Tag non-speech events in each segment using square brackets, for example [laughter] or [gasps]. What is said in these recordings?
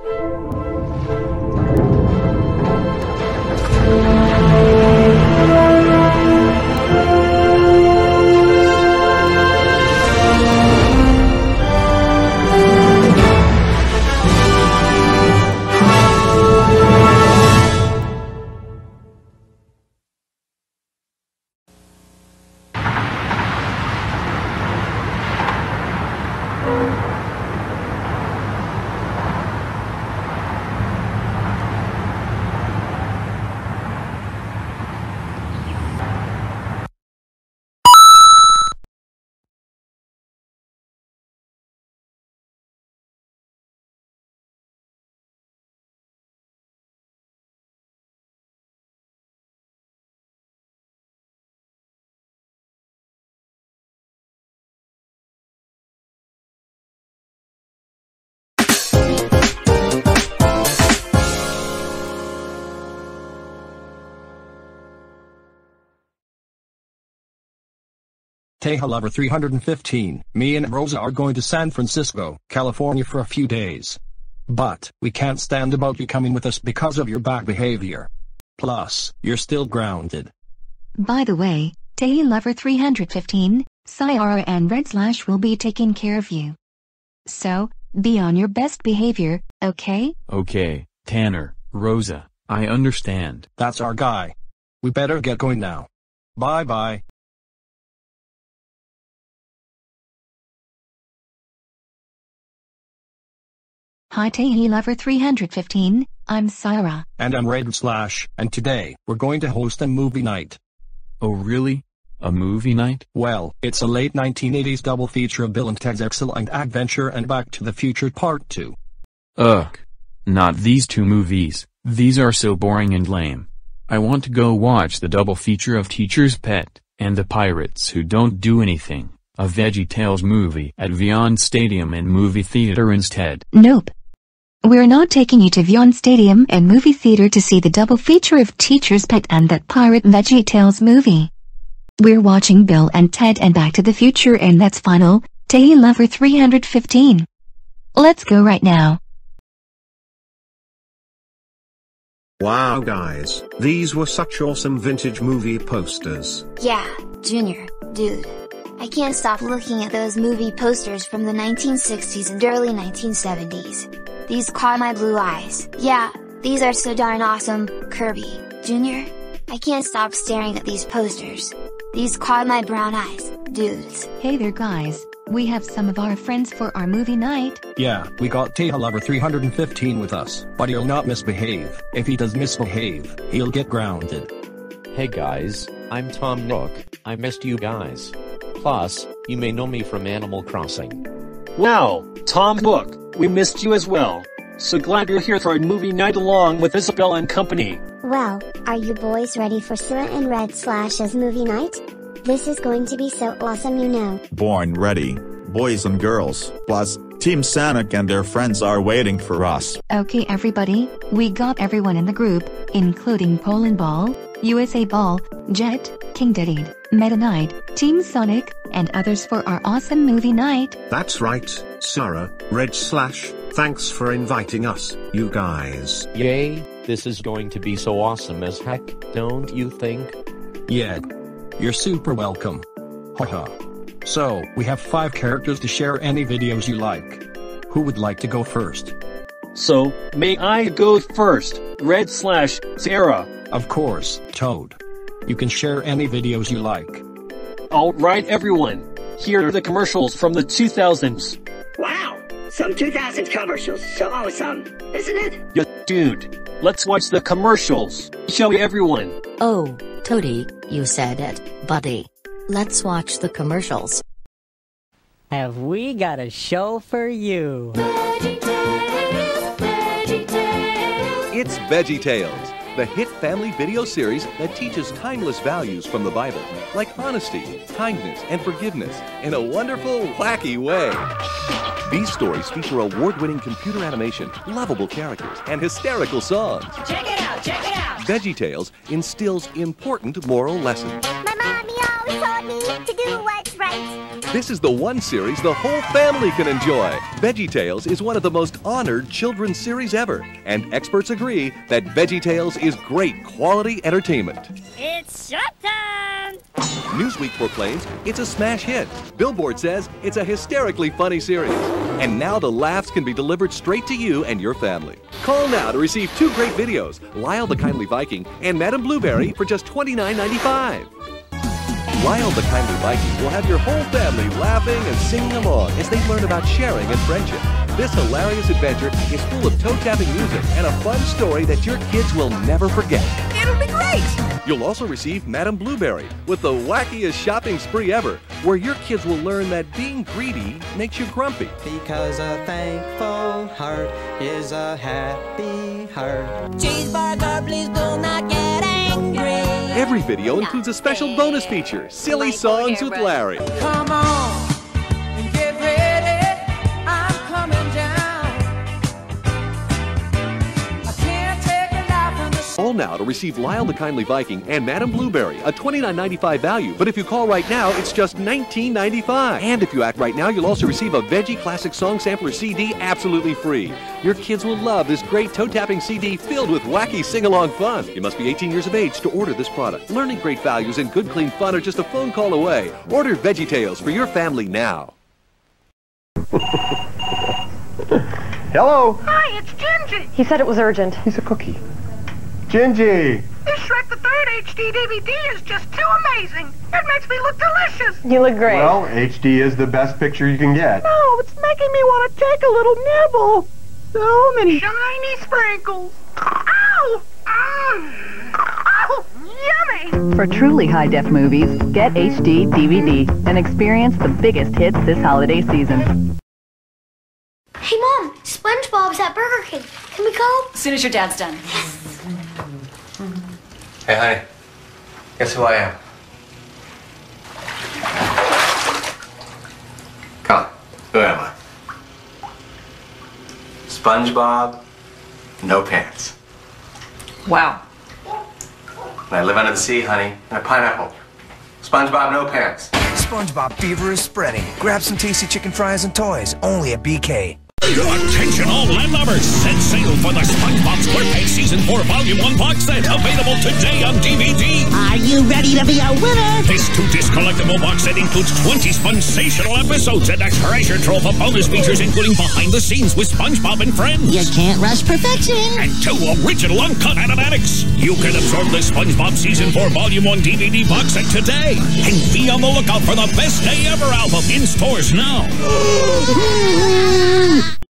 あれ? Tahee Lover 315, me and Rosa are going to San Francisco, California for a few days. But, we can't stand about you coming with us because of your bad behavior. Plus, you're still grounded. By the way, Tahee Lover 315, Syara and Red Slash will be taking care of you. So, be on your best behavior, okay? Okay, Tanner, Rosa, I understand. That's our guy. We better get going now. Bye bye. Hi Tahee Lover 315, I'm Syara. And I'm Red Slash, and today, we're going to host a movie night. Oh really? A movie night? Well, it's a late 1980s double feature of Bill and Ted's Excellent Adventure and Back to the Future Part 2. Ugh. Not these two movies, these are so boring and lame. I want to go watch the double feature of Teacher's Pet, and The Pirates Who Don't Do Anything, a VeggieTales movie at Vyond Stadium and Movie Theater instead. Nope. We're not taking you to Vyond Stadium and movie theater to see the double feature of Teacher's Pet and that Pirate Veggie Tales movie. We're watching Bill and Ted and Back to the Future and that's final, Tahee Lover 315. Let's go right now. Wow guys, these were such awesome vintage movie posters. Yeah, Junior, dude. I can't stop looking at those movie posters from the 1960s and early 1970s. These caught my blue eyes. Yeah, these are so darn awesome, Kirby, Junior. I can't stop staring at these posters. These caught my brown eyes, dudes. Hey there guys, we have some of our friends for our movie night. Yeah, we got Tahee Lover 315 with us, but he'll not misbehave. If he does misbehave, he'll get grounded. Hey guys, I'm Tom Nook, I missed you guys. Plus, you may know me from Animal Crossing. Wow, Tom Nook, we missed you as well. So glad you're here for our movie night along with Isabelle and company. Well, are you boys ready for Sura and Red Slash's movie night? This is going to be so awesome you know. Born ready. Boys and girls, plus, Team Sonic and their friends are waiting for us. Okay everybody, we got everyone in the group, including Poland Ball, USA Ball, Jet, King Dedede, Meta Knight, Team Sonic, and others for our awesome movie night. That's right, Sarah, Red Slash, thanks for inviting us, you guys. Yay, this is going to be so awesome as heck, don't you think? Yeah. You're super welcome. Haha. So, we have five characters to share any videos you like. Who would like to go first? So, may I go first? Red slash Sarah. Of course, Toad. You can share any videos you like. Alright everyone. Here are the commercials from the 2000s. Wow, some 2000s commercials, so awesome, isn't it? Yeah, dude. Let's watch the commercials. Shall we everyone? Oh, Toady, you said it, buddy. Let's watch the commercials. Have we got a show for you? It's Veggie Tales, the hit family video series that teaches timeless values from the Bible, like honesty, kindness, and forgiveness, in a wonderful, wacky way. These stories feature award winning computer animation, lovable characters, and hysterical songs. Check it out, check it out! Veggie Tales instills important moral lessons. Taught me to do what's right. This is the one series the whole family can enjoy. VeggieTales is one of the most honored children's series ever, and experts agree that VeggieTales is great quality entertainment. It's showtime! Newsweek proclaims it's a smash hit. Billboard says it's a hysterically funny series. And now the laughs can be delivered straight to you and your family. Call now to receive two great videos Lyle the Kindly Viking and Madame Blueberry for just $29.95. Lyle the Kindly Viking will have your whole family laughing and singing along as they learn about sharing and friendship. This hilarious adventure is full of toe-tapping music and a fun story that your kids will never forget. It'll be great! You'll also receive Madame Blueberry with the wackiest shopping spree ever, where your kids will learn that being greedy makes you grumpy. Because a thankful heart is a happy heart. Cheeseburger, please do not get angry. Every video includes a special bonus feature, Silly Songs with Larry. Come on, now to receive Lyle the Kindly Viking and Madame Blueberry, a $29.95 value. But if you call right now, it's just $19.95. And if you act right now, you'll also receive a Veggie Classic Song Sampler CD absolutely free. Your kids will love this great toe-tapping CD filled with wacky sing-along fun. You must be 18 years of age to order this product. Learning great values and good clean fun are just a phone call away. Order Veggie Tales for your family now. [laughs] Hello. Hi, it's Ginger. He said it was urgent. He's a cookie. Gingy. This Shrek the Third HD DVD is just too amazing. It makes me look delicious. You look great. Well, HD is the best picture you can get. No, it's making me want to take a little nibble. So many shiny sprinkles. Ow! Mm. Ow! Yummy! For truly high-def movies, get HD DVD and experience the biggest hits this holiday season. Hey, Mom, SpongeBob's at Burger King. Can we go? As soon as your dad's done. Hey, honey. Guess who I am? Come on. Who am I? SpongeBob, no pants. Wow. And I live under the sea, honey. And a pineapple. SpongeBob, no pants. SpongeBob fever is spreading. Grab some tasty chicken fries and toys, only at BK. Attention all land lovers! Set sail for the SpongeBob SquarePants Season 4 Volume 1 box set, available today on DVD. Are you ready to be a winner? This two-disc collectible box set includes 20 sensational episodes and a treasure trove of bonus features including behind the scenes with SpongeBob and friends. You can't rush perfection. And two original uncut animatics. You can absorb the SpongeBob Season 4 Volume 1 DVD box set today. And be on the lookout for the Best Day Ever album in stores now. [laughs]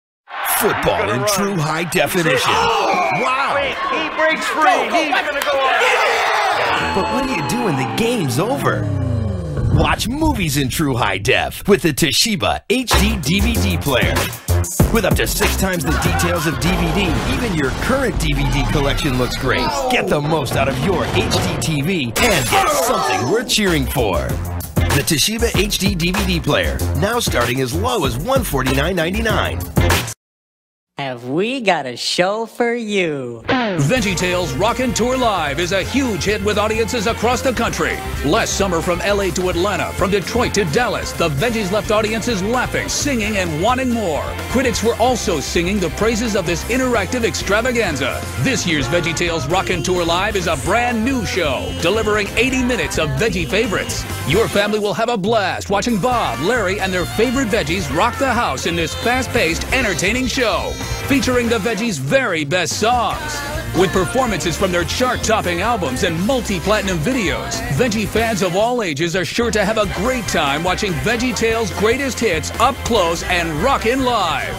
Football in true high definition. Oh, Wow! Wait, he breaks free. He's gonna go on. But what do you do when the game's over? Watch movies in true high def with the Toshiba HD DVD player. With up to six times the details of DVD, even your current DVD collection looks great. Get the most out of your HD TV and get something worth cheering for. The Toshiba HD DVD player, now starting as low as $149.99. Have we got a show for you? VeggieTales Rockin' Tour Live is a huge hit with audiences across the country. Last summer from LA to Atlanta, from Detroit to Dallas, the Veggies left audiences laughing, singing, and wanting more. Critics were also singing the praises of this interactive extravaganza. This year's VeggieTales Rockin' Tour Live is a brand new show, delivering 80 minutes of veggie favorites. Your family will have a blast watching Bob, Larry, and their favorite veggies rock the house in this fast-paced, entertaining show featuring the Veggies' very best songs. With performances from their chart-topping albums and multi-platinum videos, Veggie fans of all ages are sure to have a great time watching VeggieTales' greatest hits up close and rockin' live.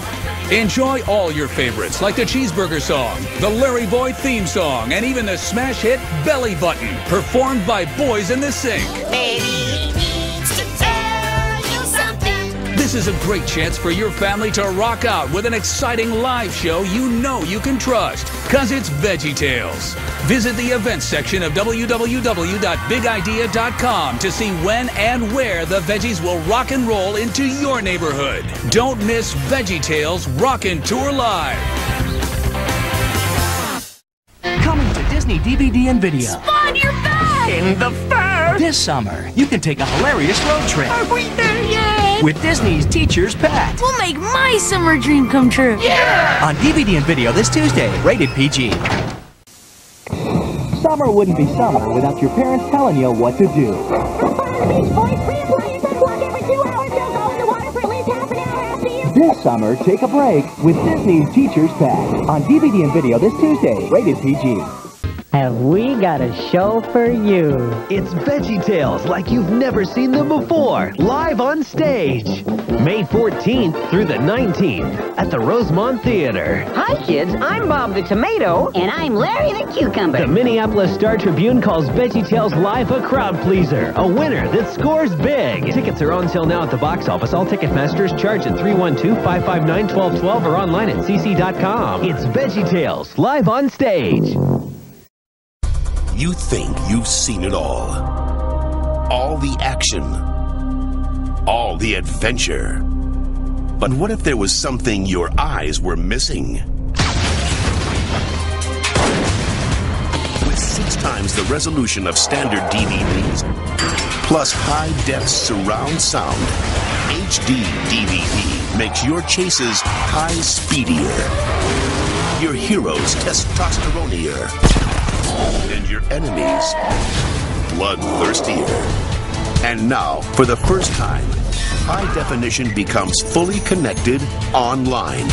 Enjoy all your favorites like the Cheeseburger song, the Larry Boy theme song, and even the smash hit Belly Button, performed by Boys in the Sink. This is a great chance for your family to rock out with an exciting live show you know you can trust, cause it's VeggieTales. Visit the events section of www.bigidea.com to see when and where the veggies will rock and roll into your neighborhood. Don't miss VeggieTales Rockin' Tour Live. Coming to Disney DVD and video. Spawn, you're back! In the first This summer, you can take a hilarious road trip Are we there yet? With Disney's Teacher's Pet. We'll make my summer dream come true. Yeah! On DVD and video this Tuesday, rated PG. Summer wouldn't be summer without your parents telling you what to do. This summer, take a break with Disney's Teacher's Pet. On DVD and video this Tuesday, rated PG. Have we got a show for you? It's Veggie Tales like you've never seen them before, live on stage. May 14th through the 19th at the Rosemont Theater. Hi, kids. I'm Bob the Tomato. And I'm Larry the Cucumber. The Minneapolis Star Tribune calls Veggie Tales Live a crowd pleaser, a winner that scores big. Tickets are on sale now at the box office. All Ticketmasters charge at 312-559-1212 or online at cc.com. It's Veggie Tales live on stage. You think you've seen it all. All the action. All the adventure. But what if there was something your eyes were missing? With six times the resolution of standard DVDs, plus high def surround sound, HD DVD makes your chases high speedier, your heroes testosteronier, and your enemies bloodthirstier. And now, for the first time, high definition becomes fully connected online.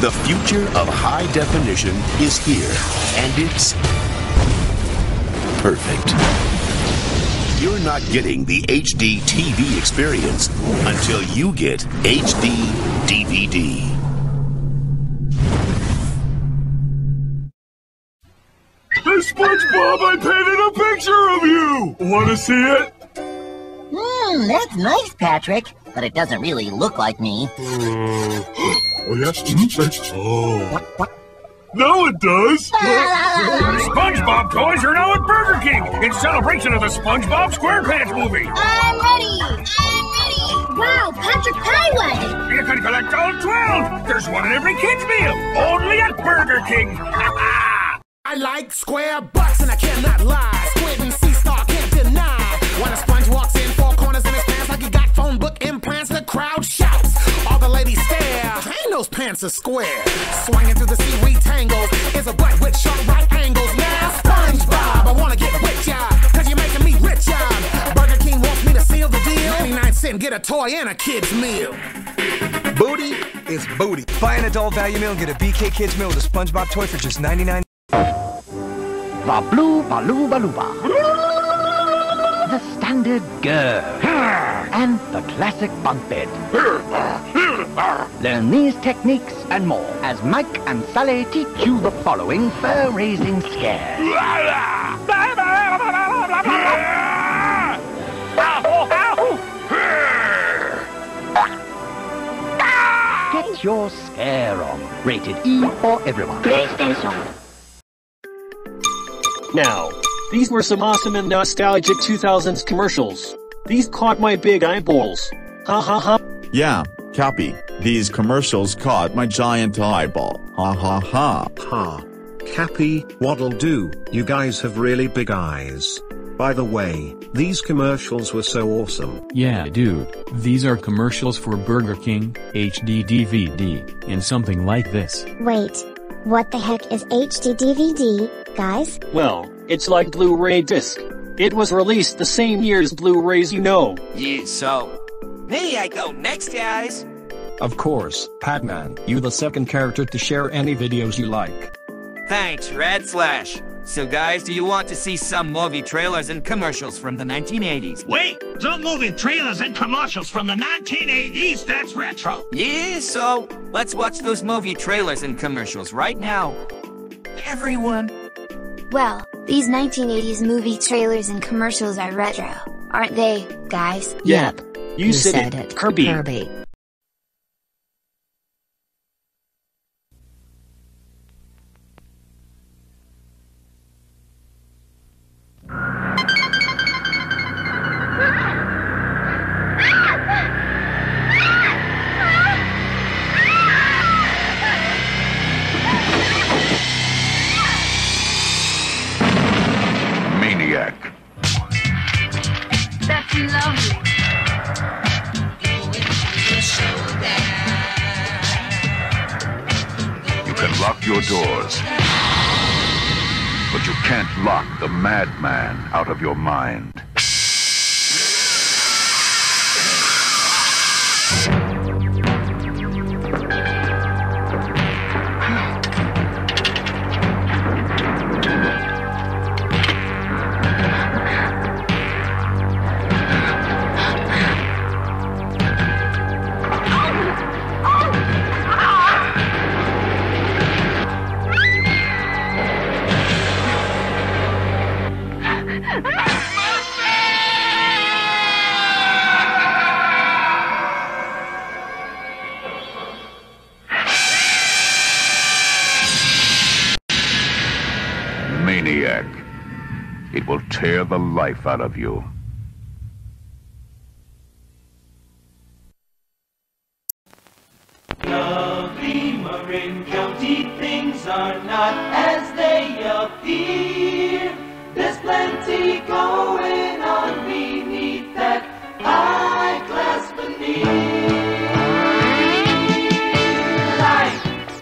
The future of high definition is here, and it's perfect. You're not getting the HD TV experience until you get HD DVD. SpongeBob, I painted a picture of you! Want to see it? Hmm, that's nice, Patrick. But it doesn't really look like me. [gasps] oh, yes? Oh. Now it does! SpongeBob toys are now at Burger King in celebration of the SpongeBob SquarePants movie. I'm ready! I'm ready! Wow, Patrick Pie Wagon! You can collect all 12. There's one in every kid's meal. Only at Burger King. [laughs] I like square butts and I cannot lie. Squid and sea star can't deny. When a sponge walks in, four corners in his pants like he got phone book implants, the crowd shouts. All the ladies stare. Dang, those pants are square. Swinging through the seaweed tangles is a butt with sharp right angles. Now, SpongeBob, I wanna get with ya, cause you're making me rich, ya. Burger King wants me to seal the deal. 99 cent, get a toy and a kid's meal. Booty is booty. Buy an adult value meal and get a BK Kids meal with a SpongeBob toy for just 99 The Blue Baloo. The Standard Girl. And the Classic Bunk Bed. Learn these techniques and more as Mike and Sally teach you the following fur-raising scares. Get your scare on. Rated E for everyone. Now, these were some awesome and nostalgic 2000s commercials. These caught my big eyeballs. Ha ha ha. Yeah, Cappy, these commercials caught my giant eyeball. Ha ha ha. Ha. Cappy, Waddle Doo, you guys have really big eyes. By the way, these commercials were so awesome. Yeah dude, these are commercials for Burger King, HD DVD, and something like this. Wait. What the heck is HD DVD, guys? Well, it's like Blu-ray disc. It was released the same year as Blu-rays you know. Yeah, so. Maybe I go next, guys. Of course, Pac-Man, you the second character to share any videos you like. Thanks, Red Slash. So, guys, do you want to see some movie trailers and commercials from the 1980s? Wait, some movie trailers and commercials from the 1980s? That's retro. Yeah, so let's watch those movie trailers and commercials right now. Everyone. Well, these 1980s movie trailers and commercials are retro, aren't they, guys? Yep. You, said, it, Kirby. Kirby. Madman out of your mind. Life out of you. Lovely Marin County, things are not as they appear. There's plenty going on beneath that high class veneer.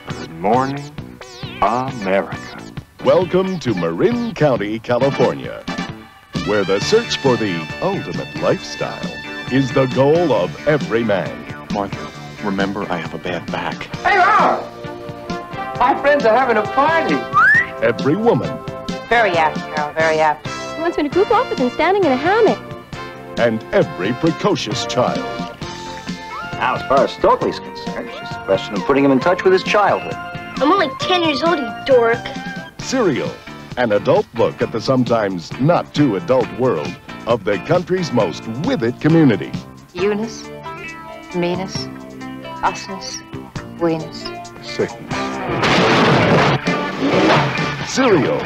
Good morning, America. Welcome to Marin County, California, where the search for the ultimate lifestyle is the goal of every man. Martha, remember I have a bad back. Hey, Al! My friends are having a party. Every woman Very apt, Carol, very apt. He wants me to goof off with him standing in a hammock. and every precocious child. Now, as far as Stokely's concerned, it's just a question of putting him in touch with his childhood. I'm only 10 years old, you dork. Serial, an adult look at the sometimes not too adult world of the country's most with it community. Eunice, meanest, usness, weenus. Sickness. Serial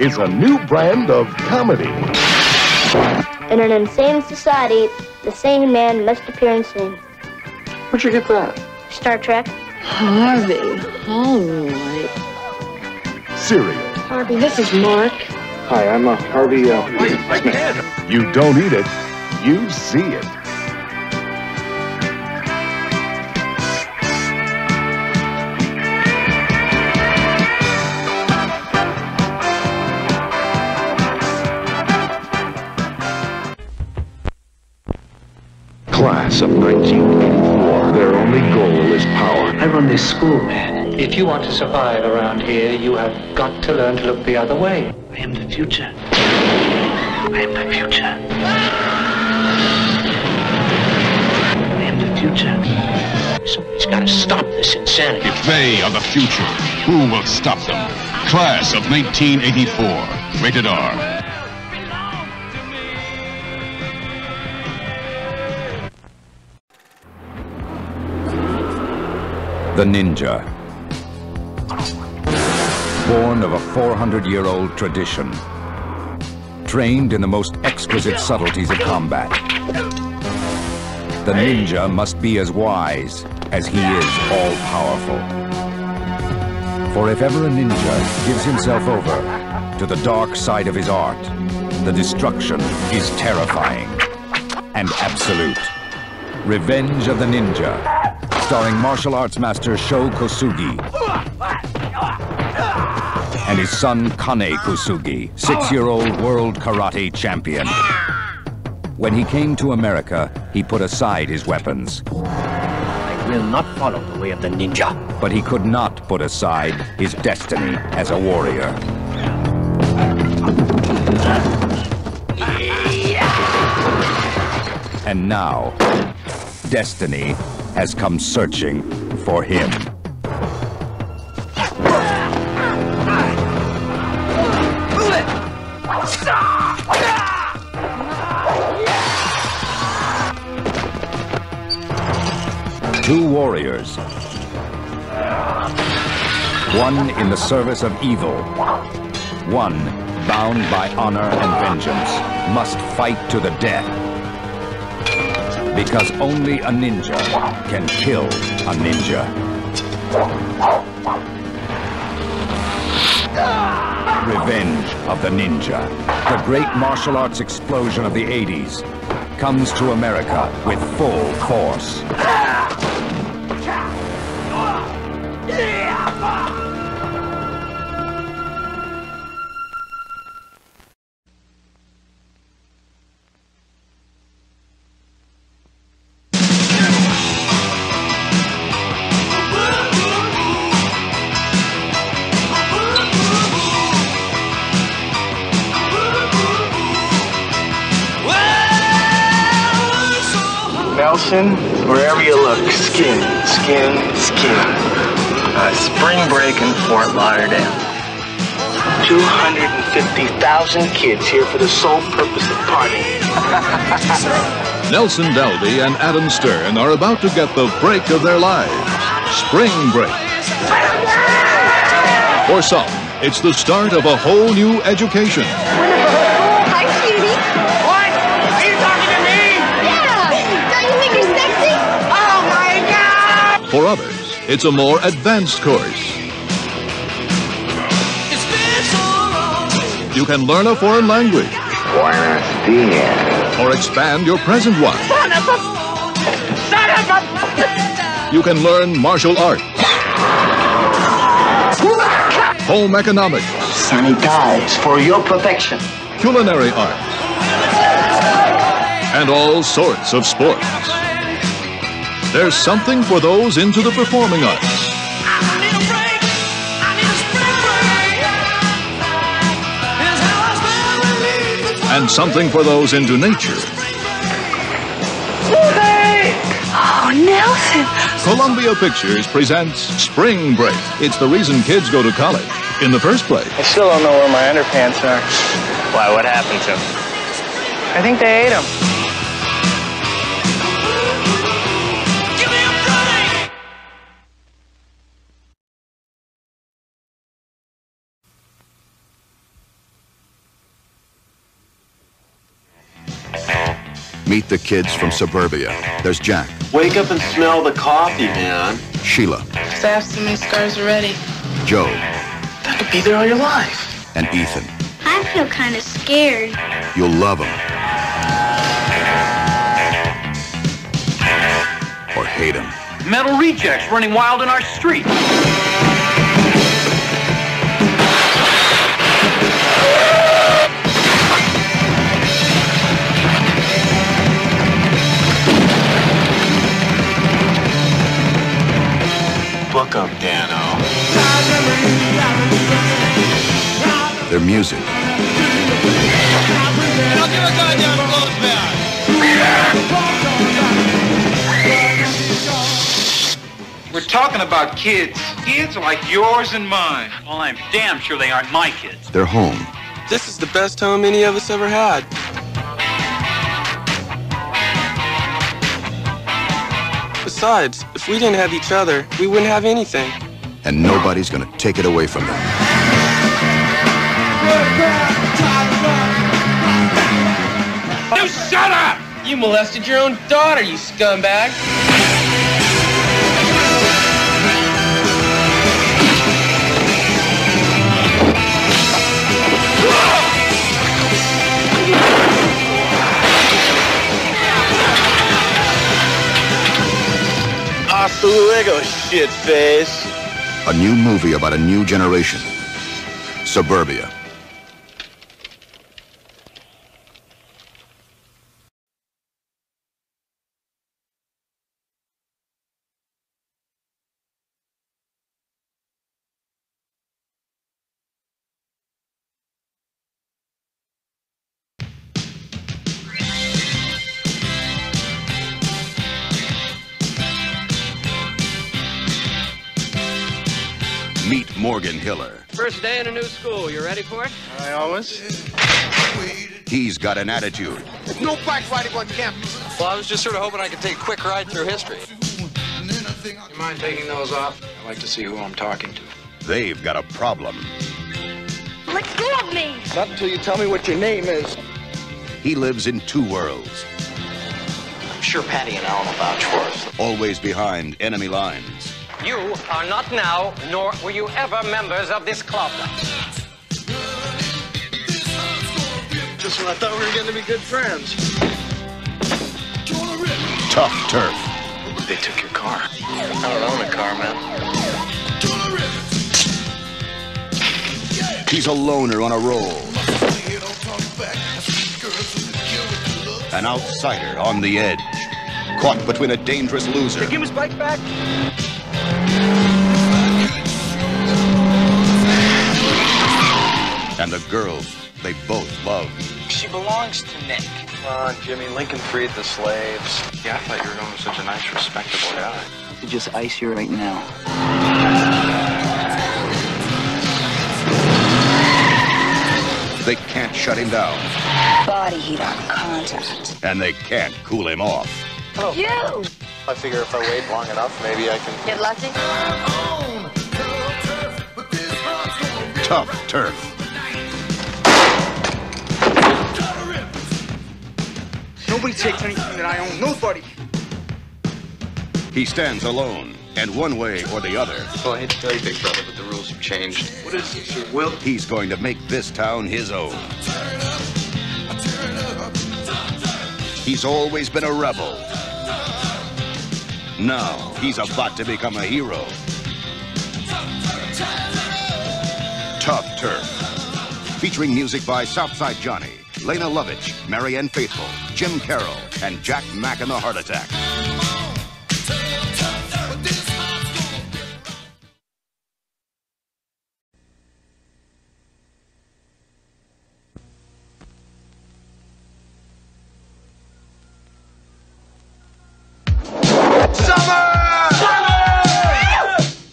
is a new brand of comedy. In an insane society, the sane man must appear insane. Where'd you get that? Star Trek. Harvey, all right. Serial. Harvey, this is Mark. Hi, I'm uh, Harvey uh, Smith. You don't eat it, you see it. Class of 1984. Their only goal is power. I run this school, man. If you want to survive around here, you have got to learn to look the other way. I am the future. I am the future. I am the future. Somebody's got to stop this insanity. If they are the future, who will stop them? Class of 1984. Rated R. The Ninja. Born of a 400 year old tradition. Trained in the most exquisite subtleties of combat. The ninja must be as wise as he is all powerful. For if ever a ninja gives himself over to the dark side of his art, the destruction is terrifying and absolute. Revenge of the Ninja, starring martial arts master Sho Kosugi and his son Kane Kosugi, six-year-old world karate champion. When he came to America, he put aside his weapons. I will not follow the way of the ninja. But he could not put aside his destiny as a warrior. And now, destiny has come searching for him. Two warriors. One in the service of evil. One bound by honor and vengeance must fight to the death. Because only a ninja can kill a ninja. Revenge of the Ninja. The great martial arts explosion of the 80s comes to America with full force. 250,000 kids here for the sole purpose of partying. Nelson Dalby and Adam Stern are about to get the break of their lives. Spring break. For some, it's the start of a whole new education. Hi, cutie. What? Are you talking to me? Yeah. Don't you think you're sexy? Oh my God! For others, it's a more advanced course. You can learn a foreign language. Buenos dias. Or expand your present one. Son of a... Son of a... You can learn martial arts. Home economics. Sanitize for your protection. Culinary arts. And all sorts of sports. There's something for those into the performing arts. And something for those into nature. Oh, Nelson. Columbia Pictures presents Spring Break. It's the reason kids go to college in the first place. I still don't know where my underpants are. Why, what happened to them? I think they ate them. Meet the kids from suburbia. There's Jack, Wake up and smell the coffee, man. Sheila, Staff's to me, scars already. Joe, That could be there all your life. and Ethan. I feel kind of scared. You'll love them. Or hate them. Metal rejects running wild in our street. Book 'em, Dano. Their music. We're talking about kids. Kids like yours and mine. Well, I'm damn sure they aren't my kids. Their home. This is the best home any of us ever had. Besides, if we didn't have each other, we wouldn't have anything. And nobody's gonna take it away from them. You shut up! You molested your own daughter, you scumbag. A new movie about a new generation. Suburbia. Morgan Hiller. First day in a new school. You ready for it? I always. He's got an attitude. No bike riding on campus. Well, I was just sort of hoping I could take a quick ride through history. You mind taking those off? I'd like to see who I'm talking to. They've got a problem. Let go of me! Not until you tell me what your name is. He lives in two worlds. I'm sure Patty and Alan will vouch for us. Always behind enemy lines. You are not now, nor were you ever members of this club. Just when I thought we were going to be good friends. Tough turf. They took your car. I don't own a car, man. He's a loner on a roll. An outsider on the edge. Caught between a dangerous loser. Give his bike back. And the girl they both love. She belongs to Nick. Come on, Jimmy. Lincoln freed the slaves. Yeah, I thought you were going with such a nice, respectable guy. You just ice you right now. They can't shut him down, Body heat on contact. and they can't cool him off. Oh. You! I figure if I wait long enough, maybe I can. Get lucky? Tough turf. Nobody takes anything that I own. Nobody. He stands alone, and one way or the other, Well, I hate to tell you, big brother, but the rules have changed. What is this, your will? he's going to make this town his own. He's always been a rebel. Now he's about to become a hero. Tough Turf. Featuring music by Southside Johnny, Lene Lovich, Marianne Faithfull, Jim Carroll, and Jack Mack and the Heart Attack.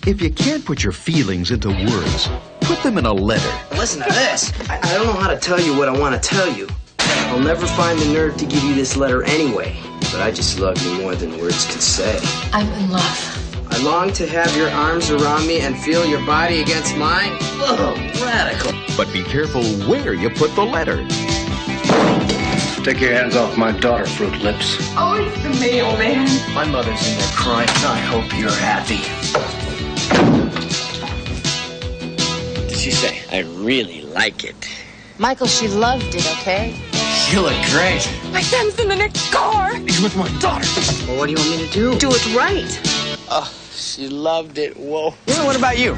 If you can't put your feelings into words, put them in a letter. Listen to this. I, I don't know how to tell you what I want to tell you. I'll never find the nerve to give you this letter anyway. But I just love you more than words can say. I'm in love. I long to have your arms around me and feel your body against mine. Oh, radical. But be careful where you put the letter. Take your hands off my daughter, Fruit Lips. Oh, it's the mailman. My mother's in there crying, I hope you're happy. Did she say, I really like it? Michael, she loved it, okay? You look great. My son's in the next car. He's with my daughter. Well, what do you want me to do? Do it right. Oh, she loved it. Whoa. Well, what about you?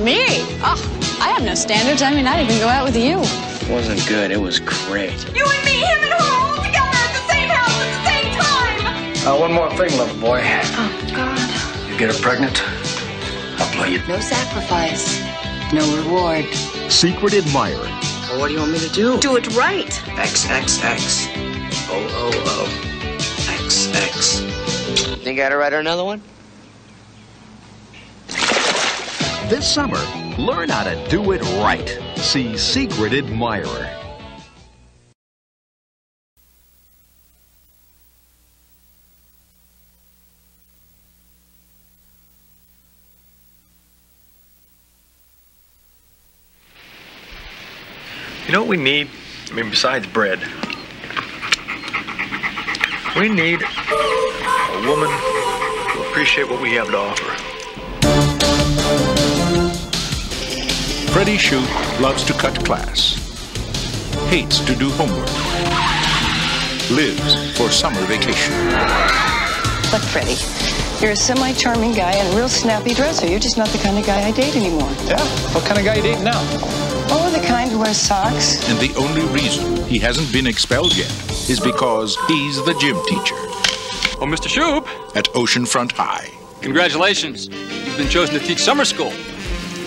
Me? Oh, I have no standards. I mean, I'd even go out with you. It wasn't good, it was great. You and me, him and her, all together at the same house at the same time. Uh, one more thing, little boy. Oh, God. You get her pregnant, I'll blow you. No sacrifice, no reward. Secret admirer. Well, what do you want me to do? Do it right. XXX. O O O. XX. Think I gotta write her another one? This summer, learn how to do it right. See Secret Admirer. You know what we need? I mean, besides bread, we need a woman who appreciate what we have to offer. Freddie Shoop loves to cut class, hates to do homework, lives for summer vacation. Look, Freddie, you're a semi-charming guy and a real snappy dresser. You're just not the kind of guy I date anymore. Yeah? What kind of guy you dating now? Oh, the kind who wears socks. And the only reason he hasn't been expelled yet is because he's the gym teacher Oh, Mr. Shoop, at Oceanfront High. congratulations. You've been chosen to teach summer school.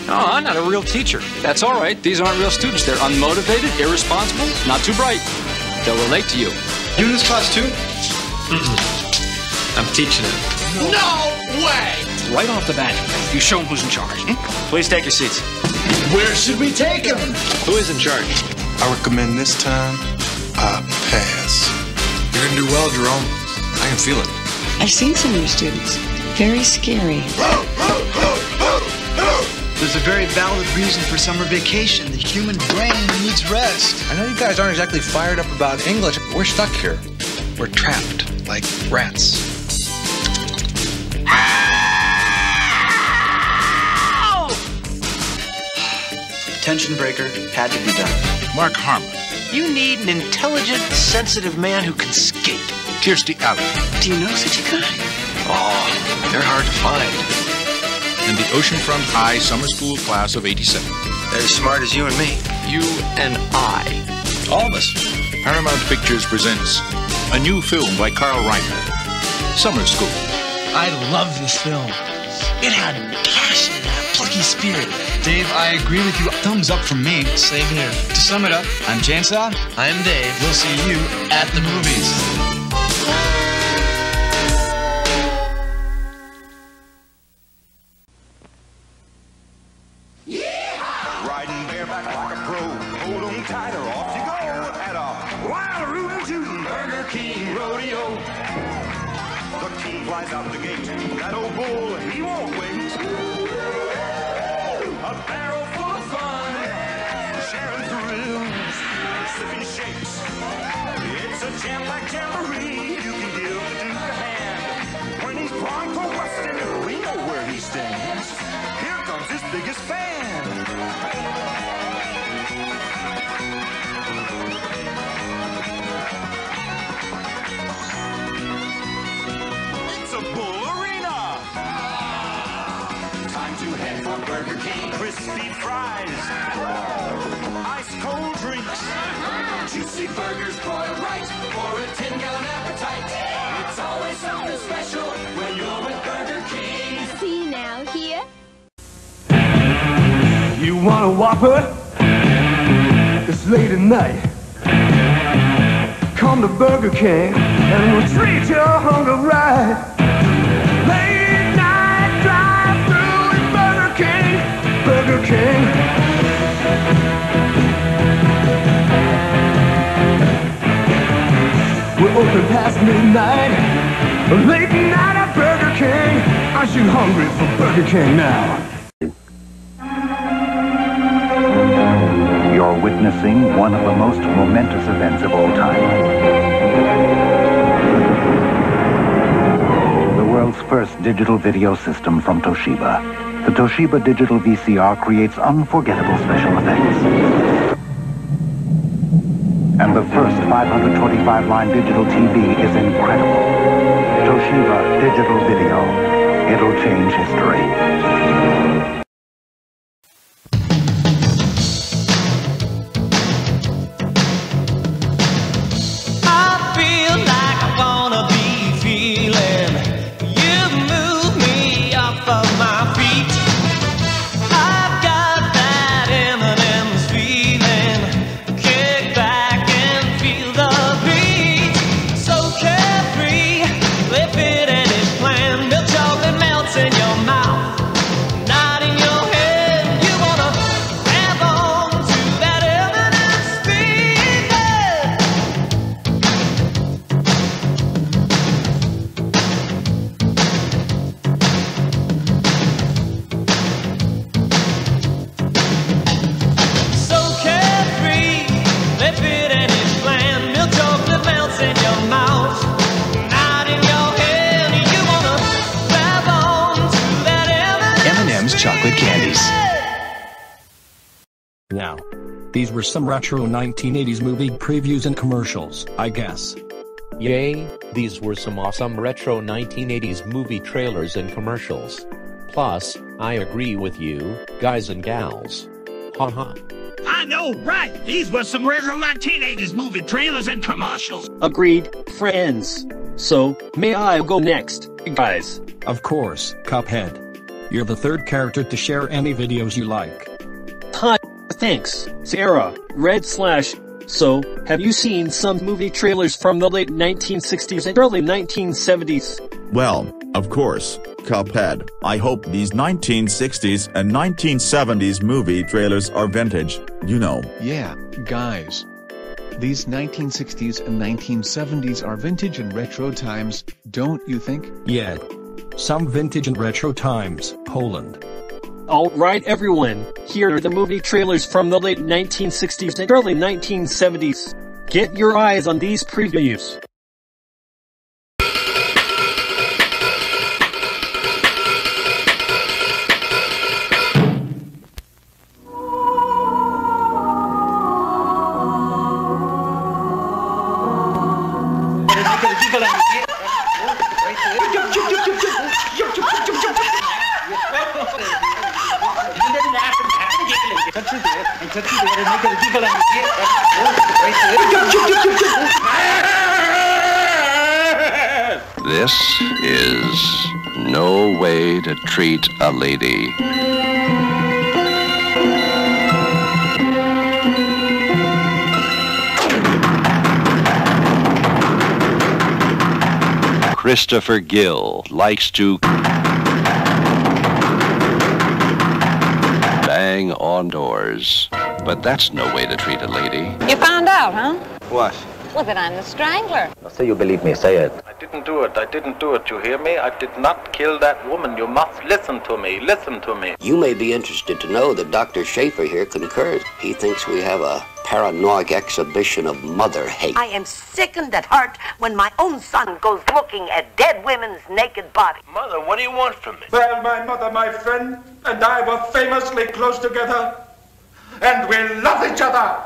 No, I'm not a real teacher. That's all right. These aren't real students. They're unmotivated, irresponsible, not too bright. They'll relate to you. You in this class too? Mm-hmm. I'm teaching it. No way! Right off the bat, you show them who's in charge. Hmm? Please take your seats. Where should we take him? Who is in charge? I recommend this time a pass. You're gonna do well, Jerome. I can feel it. I've seen some of your students. Very scary. There's a very valid reason for summer vacation. The human brain needs rest. I know you guys aren't exactly fired up about English. but We're stuck here. We're trapped like rats. Ah! Tension breaker had to be done. Mark Harmon, You need an intelligent, sensitive man who can skate. Kirstie Alley, Do you know such a guy? Oh, they're hard to find. and the Oceanfront High Summer School class of 87. They're as smart as you and me. You and I. All of us. Paramount Pictures presents a new film by Carl Reiner, Summer School. I love this film. It had passion spirit. Dave, I agree with you. Thumbs up from me. Same here. To sum it up, I'm Chainsaw. I'm Dave. We'll see you at the movies. Biggest fan. You want a Whopper? It's late at night. Come to Burger King and we'll treat your hunger right. Late night drive through at Burger King, Burger King. We're open past midnight. Late night at Burger King. Aren't you hungry for Burger King now? You're witnessing one of the most momentous events of all time. The world's first digital video system from Toshiba. The Toshiba Digital VCR creates unforgettable special effects. And the first 525-line digital TV is incredible. Toshiba Digital Video. It'll change history. Some retro 1980s movie previews and commercials, I guess. Yay, these were some awesome retro 1980s movie trailers and commercials. Plus, I agree with you, guys and gals. Haha. I know, right? These were some retro 1980s movie trailers and commercials. Agreed, friends. So, may I go next, guys? Of course, Cuphead. You're the third character to share any videos you like. Hi, thanks, Sarah, Red Slash. So, have you seen some movie trailers from the late 1960s and early 1970s? Well, of course, Cuphead. I hope these 1960s and 1970s movie trailers are vintage, you know. Yeah, guys. These 1960s and 1970s are vintage and retro times, don't you think? Yeah. Some vintage and retro times, Poland. Alright, everyone, here are the movie trailers from the late 1960s and early 1970s. Get your eyes on these previews. This is no way to treat a lady. Christopher Gill likes to bang on doors. But that's no way to treat a lady. You found out, huh? What? Well, that I'm the strangler. Say you believe me, say it. I didn't do it. I didn't do it. You hear me? I did not kill that woman. You must listen to me. Listen to me. You may be interested to know that Dr. Schaefer here concurs. He thinks we have a paranoid exhibition of mother hate. I am sickened at heart when my own son goes looking at dead women's naked bodies. Mother, what do you want from me? Well, my mother, my friend, and I were famously close together, and we love each other.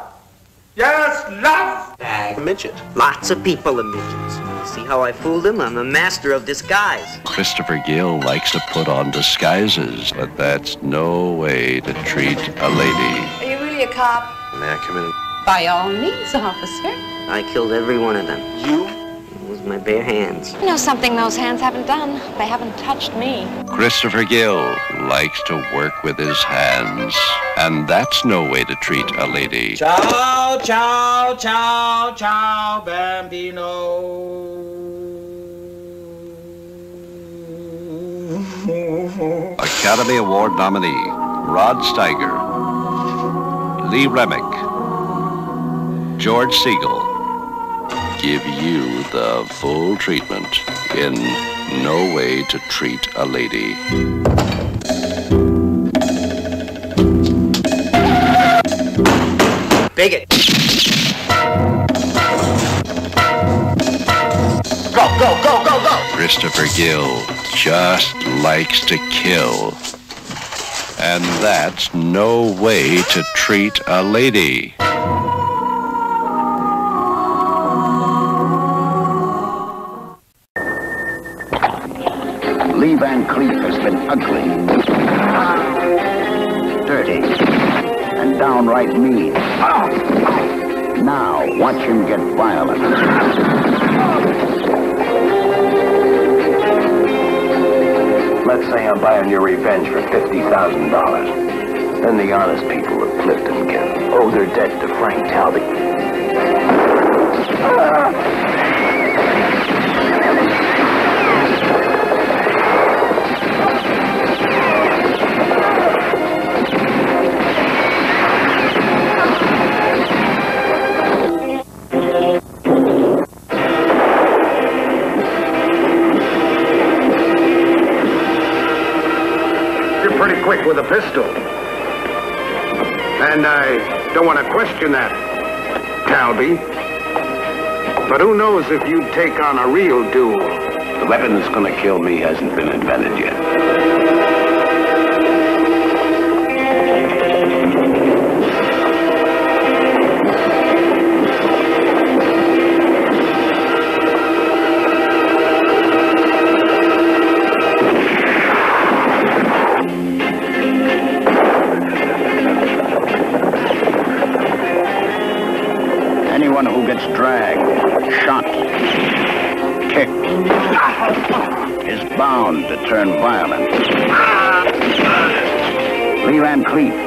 Yes, love! A midget. Lots of people are midgets. See how I fooled him? I'm a master of disguise. Christopher Gill likes to put on disguises, but that's no way to treat a lady. Are you really a cop? May I come in? By all means, officer. I killed every one of them. You? With my bare hands. You know something those hands haven't done? They haven't touched me. Christopher Gill likes to work with his hands, and that's no way to treat a lady. Ciao, ciao, ciao, ciao, bambino. Academy Award nominee Rod Steiger, Lee Remick, George Segal give you the full treatment in No Way to Treat a Lady. Bigot. Go, go, go, go, go! Christopher Gill just likes to kill. And that's no way to treat a lady. Van Cleef has been ugly, dirty, and downright mean. Now, watch him get violent. Let's say I'm buying your revenge for $50,000. Then the honest people of Clifton can owe their debt to Frank Talbot. Pistol. And I don't want to question that, Talby. But who knows if you'd take on a real duel? The weapon that's gonna kill me hasn't been invented yet.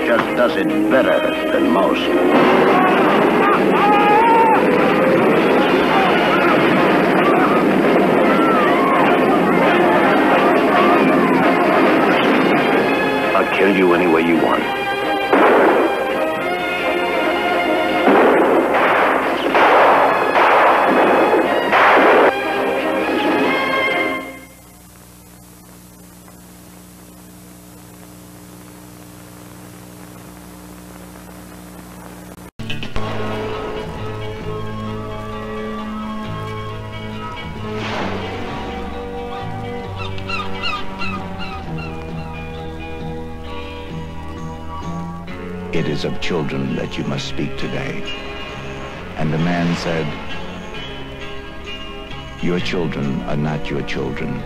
Just does it better than most. Children that you must speak today. And the man said, Your children are not your children.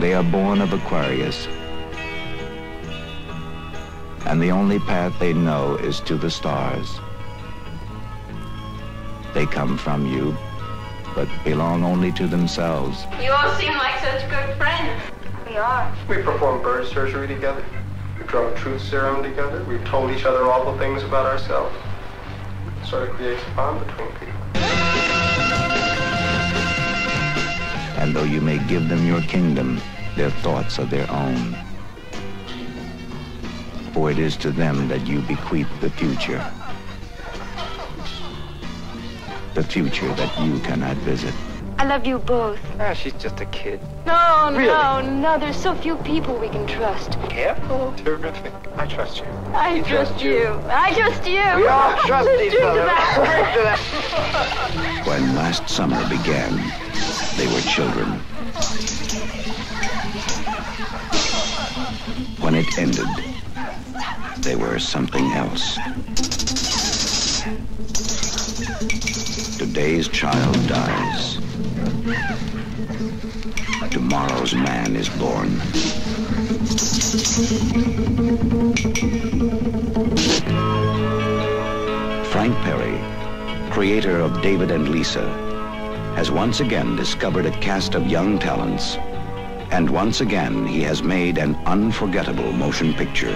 They are born of Aquarius. And the only path they know is to the stars. They come from you, but belong only to themselves. You all seem like such good friends. We are. We performed bird surgery together. We've drawn truth serum together. We've told each other awful things about ourselves. It sort of creates a bond between people. And though you may give them your kingdom, their thoughts are their own. For it is to them that you bequeath the future. the future that you cannot visit. I love you both. Ah, she's just a kid. No, Really? no, no. There's so few people we can trust. Careful. Terrific. I trust you. I trust you. I trust you. We all [laughs] trust Let's each other. that. Drink to that. [laughs] When last summer began, they were children. When it ended, they were something else. Today's child dies. Tomorrow's man is born. Frank Perry, creator of David and Lisa, has once again discovered a cast of young talents. And once again, he has made an unforgettable motion picture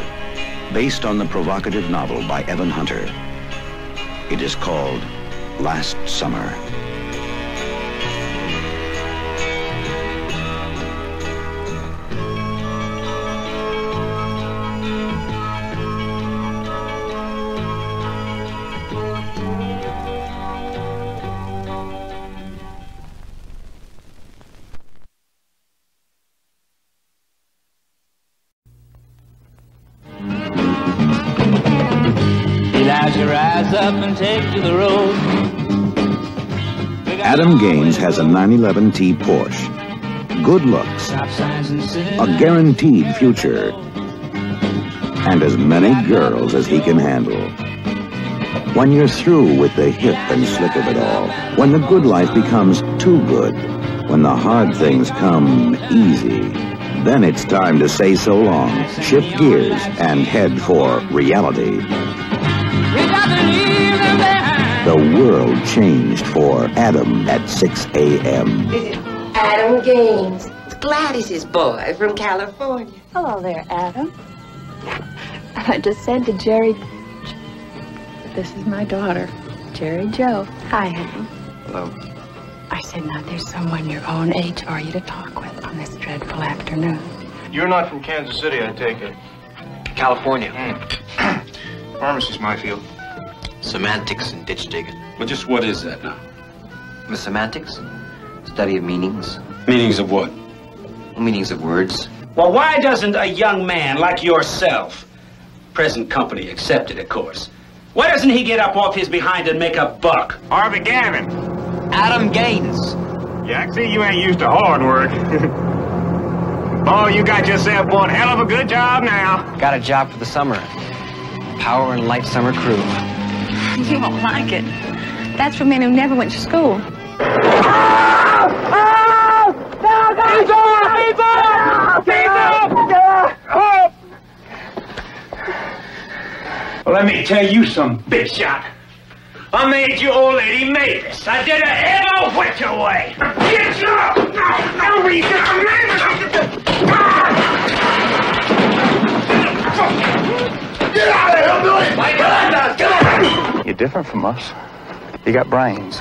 based on the provocative novel by Evan Hunter. It is called Last Summer. Has a 911T Porsche. Good looks, a guaranteed future, and as many girls as he can handle. When you're through with the hip and slick of it all, when the good life becomes too good, when the hard things come easy, then it's time to say so long, shift gears, and head for reality. The world changed for Adam at 6 a.m. Adam Gaines. Gladys' his boy from California. Hello there, Adam. [laughs] I just said to Jerry, this is my daughter, Jerry Joe. Hi, Adam. Hello. I said, now there's someone your own age for you to talk with on this dreadful afternoon. You're not from Kansas City, I take it. California. Hmm. [clears throat] Pharmacy's my field. Semantics and ditch digging. Well, just what is that now? The semantics? Study of meanings. Meanings of what? Meanings of words. Well, why doesn't a young man like yourself, present company accepted, of course, why doesn't he get up off his behind and make a buck? Harvey Gavin. Adam Gaines. Yeah, I see you ain't used to hard work. [laughs] Boy, you got yourself one hell of a good job now. Got a job for the summer. Power and light summer crew. [laughs] You won't like it. That's for men who never went to school. Well, let me tell you some big shot. I made you old lady Mavis. I did it ever which way. Get you! Now we get Get out of here, Billy! My God, come on! You're different from us. You got brains.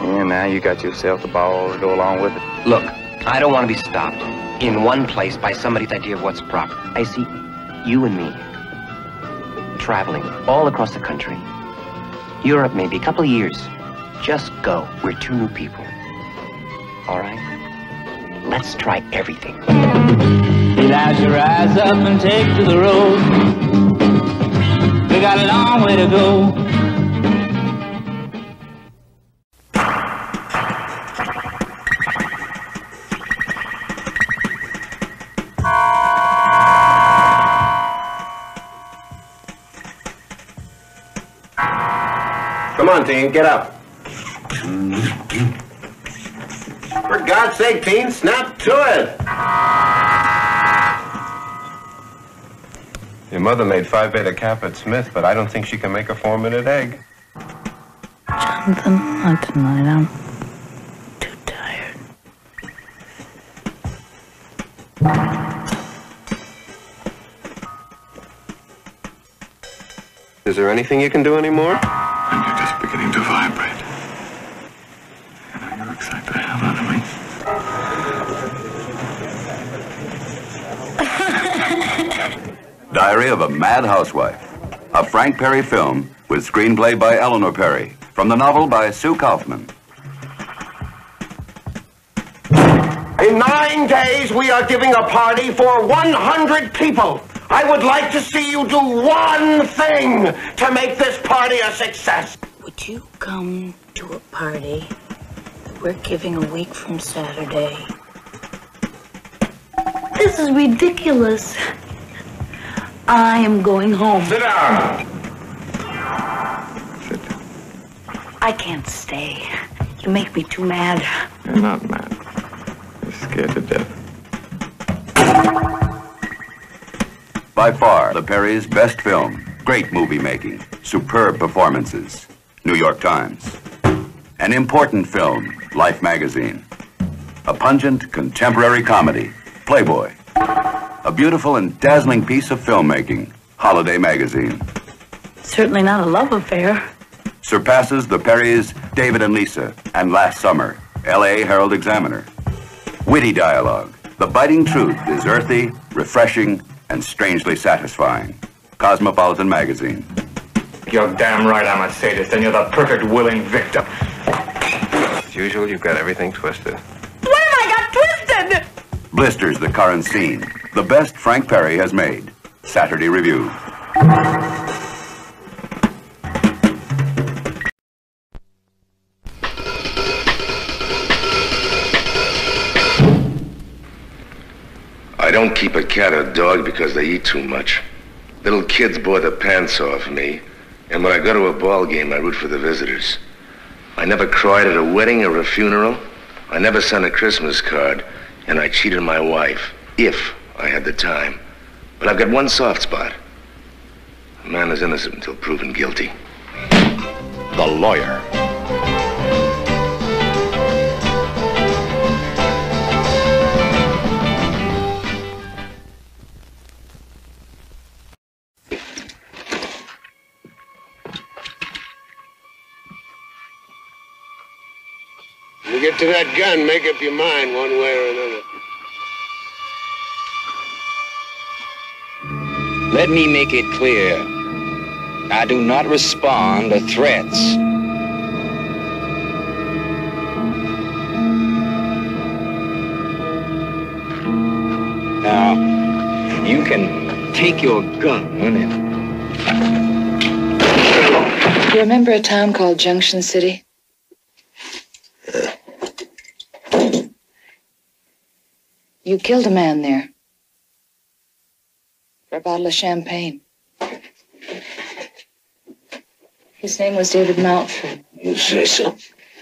And now you got yourself the balls to go along with it. Look, I don't want to be stopped in one place by somebody's idea of what's proper. I see you and me traveling all across the country. Europe, maybe a couple of years. Just go. We're two new people. All right? Let's try everything. Light your eyes up and take to the road. We got a long way to go. Teen, get up. For God's sake, Teen, snap to it. Your mother made Phi Beta Kappa at Smith, but I don't think she can make a four-minute egg. Jonathan, not tonight. I'm too tired. Is there anything you can do anymore? And you're just beginning to vibrate. You know, you excite the hell out of me. Diary of a Mad Housewife. A Frank Perry film with screenplay by Eleanor Perry. From From the novel by Sue Kaufman. In nine days, we are giving a party for 100 people. I would like to see you do one thing to make this party a success. Would you come to a party we're giving a week from Saturday? This is ridiculous. I am going home. Sit down. I can't stay. You make me too mad. You're not mad. You're scared to death. By far, the Perry's best film. Great movie making. Superb performances. New York Times. An important film. Life magazine. A pungent contemporary comedy. Playboy. A beautiful and dazzling piece of filmmaking. Holiday magazine. Certainly not a love affair. Surpasses the Perry's David and Lisa and Last Summer. L.A. Herald Examiner. Witty dialogue. The biting truth is earthy, refreshing, and strangely satisfying. Cosmopolitan Magazine. You're damn right I'm a sadist, and you're the perfect willing victim. As usual, you've got everything twisted. When I got twisted? Blisters the current scene. The best Frank Perry has made. Saturday Review. I don't keep a cat or dog because they eat too much. Little kids bore the pants off me, and when I go to a ball game, I root for the visitors. I never cried at a wedding or a funeral. I never sent a Christmas card, and I cheated my wife, if I had the time. But I've got one soft spot. A man is innocent until proven guilty. The Lawyer. When you get to that gun, make up your mind one way or another. Let me make it clear. I do not respond to threats. Now, you can take your gun and You remember a town called Junction City? Uh, You killed a man there. For a bottle of champagne. His name was David Mountford. You say so?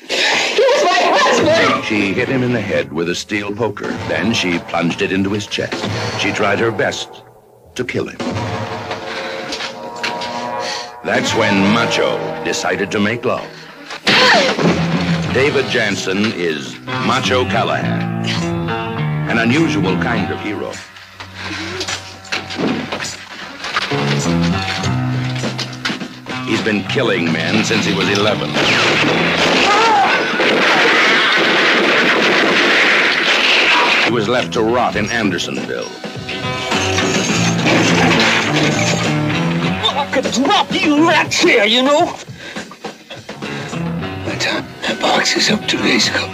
He was my husband! She hit him in the head with a steel poker. Then she plunged it into his chest. She tried her best to kill him. That's when Macho decided to make love. [laughs] David Janssen is Macho Callahan, an unusual kind of hero. He's been killing men since he was 11. He was left to rot in Andersonville. I could drop you right here, you know? That time, that box is up two days ago.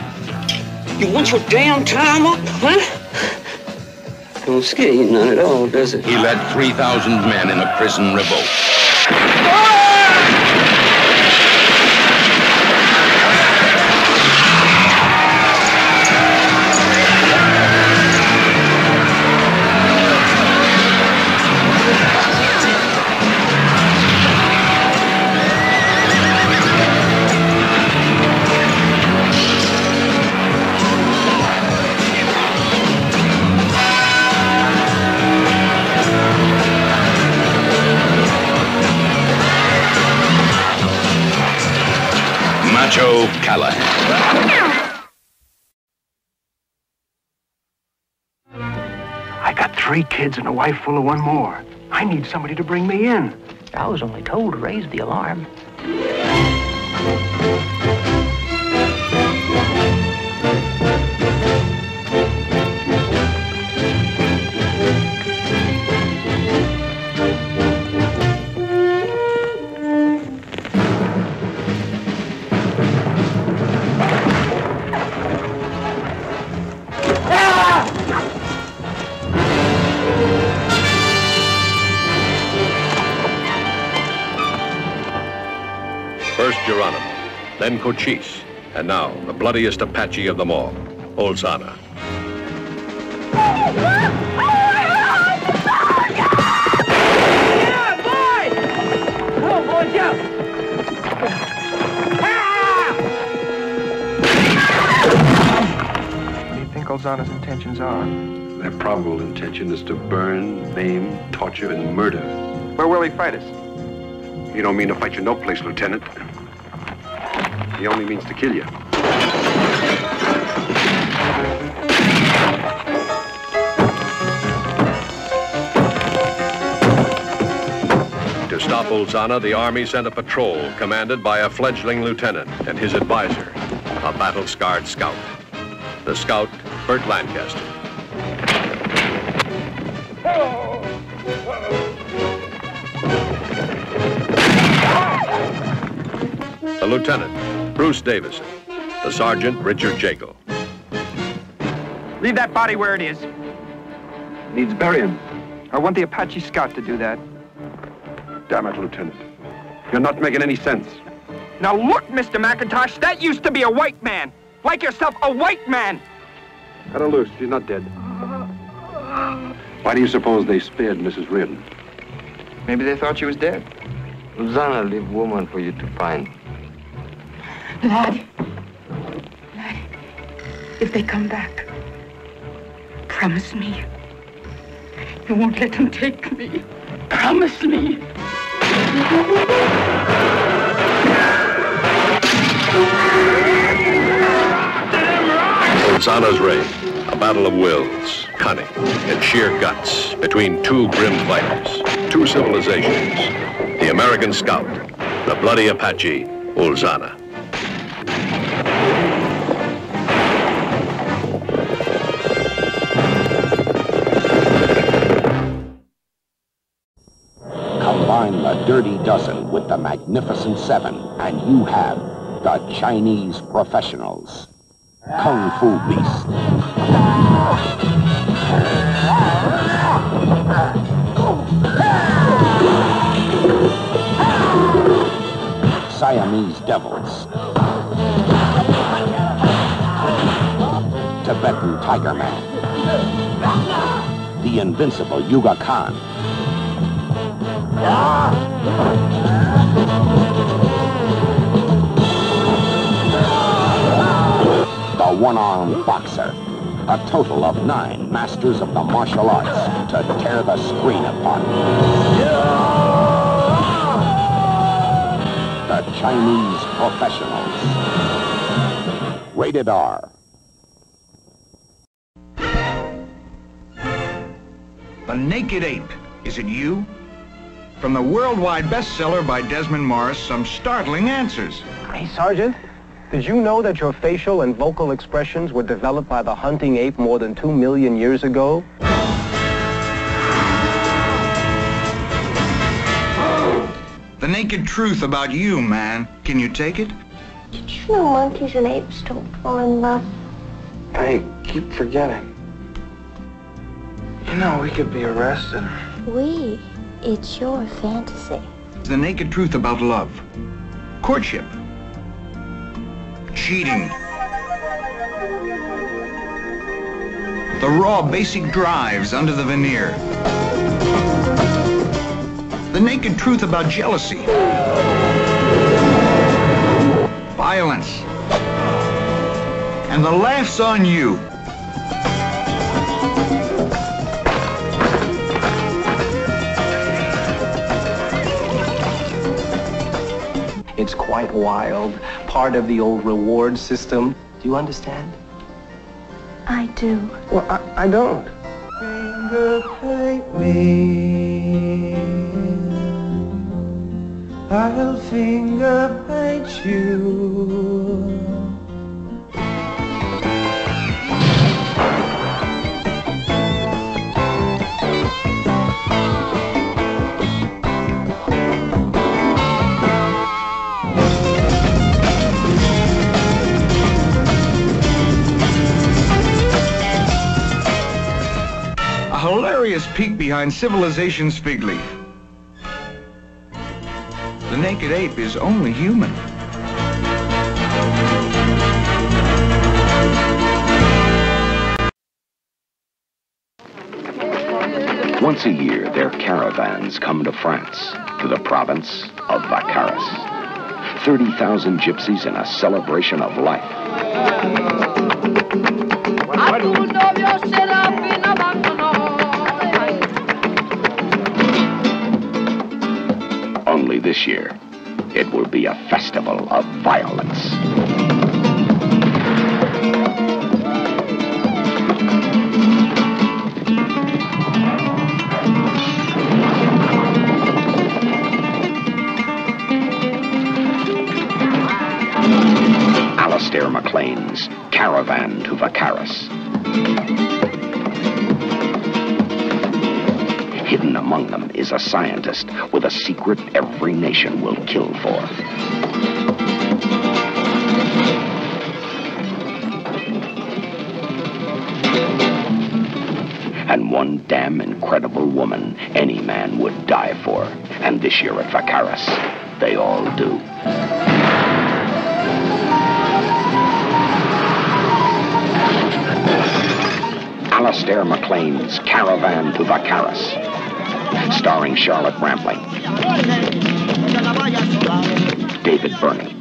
You want your damn time up, huh? Don't scare you none at all, does it? He led 3,000 men in a prison revolt. Kids and a wife full of one more. I need somebody to bring me in. I was only told to raise the alarm. Cochise, and now the bloodiest Apache of them all, Ulzana. Boy! What do you think Ulzana's intentions are? Their probable intention is to burn, maim, torture, and murder. Where will he fight us? You don't mean to fight you no place, Lieutenant. He only means to kill you. To stop Ulzana, the Army sent a patrol commanded by a fledgling lieutenant and his advisor, a battle-scarred scout. The scout, Burt Lancaster. The lieutenant, Bruce Davison. The sergeant, Richard Jaeckel. Leave that body where it is. It Needs burying. I want the Apache scout to do that. Damn it, Lieutenant. You're not making any sense. Now look, Mr. McIntosh, that used to be a white man. Like yourself, a white man. Cut her loose. She's not dead. Why do you suppose they spared Mrs. Reardon? Maybe they thought she was dead. Susanna leave woman for you to find. Lad. Lad. If they come back, promise me. You won't let them take me. Promise me. Ulzana's Raid, a battle of wills, cunning, and sheer guts between two grim fighters, two civilizations, the American scout, the bloody Apache, Ulzana. Dirty Dozen with the Magnificent Seven, and you have the Chinese Professionals. Kung Fu Beast. Siamese Devils. Tibetan Tiger Man. The Invincible Yuga Khan. The one-armed boxer. A total of nine masters of the martial arts to tear the screen apart. The Chinese Professionals. Rated R. The Naked Ape. Is it you? From the worldwide bestseller by Desmond Morris, some startling answers. Hey, Sergeant. Did you know that your facial and vocal expressions were developed by the hunting ape more than two million years ago? The naked truth about you, man. Can you take it? Did you know monkeys and apes don't fall in love? I keep forgetting. You know, we could be arrested. We. It's your fantasy. The naked truth about love. Courtship. Cheating. The raw, basic drives under the veneer. The naked truth about jealousy. Violence. And the laughs on you. It's quite wild. Part of the old reward system. Do you understand? I do. Well, I, I don't. Fingerpaint me. I'll finger paint you. Olympus peak behind civilization's fig leaf. The naked ape is only human. Once a year, their caravans come to France, to the province of Vaccarès. 30,000 gypsies in a celebration of life. This year, it will be a festival of violence. Alastair MacLean's Caravan to Vaccarès. Hidden among them is a scientist with a secret every nation will kill for. And one damn incredible woman any man would die for. And this year at Vaccarès, they all do. Alastair MacLean's Caravan to Vaccarès, starring Charlotte Rampling, David Birney,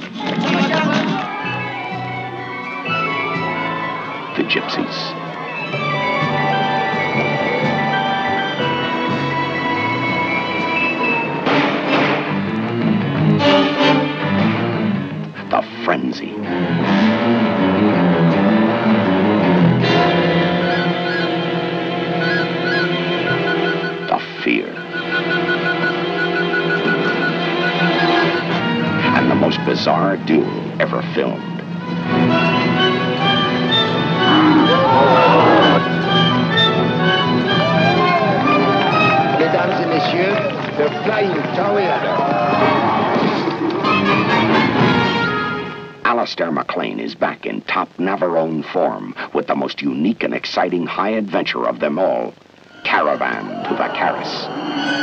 the Gypsies. The Frenzy. Bizarre duel ever filmed. Mesdames et messieurs, the Flying Tower. Alastair MacLean is back in top Navarone form with the most unique and exciting high adventure of them all Caravan to Vaccarès.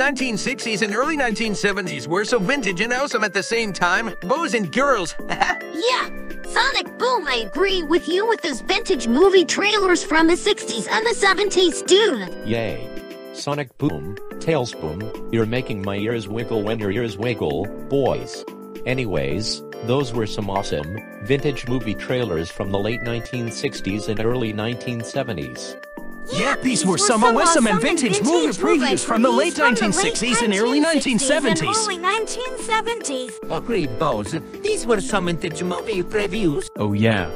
1960s and early 1970s were so vintage and awesome at the same time. Boys and girls. [laughs] Yeah, Sonic Boom, I agree with you with those vintage movie trailers from the 60s and the 70s, dude. Yay. Sonic Boom, Tails Boom, you're making my ears wiggle when your ears wiggle, boys. Anyways, those were some awesome, vintage movie trailers from the late 1960s and early 1970s. Yeah, these were some awesome and vintage movie previews from the late 1960s and early 1970s. Early 1970s. Agree, Bose. These were some vintage movie previews. Oh yeah.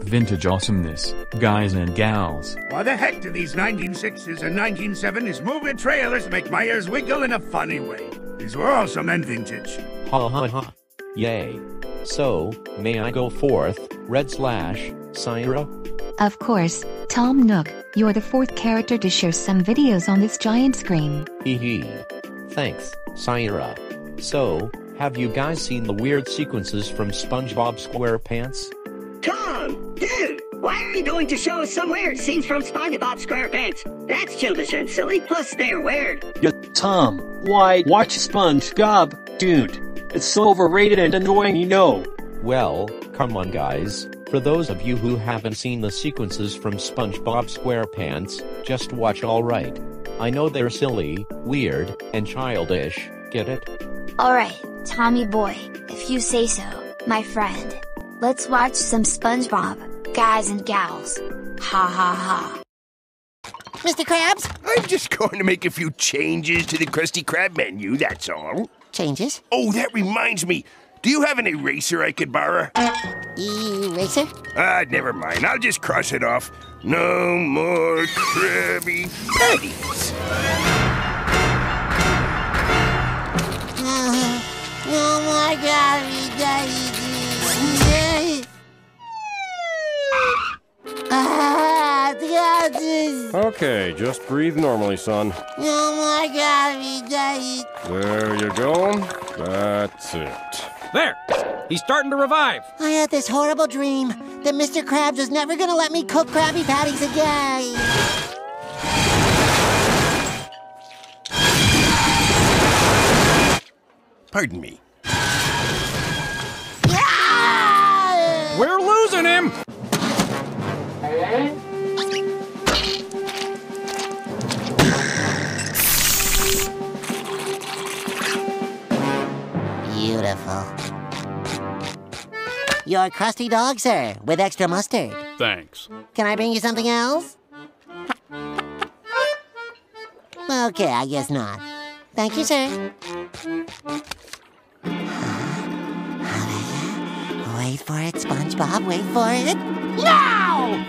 Vintage awesomeness, guys and gals. Why the heck do these 1960s and 1970s movie trailers make my ears wiggle in a funny way? These were awesome and vintage. Ha ha ha. Yay. So, may I go forth, Red Slash, Syara? Of course, Tom Nook, you're the fourth character to share some videos on this giant screen. Hee hee. Thanks, Syara. So, have you guys seen the weird sequences from SpongeBob SquarePants? Tom, dude, why are you going to show us some weird scenes from SpongeBob SquarePants? That's childish and silly, plus they're weird. Yeah, Tom, why watch SpongeBob? Dude, it's so overrated and annoying, you know. Well, come on guys. For those of you who haven't seen the sequences from SpongeBob SquarePants, just watch alright. I know they're silly, weird, and childish, get it? Alright, Tommy boy, if you say so, my friend. Let's watch some SpongeBob, guys and gals. Ha ha ha. Mr. Krabs? I'm just going to make a few changes to the Krusty Krab menu, that's all. Changes? Oh, that reminds me. Do you have an eraser I could borrow? Eraser? Ah, never mind. I'll just cross it off. No more Krabby Patties. Uh, oh my god, daddy. Ah, God. Okay, just breathe normally, son. Oh my god, daddy. There you go. That's it. There! He's starting to revive. I had this horrible dream that Mr. Krabs was never gonna let me cook Krabby Patties again. Pardon me. We're losing him! Beautiful. Your Krusty Dog, sir, with extra mustard. Thanks. Can I bring you something else? Okay, I guess not. Thank you, sir. Wait for it, SpongeBob. Wait for it. Now!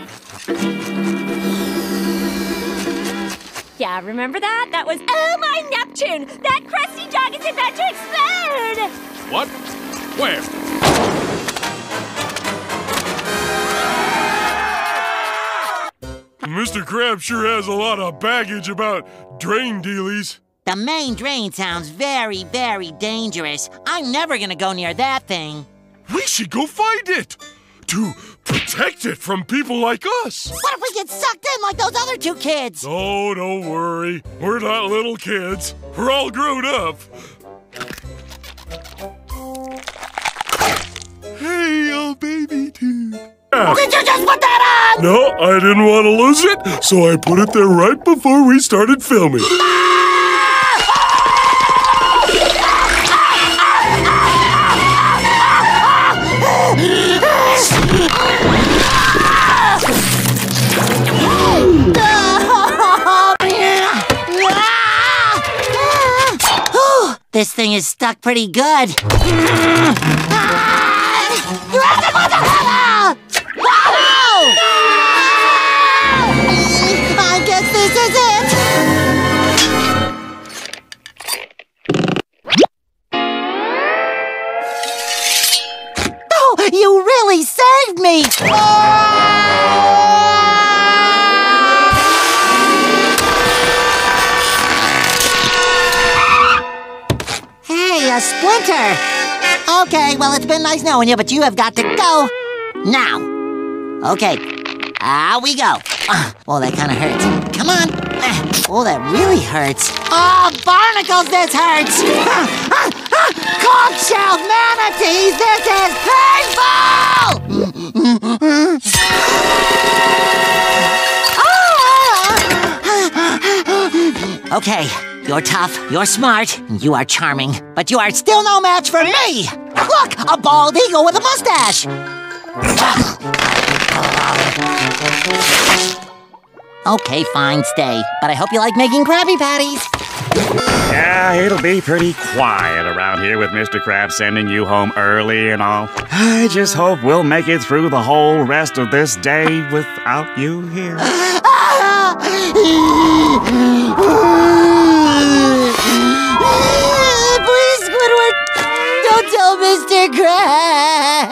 Yeah, remember that? That was Oh my Neptune! That Krusty Dog is about to explode! What? Where? Mr. Krabs sure has a lot of baggage about drain dealies. The main drain sounds very, very dangerous. I'm never gonna go near that thing. We should go find it to protect it from people like us. What if we get sucked in like those other two kids? Oh, don't worry. We're not little kids. We're all grown up. Hey, old baby too. Did you just put that on? No, I didn't want to lose it, so I put it there right before we started filming. This thing is stuck pretty good. Saved me! Hey, a splinter! Okay, well, it's been nice knowing you, but you have got to go now. Okay, out we go. Ah, oh, that kind of hurts. Come on. Ah, Oh, that really hurts. Oh, barnacles, this hurts. Ah, ah, ah, shell manatees, this is painful! [laughs] Okay, you're tough, you're smart, you are charming, but you are still no match for me! Look, a bald eagle with a mustache! Okay, fine, stay. But I hope you like making Krabby Patties. Yeah, it'll be pretty quiet around here with Mr. Krabs sending you home early and all. I just hope we'll make it through the whole rest of this day without you here. Please, Squidward, don't tell Mr. Krabs.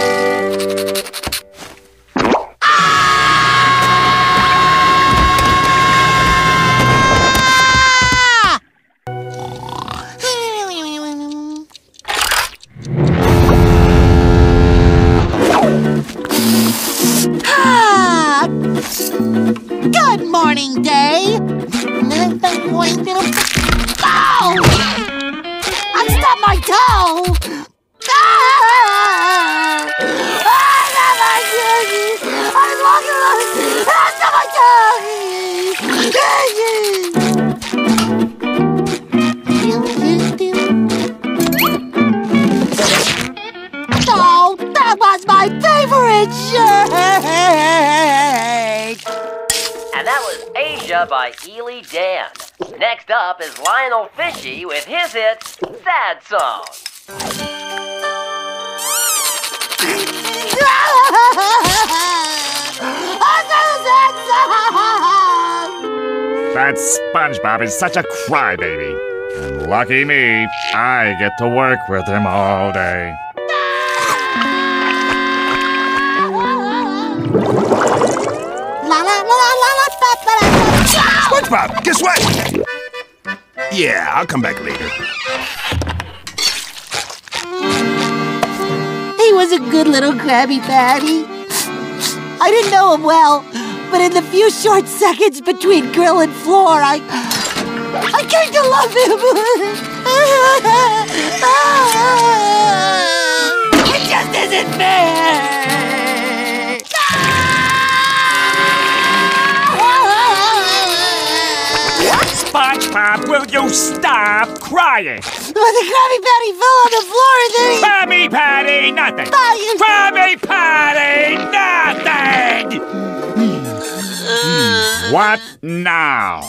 is Lionel Fishy with his hit, Sad Song. That SpongeBob is such a crybaby. And lucky me, I get to work with him all day. SpongeBob, guess what? Yeah, I'll come back later. He was a good little Krabby Patty. I didn't know him well, but in the few short seconds between grill and floor, I. I came to love him. [laughs] it just isn't fair. SpongeBob, will you stop crying? But the Krabby Patty fell on the floor and then he. Krabby Patty, nothing. Krabby Patty, nothing. what now?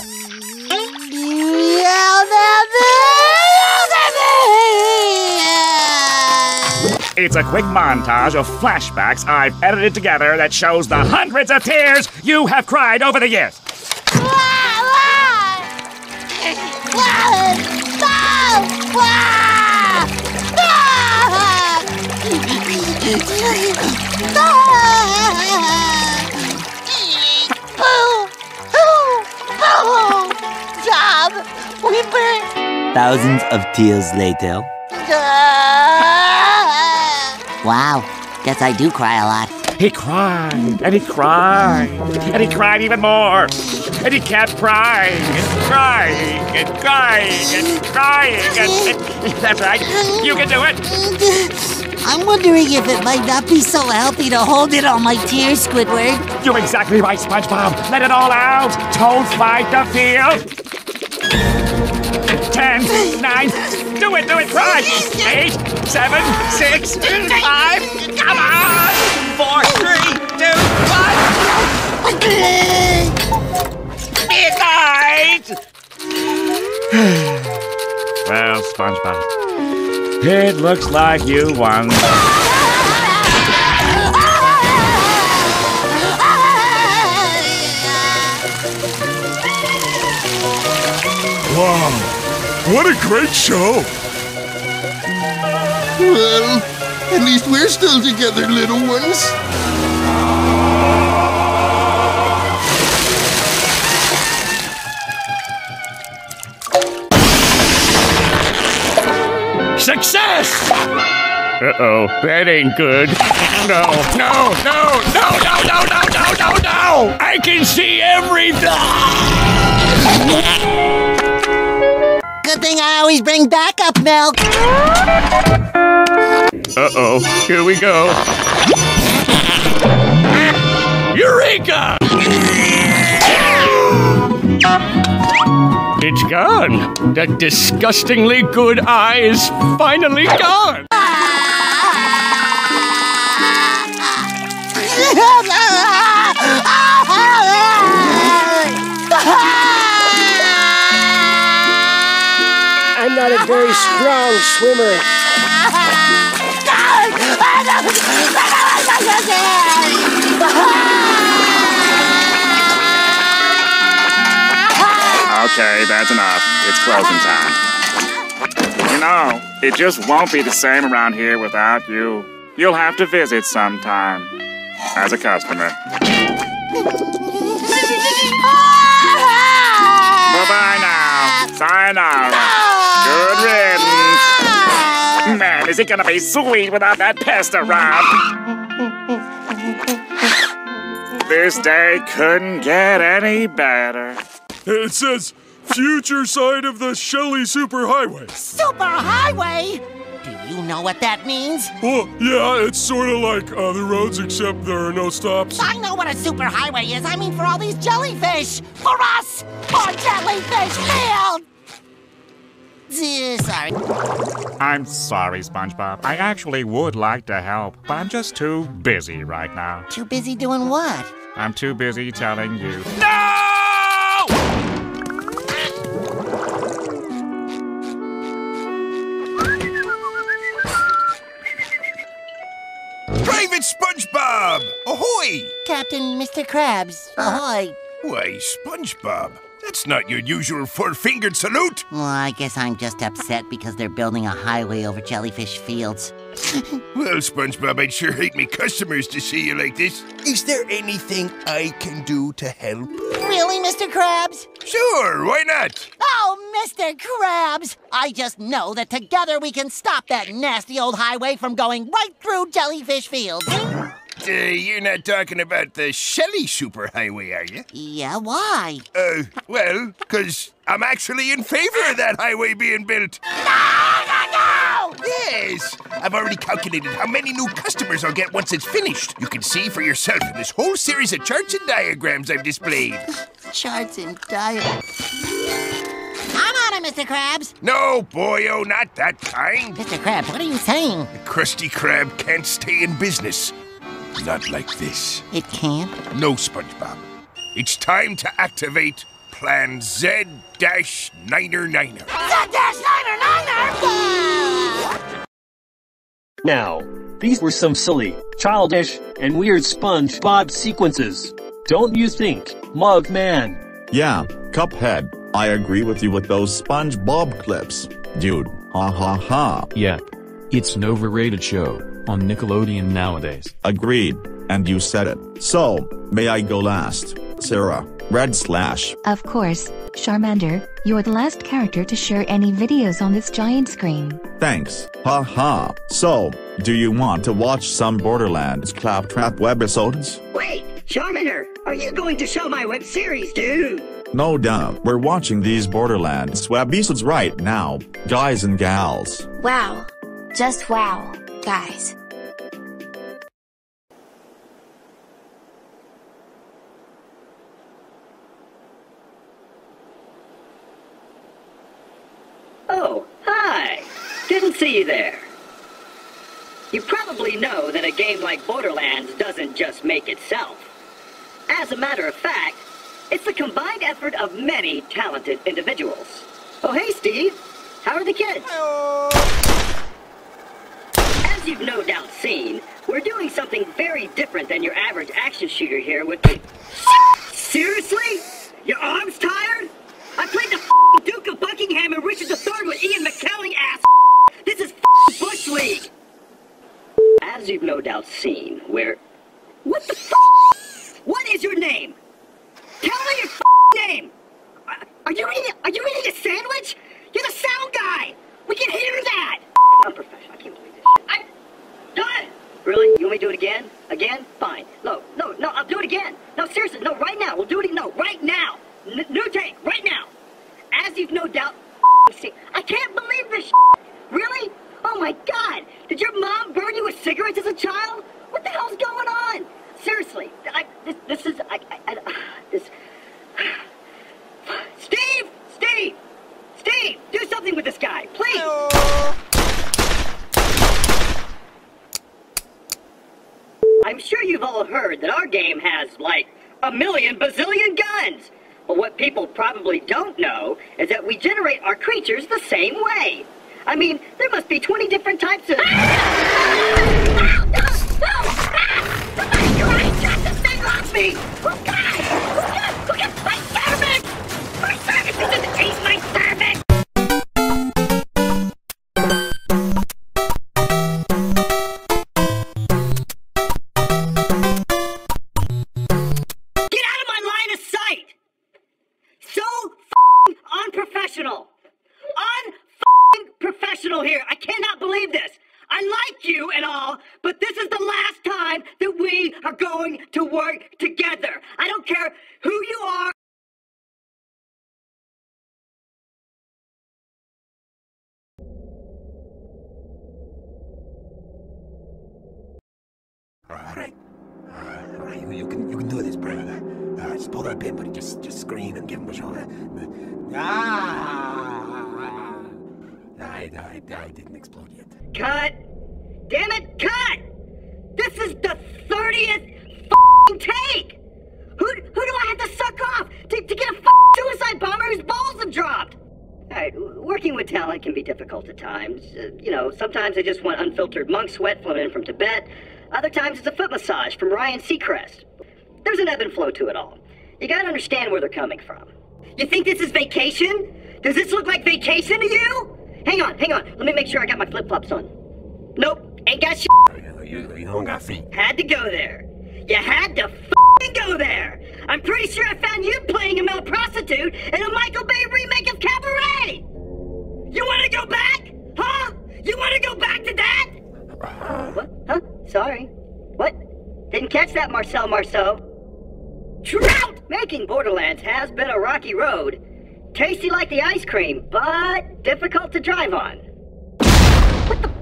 It's a quick montage of flashbacks I've edited together that shows the hundreds of tears you have cried over the years. Whimper. Thousands of tears later. Wow, guess I do cry a lot. He cried, and he cried, and he cried even more. And he kept crying, and crying, and crying, and crying. And, and- that's right, you can do it. I'm wondering if it might not be so healthy to hold in all my tears, Squidward. You're exactly right, SpongeBob. Let it all out. Don't fight the field. Ten, nine, do it, do it, cry. Eight, seven, six, five. Come on. Four, three, two, one. Midnight. well, SpongeBob, it looks like you won. Wow, what a great show! Well, at least we're still together, little ones. Success! Uh-oh, that ain't good. No, no, no, no, no, no, no, no, no, no! I can see everything! Good thing I always bring backup milk. Uh-oh, here we go. Eureka! It's gone. That disgustingly good eye is finally gone. I'm not a very strong swimmer. Okay, that's enough. It's closing time. You know, it just won't be the same around here without you. You'll have to visit sometime as a customer. Bye bye now. Sayonara. Good riddance. Man, is it gonna be sweet without that pest around? This day couldn't get any better. It says future side of the Shelly Superhighway. Superhighway? Do you know what that means? Well, yeah, it's sort of like other roads, except there are no stops. I know what a superhighway is. I mean, for all these jellyfish. For us! Our jellyfish field! Sorry. I'm sorry, SpongeBob. I actually would like to help, but I'm just too busy right now. Too busy doing what? I'm too busy telling you. No! Private SpongeBob! Ahoy! Captain Mr. Krabs, ahoy. Why, SpongeBob, that's not your usual four-fingered salute. Well, I guess I'm just upset because they're building a highway over jellyfish fields. [laughs] Well, SpongeBob, I'd sure hate me customers to see you like this. Is there anything I can do to help? Really, Mr. Krabs? Sure, why not? Oh, Mr. Krabs! I just know that together we can stop that nasty old highway from going right through Jellyfish Field. Uh, you're not talking about the Shelly Superhighway, are you? Yeah, why? Uh, well, because I'm actually in favor of that highway being built. No, no, no! Yes! I've already calculated how many new customers I'll get once it's finished. You can see for yourself in this whole series of charts and diagrams I've displayed. [laughs] Charts and diagrams. I'm on it, Mr. Krabs. No, boyo, not that kind. Mr. Krabs, what are you saying? The Krusty Krab can't stay in business. Not like this. It can't? No, SpongeBob. It's time to activate Plan Z Dash Niner Niner. Z Dash Niner Niner! Now, these were some silly, childish, and weird SpongeBob sequences. Don't you think, Mugman? Yeah, Cuphead, I agree with you with those SpongeBob clips. Dude, ha ha ha. Yep. It's an overrated show on Nickelodeon nowadays. Agreed, and you said it. So, may I go last? Sarah, Red Slash. Of course, Charmander, you're the last character to share any videos on this giant screen. Thanks, ha ha. So, do you want to watch some Borderlands Claptrap webisodes? Wait, Charmander, are you going to show my web series, dude? No doubt, we're watching these Borderlands webisodes right now, guys and gals. Wow. Just wow, guys. Oh, hi. Didn't see you there. You probably know that a game like Borderlands doesn't just make itself. As a matter of fact, it's the combined effort of many talented individuals. Oh, hey, Steve. How are the kids? As you've no doubt seen, we're doing something very different than your average action shooter here with... Seriously? Your arm's tired? I played the Duke of Buckingham and Richard III with Ian McKellen, ass This is Bush League! As you've no doubt seen, we're... What the? What is your name? Tell me your name! Are- you eating, are you eating a sandwich? You're the sound guy! We can hear that! Unprofessional, I can't believe this shit. I'm done! Really? You want me to do it again? Again? Fine. No, no, no, I'll do it again. No, seriously, no, right now. We'll do it, no, right now. N- new take, right now. As you've no doubt [laughs] seen. I can't believe this. [laughs] Really? Oh my god! Did your mom burn you with cigarettes as a child? What the hell's going on? Seriously, I, this, this is, I, I, I, [sighs] this, [sighs] Steve! Steve! Steve! Do something with this guy, please! I'm sure you've all heard that our game has, like, a million bazillion guns! But what people probably don't know is that we generate our creatures the same way. I mean, there must be 20 different types of... who got my my Alright, working with talent can be difficult at times. Uh, you know, sometimes I just want unfiltered monk sweat flown in from Tibet. Other times it's a foot massage from Ryan Seacrest. There's an ebb and flow to it all. You gotta understand where they're coming from. You think this is vacation? Does this look like vacation to you? Hang on, hang on. Let me make sure I got my flip flops on. Nope, Ain't got shit. You, you don't got feet. Had to go there. You had to go there. I'm pretty sure I found you playing a male prostitute in a Michael Bay remake of Cabaret. You want to go back? Huh? You want to go back to that? What? Huh? Sorry. What? Didn't catch that, Marcel Marceau. Trout! Making Borderlands has been a rocky road. Tasty like the ice cream, but difficult to drive on. What the?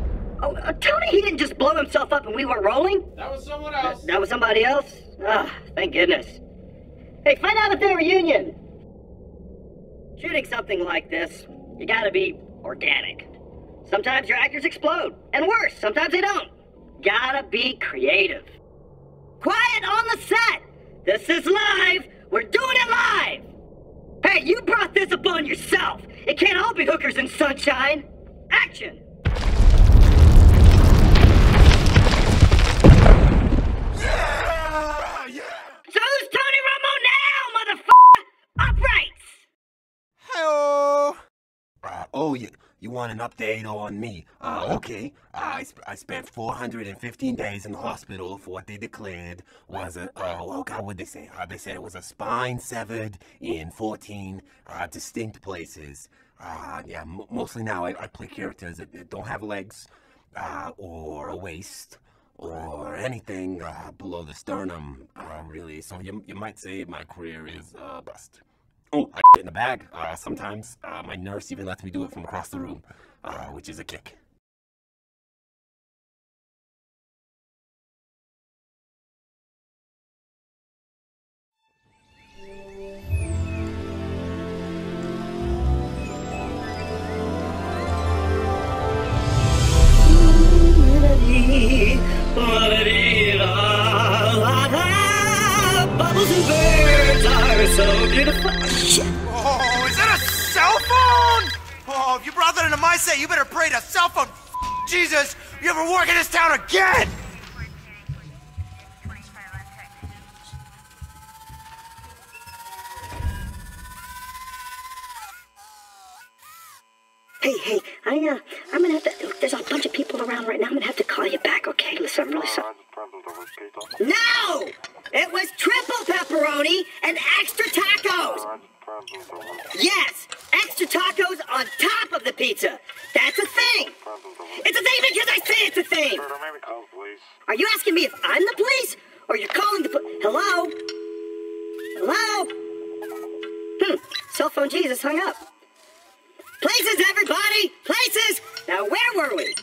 Oh, uh, tell he didn't just blow himself up and we weren't rolling? That was someone else. That was somebody else? Ah, thank goodness. Hey, find out if they're a union. Shooting something like this, you gotta be organic. Sometimes your actors explode, and worse, sometimes they don't. Gotta be creative. Quiet on the set! This is live! We're doing it live! Hey, you brought this upon yourself! It can't all be hookers and sunshine! Action! Hello. Uh, oh, you, you want an update on me? Uh, okay. I, sp- I spent 415 days in the hospital for what they declared was a, oh God, what they say? Uh, they said it was a spine severed in 14 uh, distinct places. Uh, yeah, mostly now I, I play characters that, that don't have legs uh, or a waist or anything uh, below the sternum, uh, really. So you, you might say my career is uh, bust. Oh, I get in the bag. Uh, sometimes uh, my nurse even lets me do it from across the room, uh, which is a kick. Set, you better pray to cell phone. Jesus, you ever work in this town again? Hey, hey, I, uh, I'm gonna have to. There's a bunch of people around right now. I'm gonna have to call you back, okay? Listen, I'm really sorry. No! It was triple pepperoni and extra tacos! Yes, extra tacos on top of the pizza. That's a thing! It's a thing because I say it's a thing! Are you asking me if I'm the police? Or you're calling the police? Hello? Hello? Hmm, cell phone Jesus hung up. Places, everybody! Places! Now, where were we?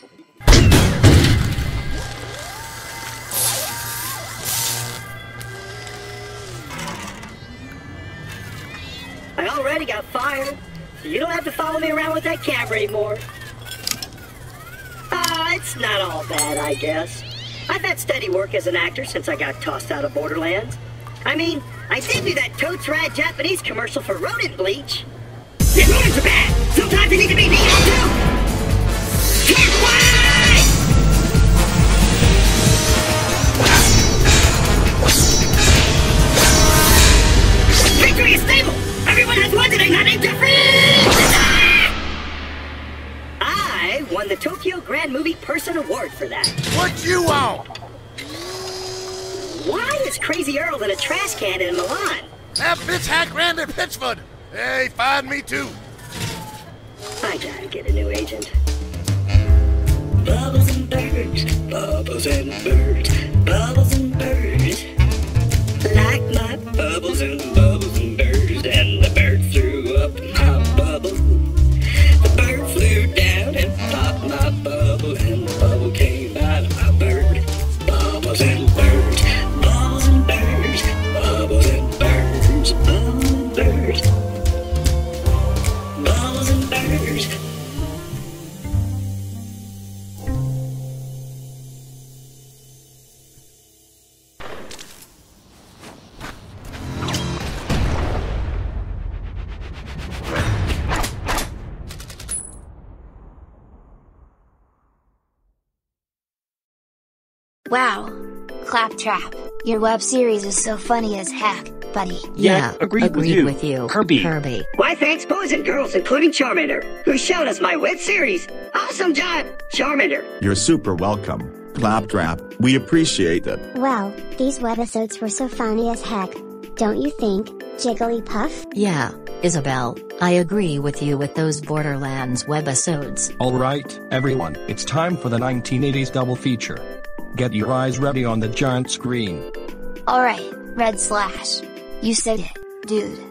I already got fired. So you don't have to follow me around with that camera anymore. Ah, it's not all bad, I guess. I've had steady work as an actor since I got tossed out of Borderlands. I mean, I did do that totes rad Japanese commercial for rodent bleach. Yeah, rodents are bad. Sometimes they need to be beat Tokyo Grand Movie Person Award for that. What you want? Why is Crazy Earl in a trash can in Milan? That bitch hack Randy Pitchford. Hey, find me too. I gotta get a new agent. Bubbles and birds, bubbles and birds, bubbles and birds. Like my bubbles and bubbles bubble, and Wow. Claptrap, your web series is so funny as heck, buddy. Yeah, agreed with you. with you. Kirby. Kirby. Why, thanks, boys and girls, including Charmander, who showed us my web series. Awesome job, Charmander. You're super welcome. Claptrap, we appreciate it. Well, these webisodes were so funny as heck. Don't you think, Jigglypuff? Yeah, Isabel, I agree with you with those Borderlands webisodes. Alright, everyone, it's time for the 1980s double feature. Get your eyes ready on the giant screen. Alright, Red Slash. You said it, dude.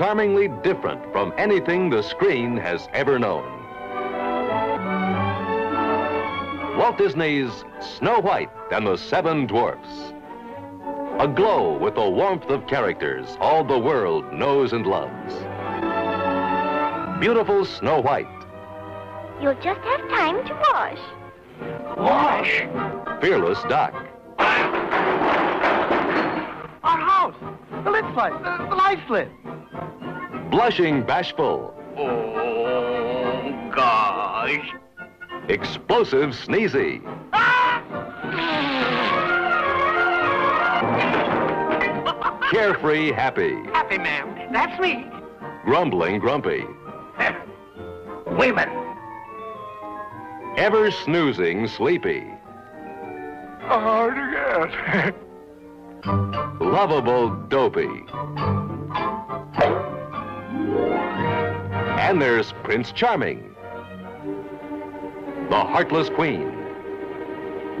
Charmingly different from anything the screen has ever known. Walt Disney's Snow White and the Seven Dwarfs. Aglow with the warmth of characters all the world knows and loves. Beautiful Snow White. You'll just have time to wash. Wash. Fearless Doc. Our house! The lit slide! The, the light slid! Blushing Bashful. Oh, gosh. Explosive Sneezy. Carefree Happy. Happy, ma'am. That's me. Grumbling Grumpy. [laughs] Women. Ever snoozing Sleepy. Hard to get. Lovable Dopey. And there's Prince Charming. The Heartless Queen. [laughs]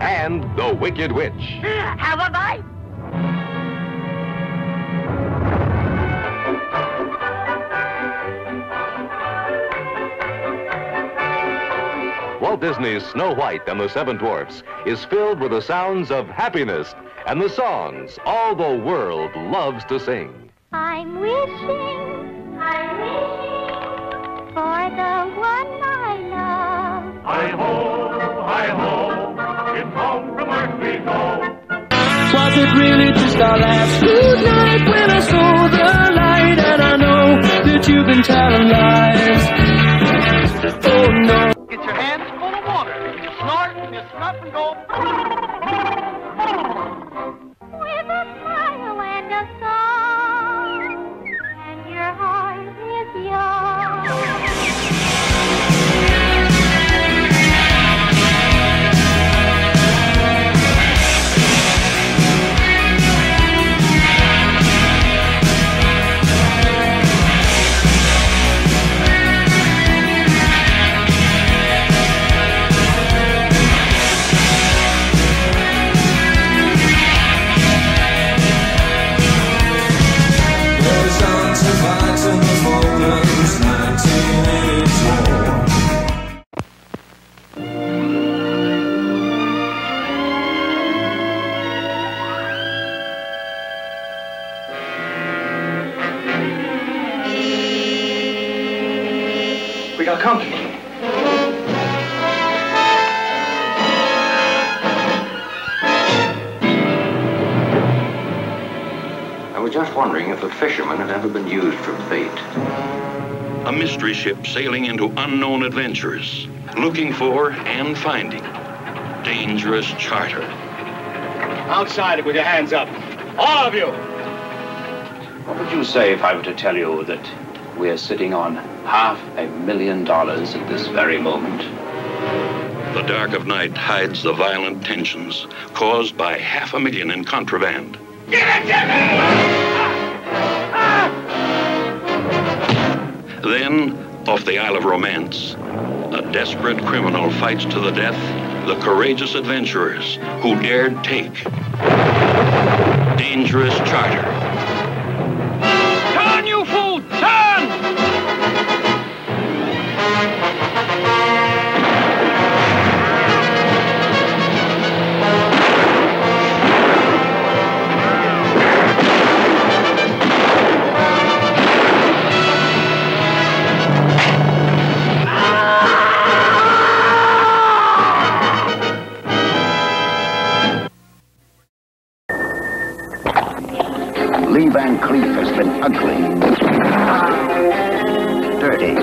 and the Wicked Witch. Have a bite. Disney's Snow White and the Seven Dwarfs is filled with the sounds of happiness and the songs all the world loves to sing. I'm wishing, I'm wishing for the one I love. Hi ho, hi ho, it's home from earth we go. Was it really just our last good night when I saw the light and I know that you've been telling lies? Oh no. Get your hands snort and you snuff and go. With a smile and a song, We got company. I was just wondering if the fisherman had ever been used for bait. A mystery ship sailing into unknown adventures, looking for and finding dangerous charter. Outside it with your hands up. All of you! What would you say if I were to tell you that we're sitting on half a million dollars at this very moment? The dark of night hides the violent tensions caused by half a million in contraband. Give it to me! Then, off the Isle of Romance, a desperate criminal fights to the death the courageous adventurers who dared take dangerous charter. Been ugly, dirty,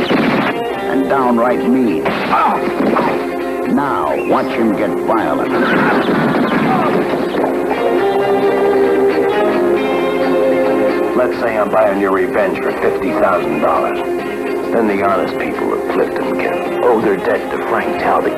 and downright mean. Now, watch him get violent. Let's say I'm buying your revenge for $50,000. Then the honest people of Clifton can owe their debt to Frank Talbot.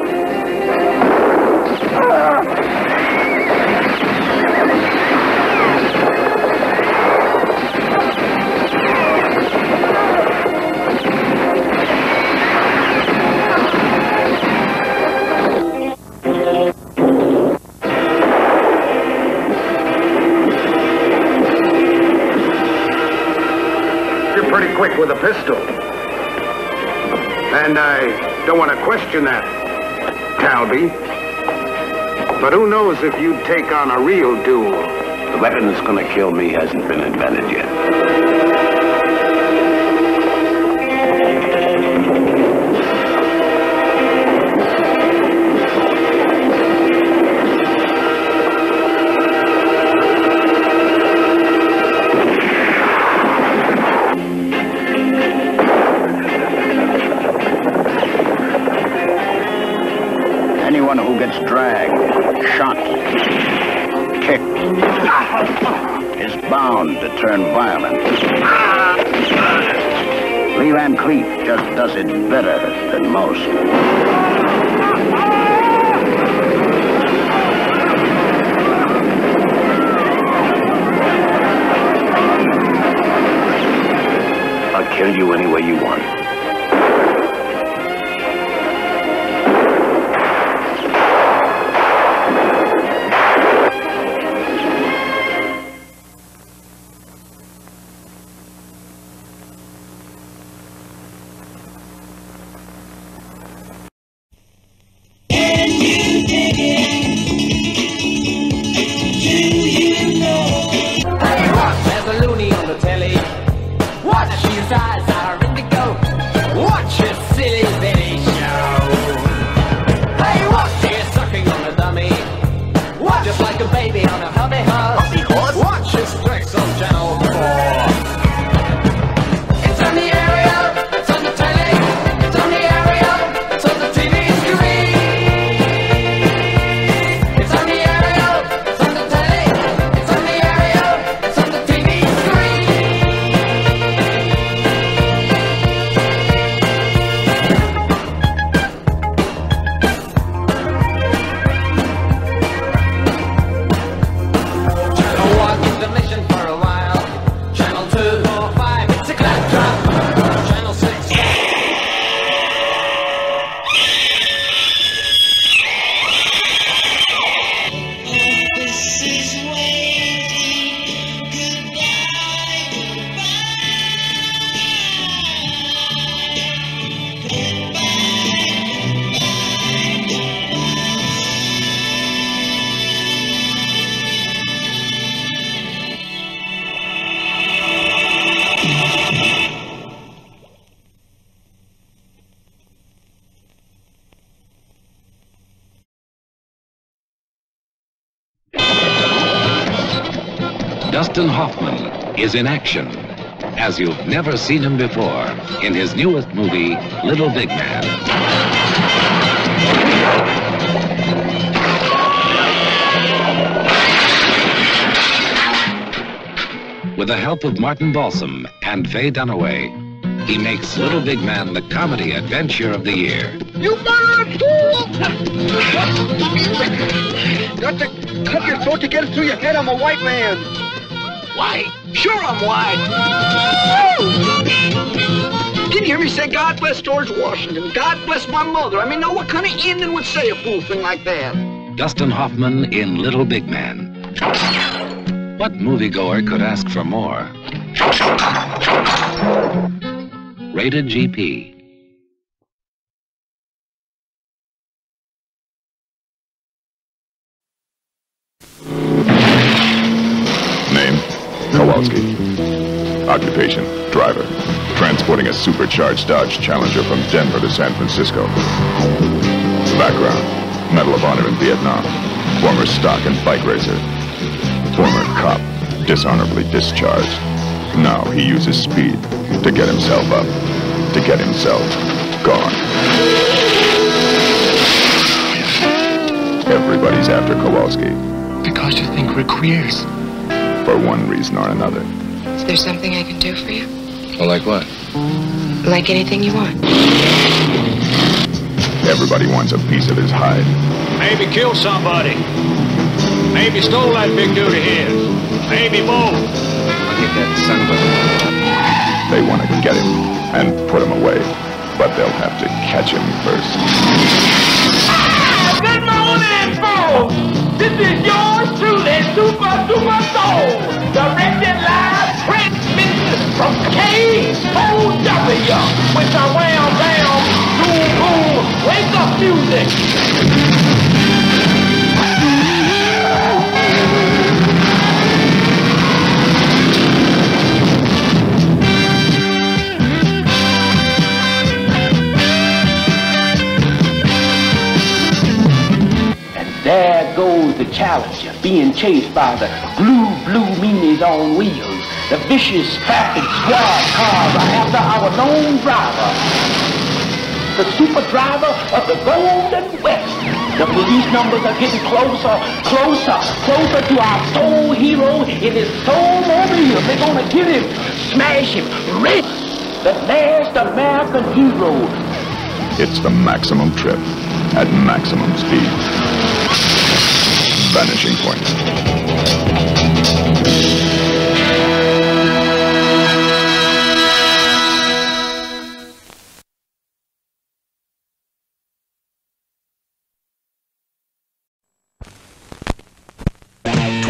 With a pistol. And I don't want to question that, Talby. But who knows if you'd take on a real duel? The weapon that's gonna kill me hasn't been invented yet. Cleef just does it better than most. Is in action as you've never seen him before in his newest movie, Little Big Man. With the help of Martin Balsam and Faye Dunaway, he makes Little Big Man the comedy adventure of the year. You murdered fool! Got to cut your throat to get it through your head. I'm a white man. White? Sure I'm white. Didn't you hear me say God bless George Washington? God bless my mother. I mean, now what kind of Indian would say a fool thing like that? Dustin Hoffman in Little Big Man. What moviegoer could ask for more? Rated GP. Supercharged Dodge Challenger from Denver to San Francisco. Background. Medal of Honor in Vietnam. Former stock and bike racer. Former cop. Dishonorably discharged. Now he uses speed to get himself up. To get himself gone. Everybody's after Kowalski. Because you think we're queers. For one reason or another. Is there something I can do for you? Well, like what? Like anything you want. Everybody wants a piece of his hide. Maybe kill somebody. Maybe stole that big dude of his. Maybe both. I'll get that son of a... They want to get him and put him away. But they'll have to catch him first. Good morning, folks. This is yours truly, Super Super Soul, directed live transmission from KOW, with a wham bam, boom boom, wake up music. And there goes the challenger being chased by the blue, blue meanies on wheels. The vicious traffic squad cars are after our known driver. The super driver of the Golden West. The police numbers are getting closer, closer, closer to our soul hero in his soul mobile. They're gonna get him, smash him, rip the last American hero. It's the maximum trip at maximum speed. Vanishing point.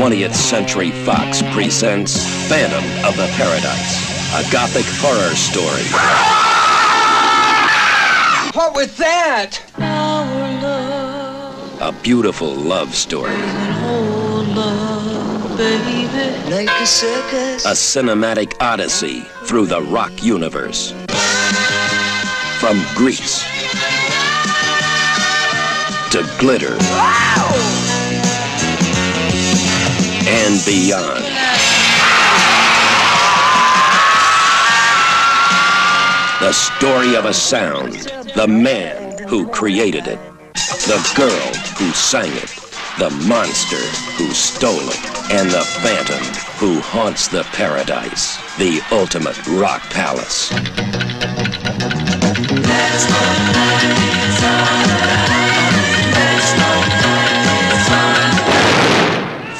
Twentieth Century Fox presents Phantom of the Paradise, a gothic horror story. What was that? A beautiful love story. Like a circus. A cinematic odyssey through the rock universe. From grease to glitter and beyond. The story of a sound, the man who created it, the girl who sang it, the monster who stole it, and the phantom who haunts the paradise, the ultimate rock palace.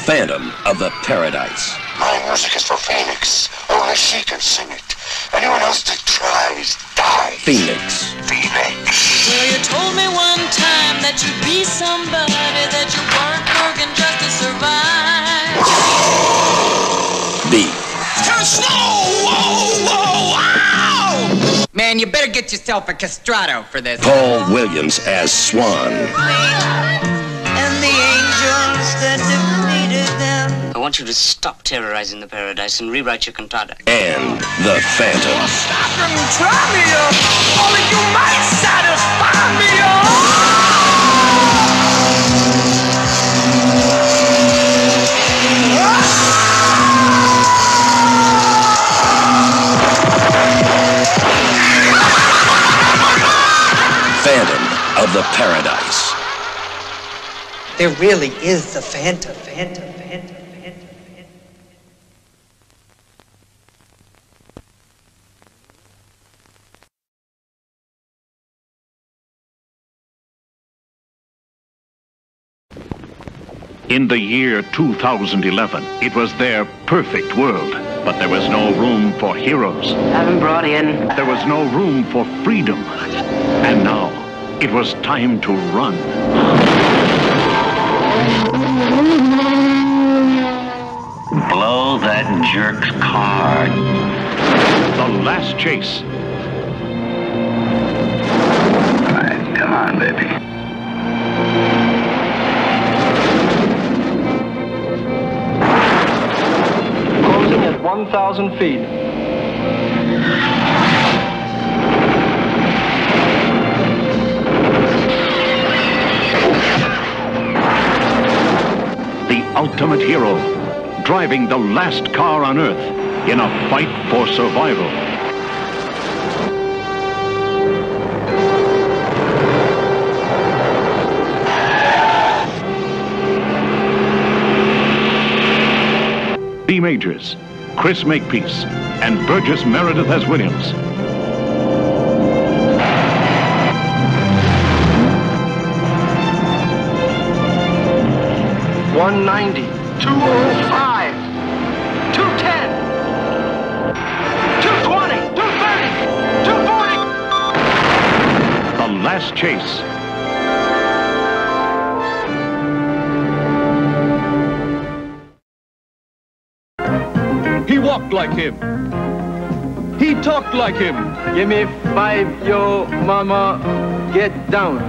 Phantom of the Paradise. My music is for Phoenix. Only she can sing it. Anyone else that tries dies. Phoenix. Phoenix. Well, you told me one time that you'd be somebody, that you weren't working just to survive. B. Snow! Whoa, whoa, wow! Man, you better get yourself a castrato for this. Paul Williams as Swan. And the angels that defeated them. I want you to stop terrorizing the paradise and rewrite your cantata. And the Phantom. Stop Try me, uh, only you might satisfy me, uh. Phantom of the Paradise. There really is the Phantom, Phantom, Phantom, Phantom. In the year 2011, it was their perfect world. But there was no room for heroes. Haven't brought in. There was no room for freedom. And now, it was time to run. Blow that jerk's car. The last chase. All right, come on, baby. 1,000 feet. The ultimate hero, driving the last car on Earth in a fight for survival. Majors, Chris Makepeace, and Burgess Meredith as Williams. One ninety. Two oh five. Two ten. Two twenty. Two thirty. Two forty. The last chase. He walked like him. He talked like him. Give me five, yo, mama. Get down.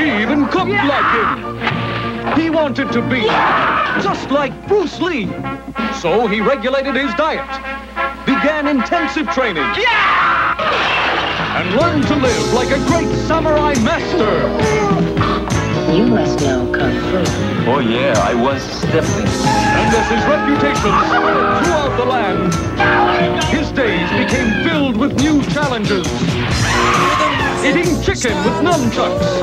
He even cooked like him. He wanted to be just like Bruce Lee. So he regulated his diet, began intensive training, and learned to live like a great samurai master. You must know Kung Fu. Oh yeah, I was stiffly. And as his reputation spread throughout the land, his days became filled with new challenges. Eating chicken with nunchucks,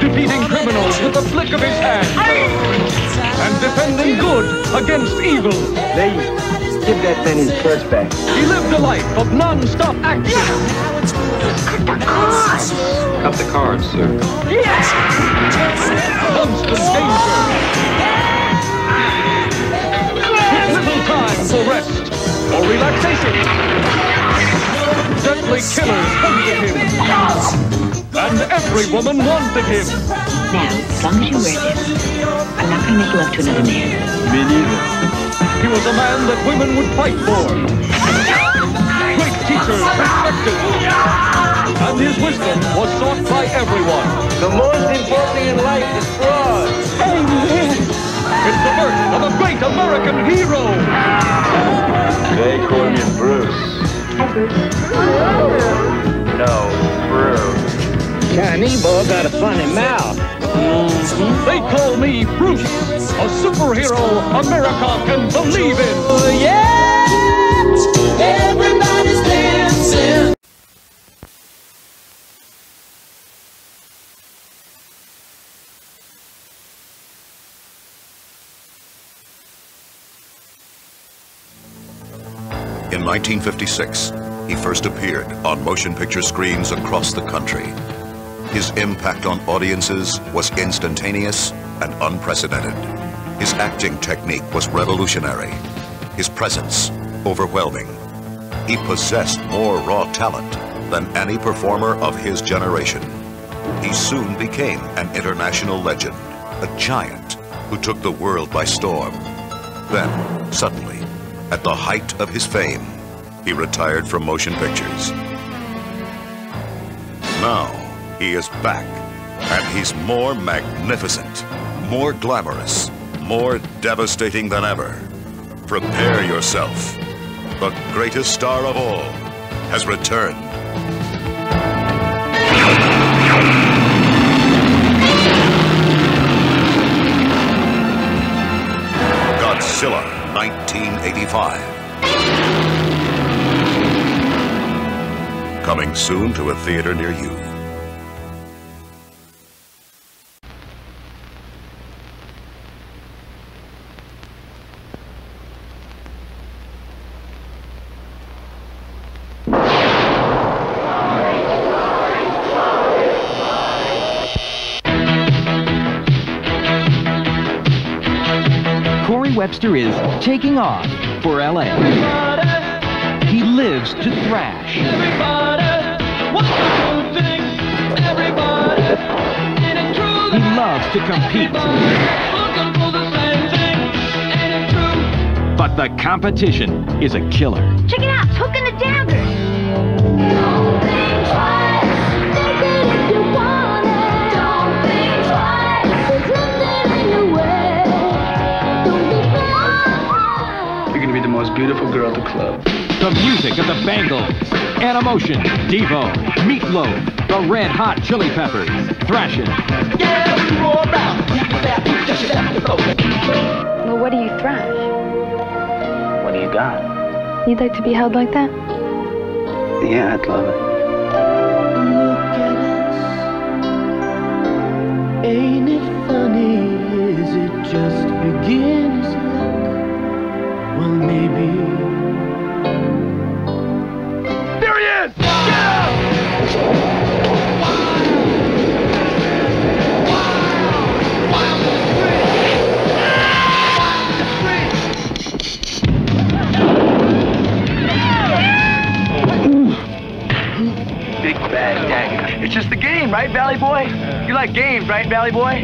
defeating criminals with a flick of his hand, and defending good against evil. They give that man his purse back. He lived a life of non-stop action. Cut the cards, sir. Yes. Constant danger. Little time for rest or relaxation. Deadly killers hated him. And every woman wanted him. Now, as long as you wear this, I'm not going to make love to another man. Me neither. He was a man that women would fight for. Great teachers respected. And his wisdom was sought by everyone. The most important thing in life is fraud. Amen. It's the birth of a great American hero. They call me Bruce. No, Bruce. Chinese boy got a funny mouth. They call me Bruce, a superhero America can believe in. Oh, yeah! Everybody's dancing. In 1956, he first appeared on motion picture screens across the country. His impact on audiences was instantaneous and unprecedented. His acting technique was revolutionary. His presence overwhelming. He possessed more raw talent than any performer of his generation. He soon became an international legend, a giant who took the world by storm. Then, suddenly, at the height of his fame, he retired from motion pictures. Now, he is back, and he's more magnificent, more glamorous, more devastating than ever. Prepare yourself. The greatest star of all has returned. Godzilla 1985. Coming soon to a theater near you. Webster is taking off for LA. He lives to thrash. He loves to compete. But the competition is a killer. Check it out, it's Hook beautiful girl at the club. The music of the Bangles, Animotion, Devo, Meatloaf, the Red Hot Chili Peppers, Thrashin'. Well, what do you thrash? What do you got? You'd like to be held like that? Yeah, I'd love it. Ain't it funny? Is it just beginner's luck? Well, maybe. There he is! Get Big bad dagger. It's just the game, right, Valley Boy? You like games, right, Valley Boy?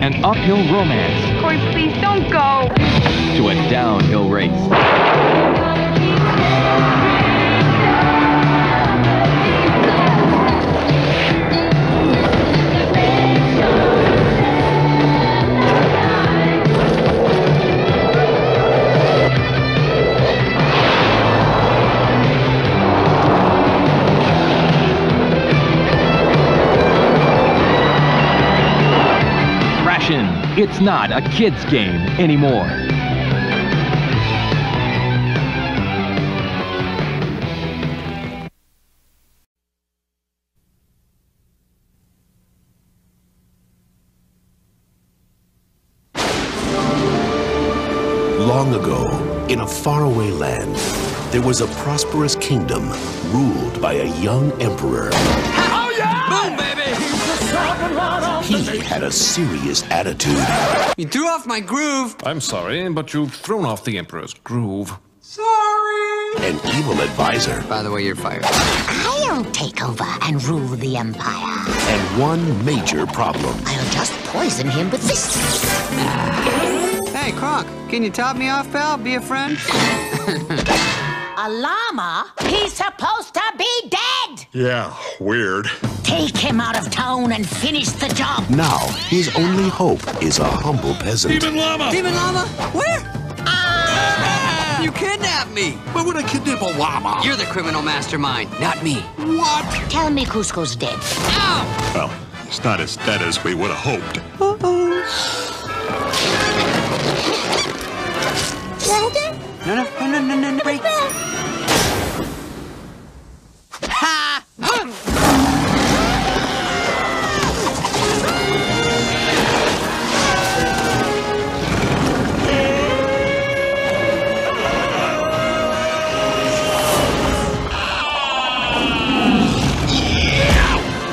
An uphill romance Corey, please don't go. To a downhill race. It's not a kid's game anymore. Faraway land, there was a prosperous kingdom ruled by a young emperor. Oh, yeah! Boom, baby! He had a serious attitude. You threw off my groove. I'm sorry, but you've thrown off the Emperor's groove. Sorry. An evil advisor. By the way, you're fired. I'll take over and rule the Empire. And one major problem. I'll just poison him with this. Ah. Hey, Kronk, can you top me off, pal? Be a friend? [laughs] A llama? He's supposed to be dead! Yeah, weird. Take him out of town and finish the job. Now, his only hope is a humble peasant. Llama! Demon Llama? Where? Ah! You kidnapped me! Why would I kidnap a llama? You're the criminal mastermind, not me. What? Tell me Kuzco's dead. Well, he's not as dead as we would have hoped. Walter? No, no, no, no, no, no, no, break. Ha!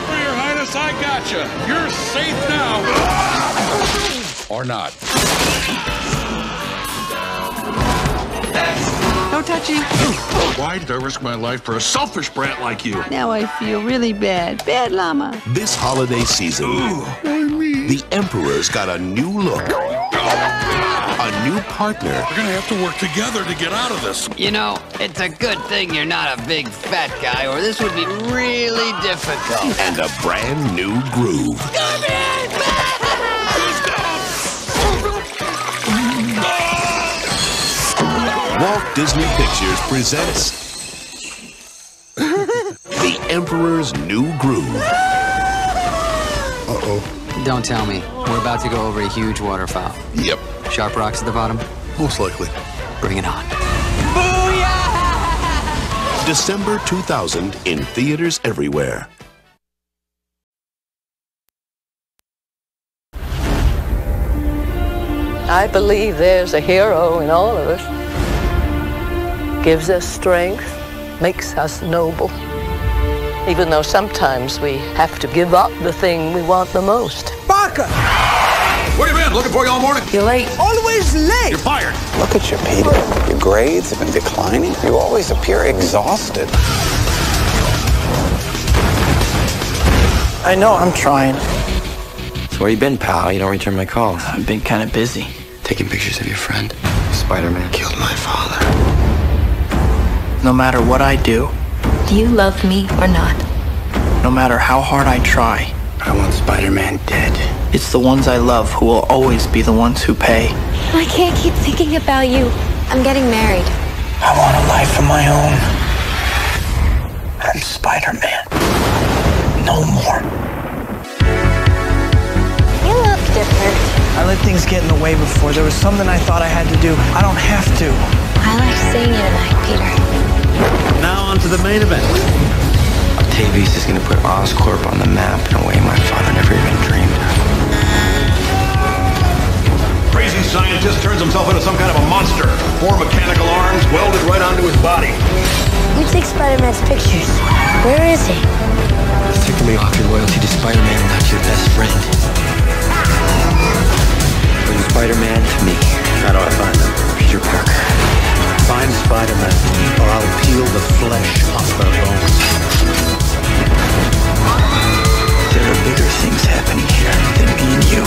Your Highness, I gotcha. You're safe now. or not. No touchy. [gasps] Why did I risk my life for a selfish brat like you? Now I feel really bad. Bad llama. This holiday season, the Emperor's got a new look, a new partner, We're gonna have to work together to get out of this. You know, it's a good thing you're not a big fat guy, or this would be really difficult. and a brand new groove. Come Walt Disney Pictures presents The Emperor's New Groove. Uh-oh. Don't tell me. We're about to go over a huge waterfowl. Yep. Sharp rocks at the bottom? Most likely. Bring it on. December 2000 in theaters everywhere. I believe there's a hero in all of us. Gives us strength, makes us noble. Even though sometimes we have to give up the thing we want the most. Barker! Where you been? Looking for you all morning. You're late. Always late. You're fired. Look at you, Peter. Your grades have been declining. You always appear exhausted. I know, I'm trying. So where you been, pal? You don't return my calls. I've been kind of busy. Taking pictures of your friend. Spider-Man killed my father. No matter what I do, Do you love me or not? no matter how hard I try, I want Spider-Man dead. it's the ones I love who will always be the ones who pay. I can't keep thinking about you. I'm getting married. I want a life of my own. And Spider-Man. No more. You look different. I let things get in the way before. There was something I thought I had to do. I don't have to. I like seeing you tonight, Peter. Now on to the main event. Octavius is gonna put Oscorp on the map in a way my father never even dreamed of. Crazy scientist turns himself into some kind of a monster. Four mechanical arms welded right onto his body. You take Spider-Man's pictures. Where is he? It's taking me off your loyalty to Spider-Man and not your best friend. Bring Spider-Man to me. How do I find him? Peter Parker. Find Spider-Man, or I'll peel the flesh off her bones. There are bigger things happening here than me and you.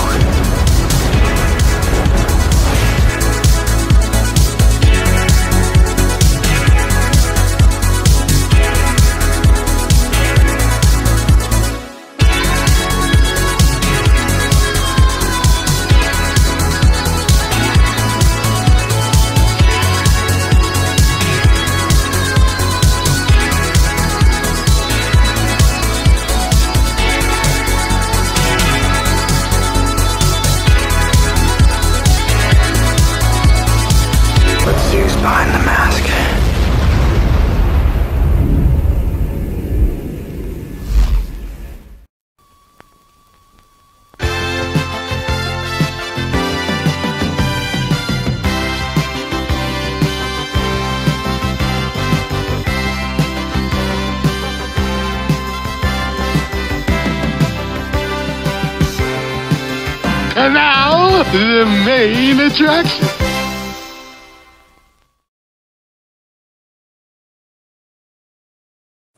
And now, the main attraction.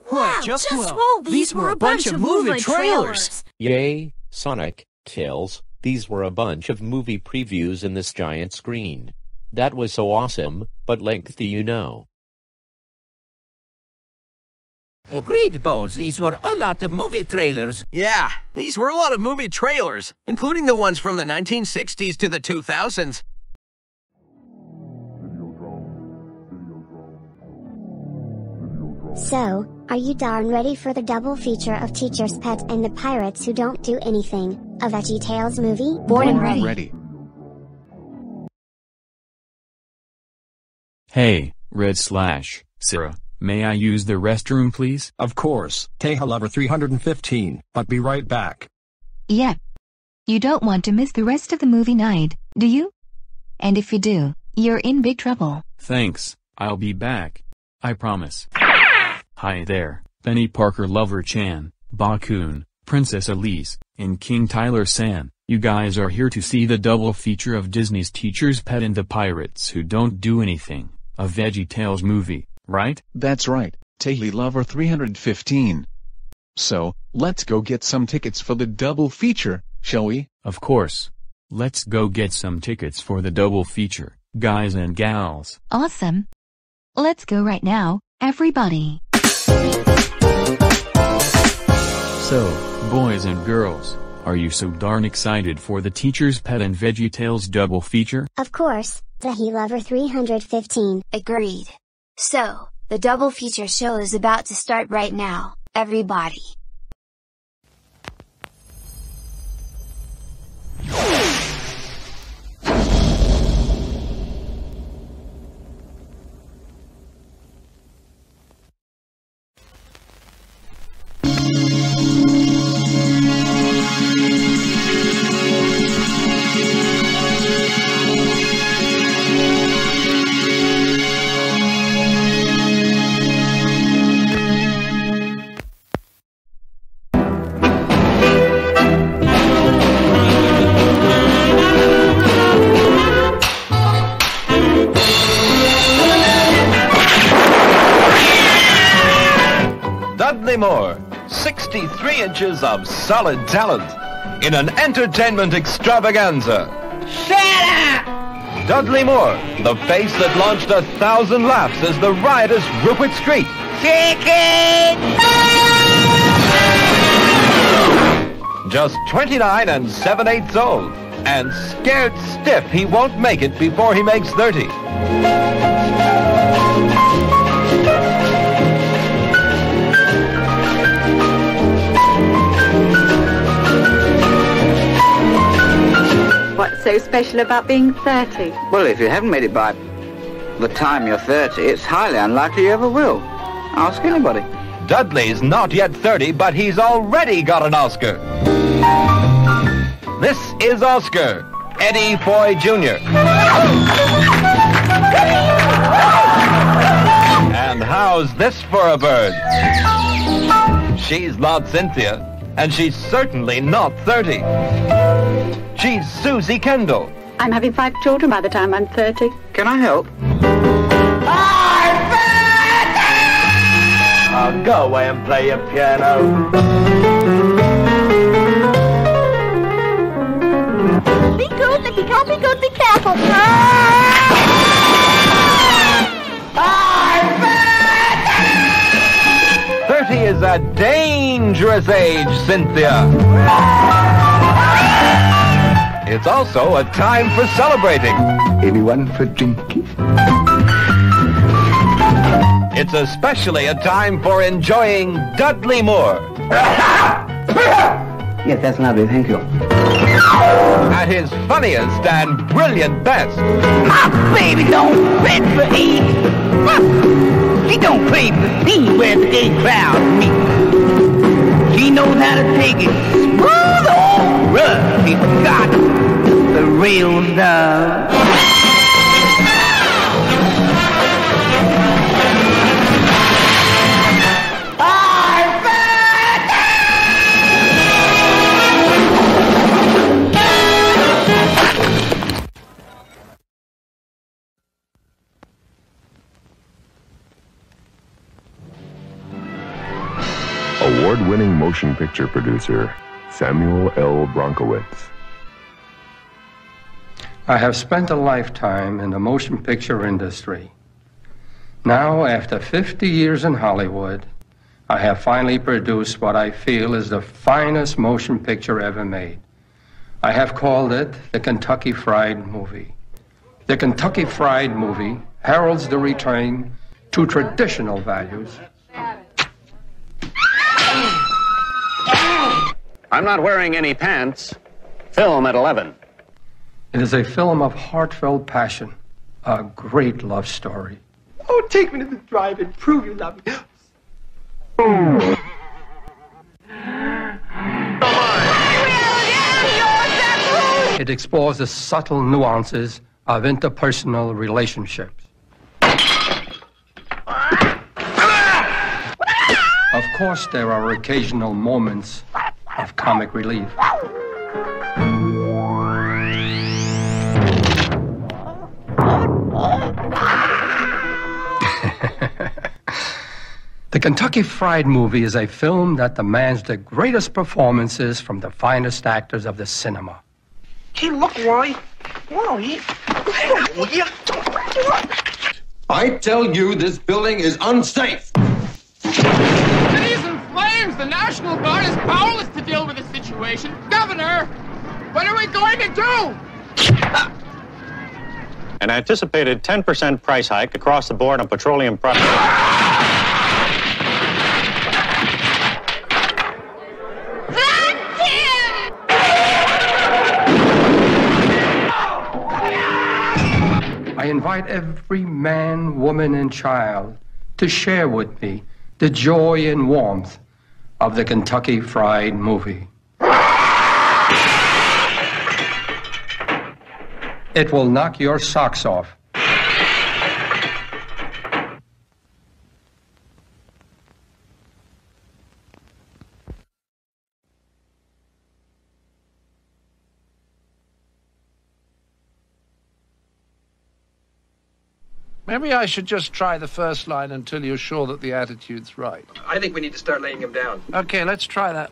What? Just, well, these were a bunch of movie trailers. Yay, Sonic, Tails, these were a bunch of movie previews in this giant screen. That was so awesome, but lengthy you know. Agreed, Bones. These were a lot of movie trailers. Yeah, these were a lot of movie trailers, including the ones from the 1960s to the 2000s. So, are you darn ready for the double feature of Teacher's Pet and the Pirates Who Don't Do Anything, a VeggieTales movie? Born and ready. Hey, Red Slash, Syara, may I use the restroom please? Of course, Tahee Lover 315, but be right back. Yeah. You don't want to miss the rest of the movie night, do you? And if you do, you're in big trouble. Thanks, I'll be back. I promise. [coughs] Hi there, Peni Parker Lover Chan, Bokkun, Princess Elise, and King Tyler San. You guys are here to see the double feature of Disney's Teacher's Pet and the Pirates Who Don't Do Anything, a VeggieTales movie, right? That's right, Tahee Lover 315. So, let's go get some tickets for the double feature, shall we? Of course. Let's go get some tickets for the double feature, guys and gals. Awesome. Let's go right now, everybody. So, boys and girls, are you so darn excited for the Teacher's Pet and VeggieTales double feature? Of course, Tahee Lover 315. Agreed. So, the double feature show is about to start right now, everybody. 63 inches of solid talent in an entertainment extravaganza. Shut up! Dudley Moore, the face that launched a thousand laughs as the riotous Rupert Street. Chicken! Just 29 and 7 eighths old, and scared stiff he won't make it before he makes 30. What's so special about being 30? Well, if you haven't made it by the time you're 30, it's highly unlikely you ever will. Ask anybody. Dudley's not yet 30, but he's already got an Oscar. This is Oscar, Eddie Foy Jr. And how's this for a bird? She's not Cynthia, and she's certainly not 30. She's Susie Kendall. I'm having five children by the time I'm 30. Can I help? I'm 30! Oh, go away and play your piano. Be good, if you can't be good, be careful. Thirty is a dangerous age, Cynthia. It's also a time for celebrating. Anyone for drinking? It's especially a time for enjoying Dudley Moore. [laughs] Yes, that's lovely, thank you. At his funniest and brilliant best. My baby don't fit for eight. She don't play for C where the eight crowd meet. She knows how to take it smooth She's got the real stuff. Award-winning motion picture producer Samuel L. Bronkowitz. I have spent a lifetime in the motion picture industry. Now, after 50 years in Hollywood, I have finally produced what I feel is the finest motion picture ever made. I have called it the Kentucky Fried Movie. The Kentucky Fried Movie heralds the return to traditional values I'm not wearing any pants. Film at 11. It is a film of heartfelt passion, a great love story. Oh, take me to the drive and Prove you love me. It explores the subtle nuances of interpersonal relationships. Of course, there are occasional moments of comic relief. [laughs] The Kentucky Fried Movie is a film that demands the greatest performances from the finest actors of the cinema. Hey, look, Roy. Whoa, he... I tell you, this building is unsafe. City's in flames! The National Guard is powerless to deal with the situation. Governor, what are we going to do? An anticipated 10% price hike across the board on petroleum products. I invite every man, woman, and child to share with me the joy and warmth of the Kentucky Fried Movie. It will knock your socks off. Maybe I should just try the first line until you're sure that the attitude's right. I think we need to start laying him down. Okay, let's try that.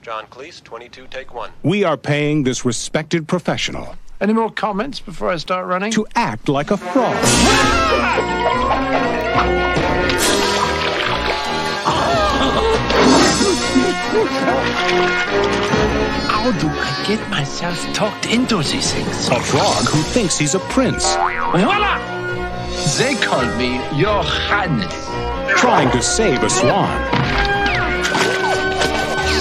John Cleese, 22, take one. We are paying this respected professional Any more comments before I start running? to act like a fraud. How do I get myself talked into these things? A frog who thinks he's a prince, Voila! They call me Your Highness. trying to save a swan.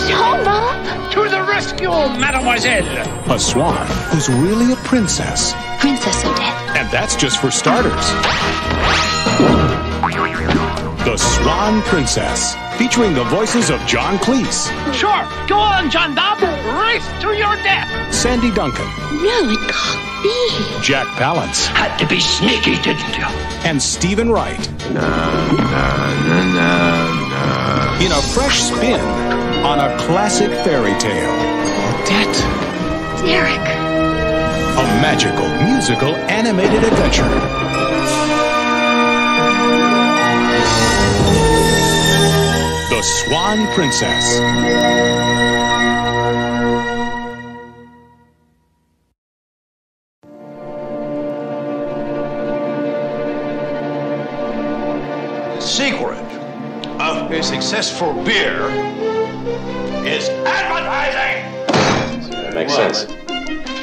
Shoma! To the rescue, mademoiselle! A swan who's really a princess. Princess Odette. And that's just for starters. The Swan Princess, featuring the voices of John Cleese, Sure, go on, Jean-Bob. Race to your death. Sandy Duncan, No, it can't be. Jack Palance, Had to be sneaky, didn't you? and Steven Wright. In a fresh spin on a classic fairy tale. That Derek. A magical, musical, animated adventure. The Swan Princess. The secret of a successful beer is advertising. Makes sense.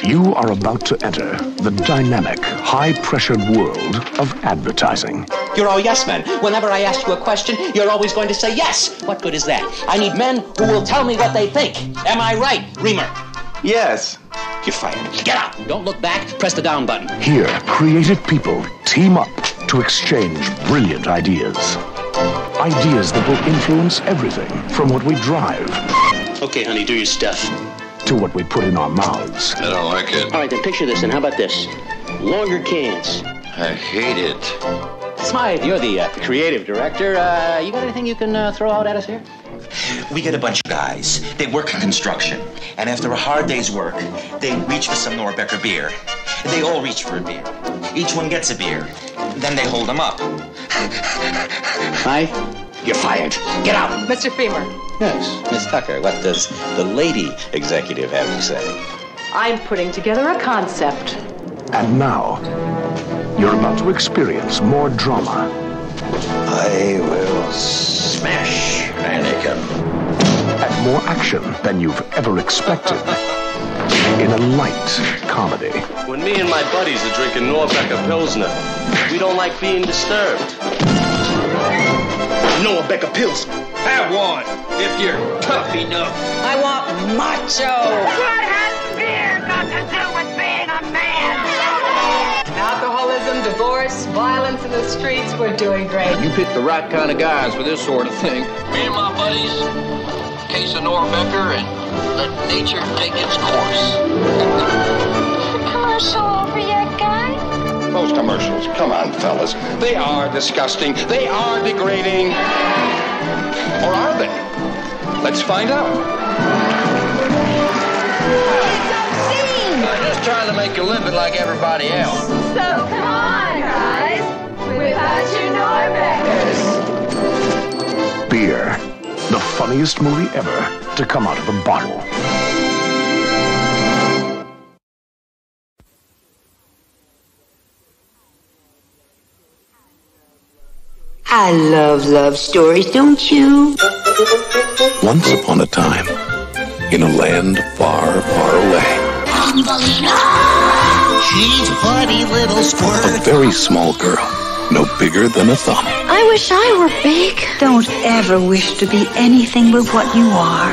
You are about to enter the dynamic, high pressured world of advertising. You're all yes men. Whenever I ask you a question, you're always going to say yes. What good is that? I need men who will tell me what they think. Am I right, Reamer? Yes. You're fired. Get out. Don't look back. Press the down button. Here, creative people team up to exchange brilliant ideas. Ideas that will influence everything from what we drive Okay, honey, do your stuff. To what we put in our mouths. I don't like it. All right, then picture this, and how about this? Longer cans. I hate it. Smythe, you're the uh, creative director. Uh, you got anything you can uh, throw out at us here? We get a bunch of guys. They work in construction. And after a hard day's work, they reach for some Norbecker beer. They all reach for a beer. Each one gets a beer. Then they hold them up. Hi. You're fired. Get out. Mr. Femer, Yes, Miss Tucker, what does the lady executive have to say? I'm putting together a concept. And now, you're about to experience more drama. I will smash Anakin. And more action than you've ever expected. In a light comedy. When me and my buddies are drinking Norbecker Pilsner, we don't like being disturbed. Norbecker Pills. Have one if you're tough enough. I want macho. What has beer got to do with being a man? Alcoholism, divorce, violence in the streets, we're doing great. You pick the right kind of guys for this sort of thing. Me and my buddies, case of Norbecker, and let nature take its course. Commercial over yet, guys? Those commercials, come on, fellas. They are disgusting. They are degrading. Or are they? Let's find out. I'm just trying to make a living like everybody else. So come on, guys. Without your Norbeckers. Beer. The funniest movie ever to come out of a bottle. I love love stories, don't you? Once upon a time, in a land far, far away, She's a funny little a very small girl, no bigger than a thumb, I wish I were big. Don't ever wish to be anything but what you are.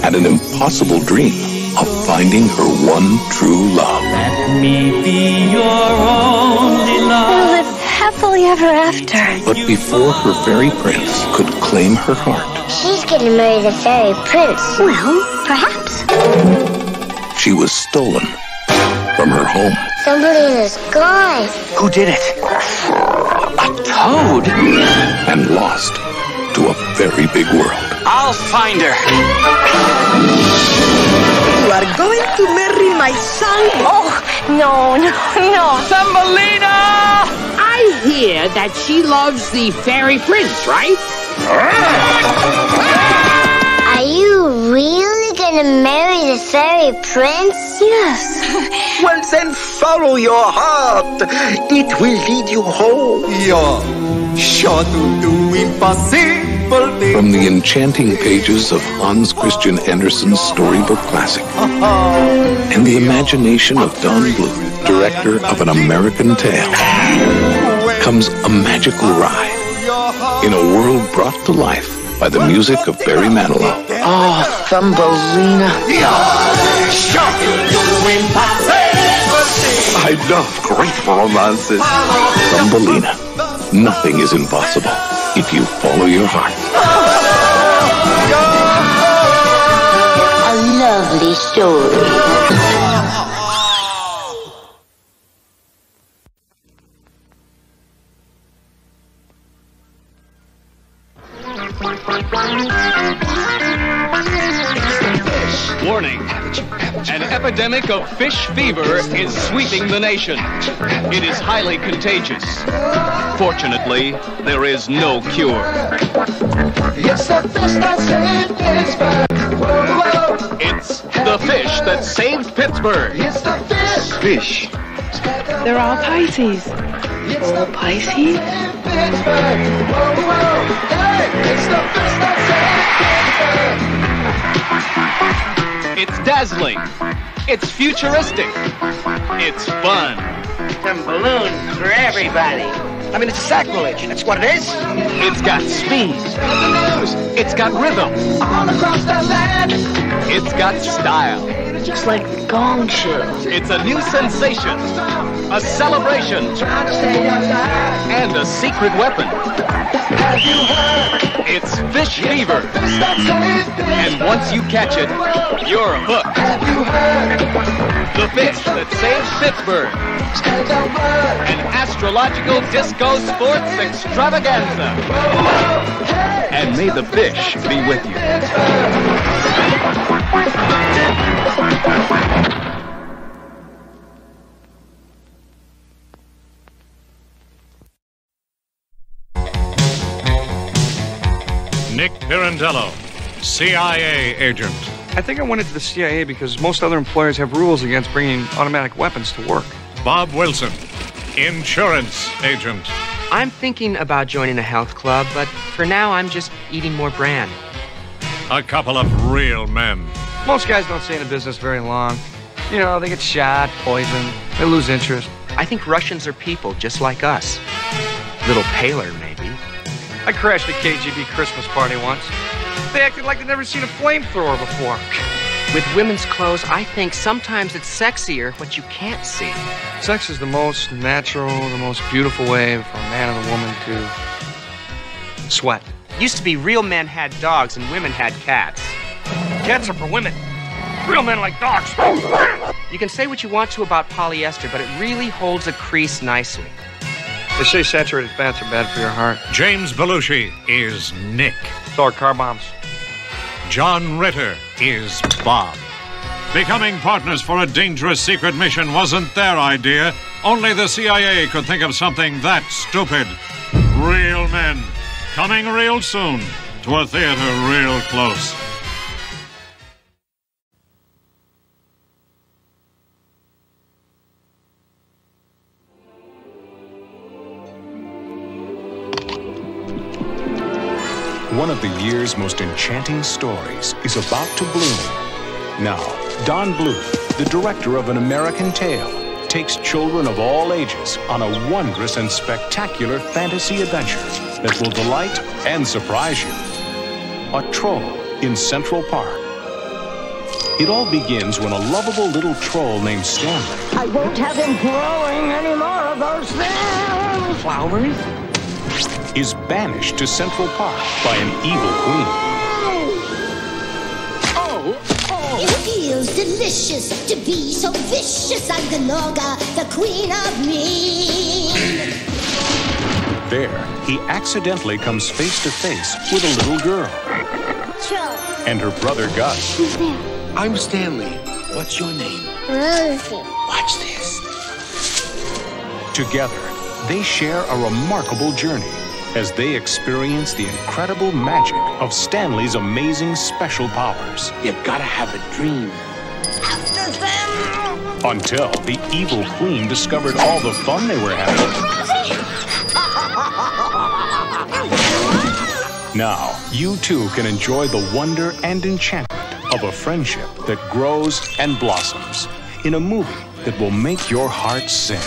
had an impossible dream of finding her one true love. Let me be your only love. Live happily ever after. But before her fairy prince could claim her heart, She's gonna marry the fairy prince. Well, perhaps. she was stolen from her home. Somebody in the sky. Who did it? A toad! And lost to a very big world. I'll find her. You are going to marry my son? Oh, no, no, no. Thumbelina! I hear that she loves the fairy prince, right? Are you really gonna marry the fairy prince? Yes. [laughs] Well, then follow your heart. It will lead you home. You're sure to do impossible things. From the enchanting pages of Hans Christian Andersen's storybook classic and the imagination of Don Bluth, director of An American Tail, comes a magical ride in a world brought to life by the music of Barry Manilow. Oh, Thumbelina. I love great romances. Thumbelina. Nothing is impossible if you follow your heart. A lovely story. Warning. An epidemic of fish fever is sweeping the nation. It is highly contagious. Fortunately, there is no cure. It's the fish that saved Pittsburgh. Whoa, whoa. It's the fish that saved Pittsburgh. It's the fish. Fish. They're all Pisces. All Pisces? Pittsburgh. Whoa, whoa. Hey, it's the fish that saved Pittsburgh. It's dazzling. It's futuristic. It's fun. Some balloons for everybody. I mean, it's sacrilege. That's what it is. It's got speed. It's got rhythm. All across the land. It's got style. Just like Gong Show. It's a new sensation, a celebration, and a secret weapon. Have you heard? It's fish fever. And once you catch it, you're hooked. The fish that saved Pittsburgh. An astrological disco sports extravaganza. And may the fish be with you. Nick Pirandello, CIA agent. I think I went into the CIA because most other employers have rules against bringing automatic weapons to work. Bob Wilson, insurance agent. I'm thinking about joining a health club, but for now I'm just eating more bran. A couple of real men. Most guys don't stay in the business very long. You know, they get shot, poisoned, they lose interest. I think Russians are people just like us. A Little paler, maybe. I crashed a KGB Christmas party once. They acted like they'd never seen a flamethrower before. With women's clothes, I think sometimes it's sexier what you can't see. Sex is the most natural, the most beautiful way for a man and a woman to sweat. Used to be real men had dogs and women had cats. Cats are for women. Real men like dogs. You can say what you want to about polyester, but it really holds a crease nicely. They say saturated fats are bad for your heart. James Belushi is Nick. So are car bombs. John Ritter is Bob. Becoming partners for a dangerous secret mission wasn't their idea. Only the CIA could think of something that stupid. Real men. Coming real soon to a theater real close. One of the year's most enchanting stories is about to bloom. Now, Don Bluth, the director of An American Tail, takes children of all ages on a wondrous and spectacular fantasy adventure that will delight and surprise you. A troll in Central Park. It all begins when a lovable little troll named Stanley I won't have him growing any more of those things. Flowers? Is banished to Central Park by an evil queen. Oh, Oh! It feels delicious to be so vicious. I'm Ganoga, the queen of mean. There, he accidentally comes face to face with a little girl Troll. and her brother Gus. Who's there? I'm Stanley. What's your name? Rosie. Watch this. Together, they share a remarkable journey as they experience the incredible magic of Stanley's amazing special powers. You've gotta have a dream. Until the evil queen discovered all the fun they were having. Now, you too can enjoy the wonder and enchantment of a friendship that grows and blossoms in a movie that will make your heart sing.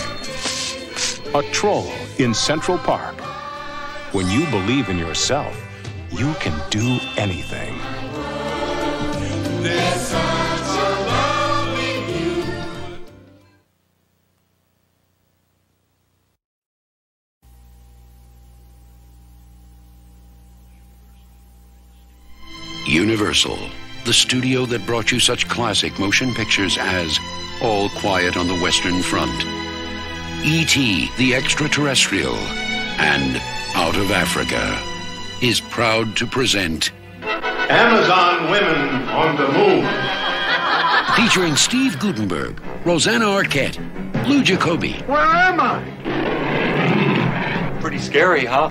A Troll in Central Park. When you believe in yourself, you can do anything. Universal, the studio that brought you such classic motion pictures as All Quiet on the Western Front, E.T. the Extraterrestrial, and Out of Africa, is proud to present Amazon women on the moon. featuring Steve Guttenberg, Rosanna Arquette, Lou Jacobi, Where am I? Pretty scary, huh?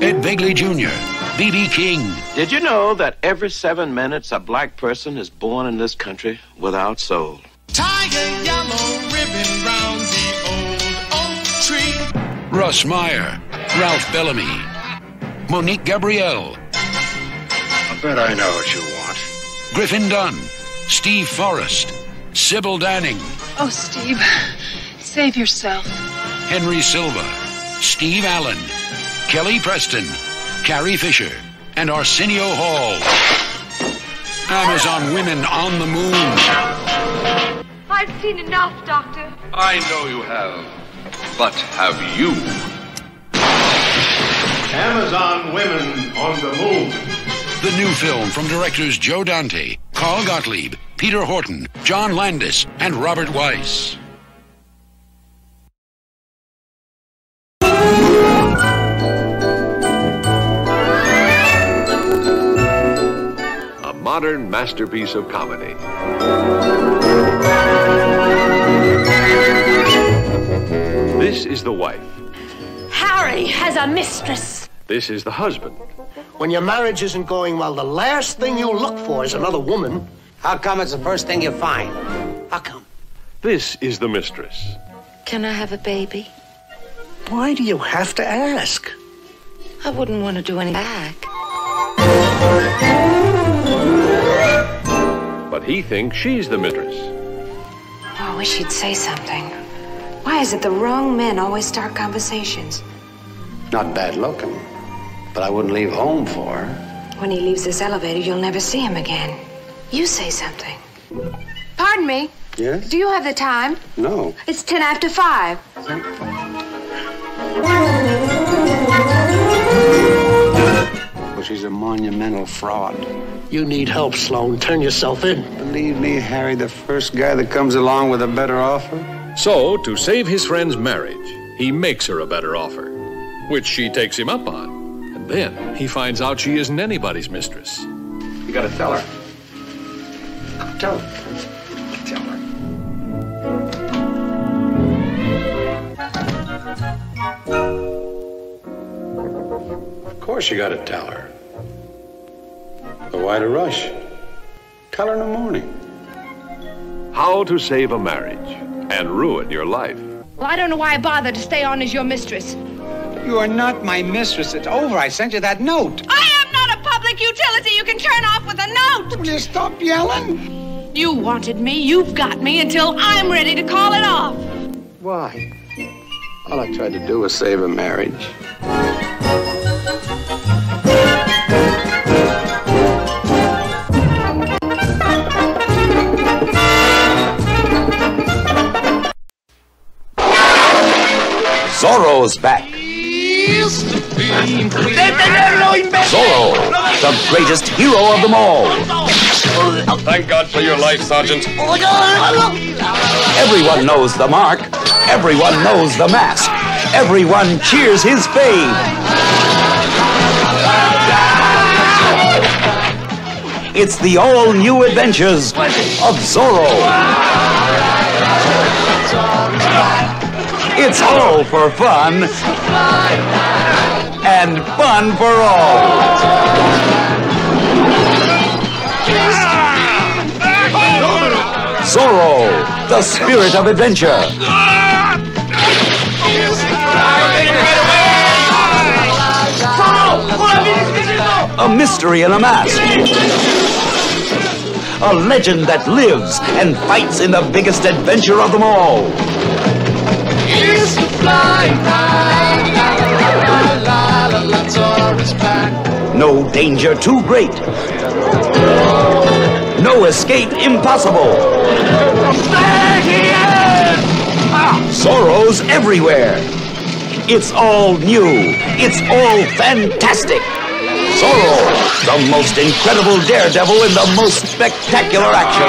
Ed Begley Jr., B.B. King, Did you know that every seven minutes a black person is born in this country without soul? Tie a yellow ribbon round Russ Meyer, Ralph Bellamy, Monique Gabrielle, I bet I know what you want. Griffin Dunne, Steve Forrest, Sybil Danning, Oh, Steve, save yourself. Henry Silva, Steve Allen, Kelly Preston, Carrie Fisher, and Arsenio Hall. Amazon Women on the Moon. I've seen enough, Doctor. I know you have. But have you? Amazon women on the moon. The new film from directors Joe Dante, Carl Gottlieb, Peter Horton, John Landis, and Robert Weiss. A modern masterpiece of comedy. This is the wife. Harry has a mistress. This is the husband. When your marriage isn't going well, the last thing you look for is another woman. How come it's the first thing you find? How come? This is the mistress. Can I have a baby? Why do you have to ask? I wouldn't want to do any back. But he thinks she's the mistress. Oh, I wish he'd say something. Why is it the wrong men always start conversations? Not bad looking, but I wouldn't leave home for her. When he leaves this elevator, you'll never see him again. You say something. Pardon me. Yes? Do you have the time? No. It's ten after five. Well, she's a monumental fraud. You need help, Sloan. Turn yourself in. Believe me, Harry, the first guy that comes along with a better offer. So, to save his friend's marriage, he makes her a better offer, which she takes him up on. And then he finds out she isn't anybody's mistress. You gotta tell her. Tell her. Tell her. Of course you gotta tell her. But why the rush? Tell her in the morning. How to save a marriage and ruin your life. Well, I don't know why I bothered to stay on as your mistress. You are not my mistress. It's over. I sent you that note. I am not a public utility you can turn off with a note. Will you stop yelling? You wanted me, you've got me until I'm ready to call it off. Why? All I tried to do was save a marriage. Zorro's back. Zorro, the greatest hero of them all. Thank God for your life, Sergeant. Everyone knows the mark. Everyone knows the mask. Everyone cheers his fame. It's the all new adventures of Zorro. It's all for fun. And fun for all. Zorro, the spirit of adventure. A mystery in a mask. A legend that lives and fights in the biggest adventure of them all. No danger too great. No escape impossible. Zorro's everywhere. It's all new. It's all fantastic. Zorro, the most incredible daredevil in the most spectacular action.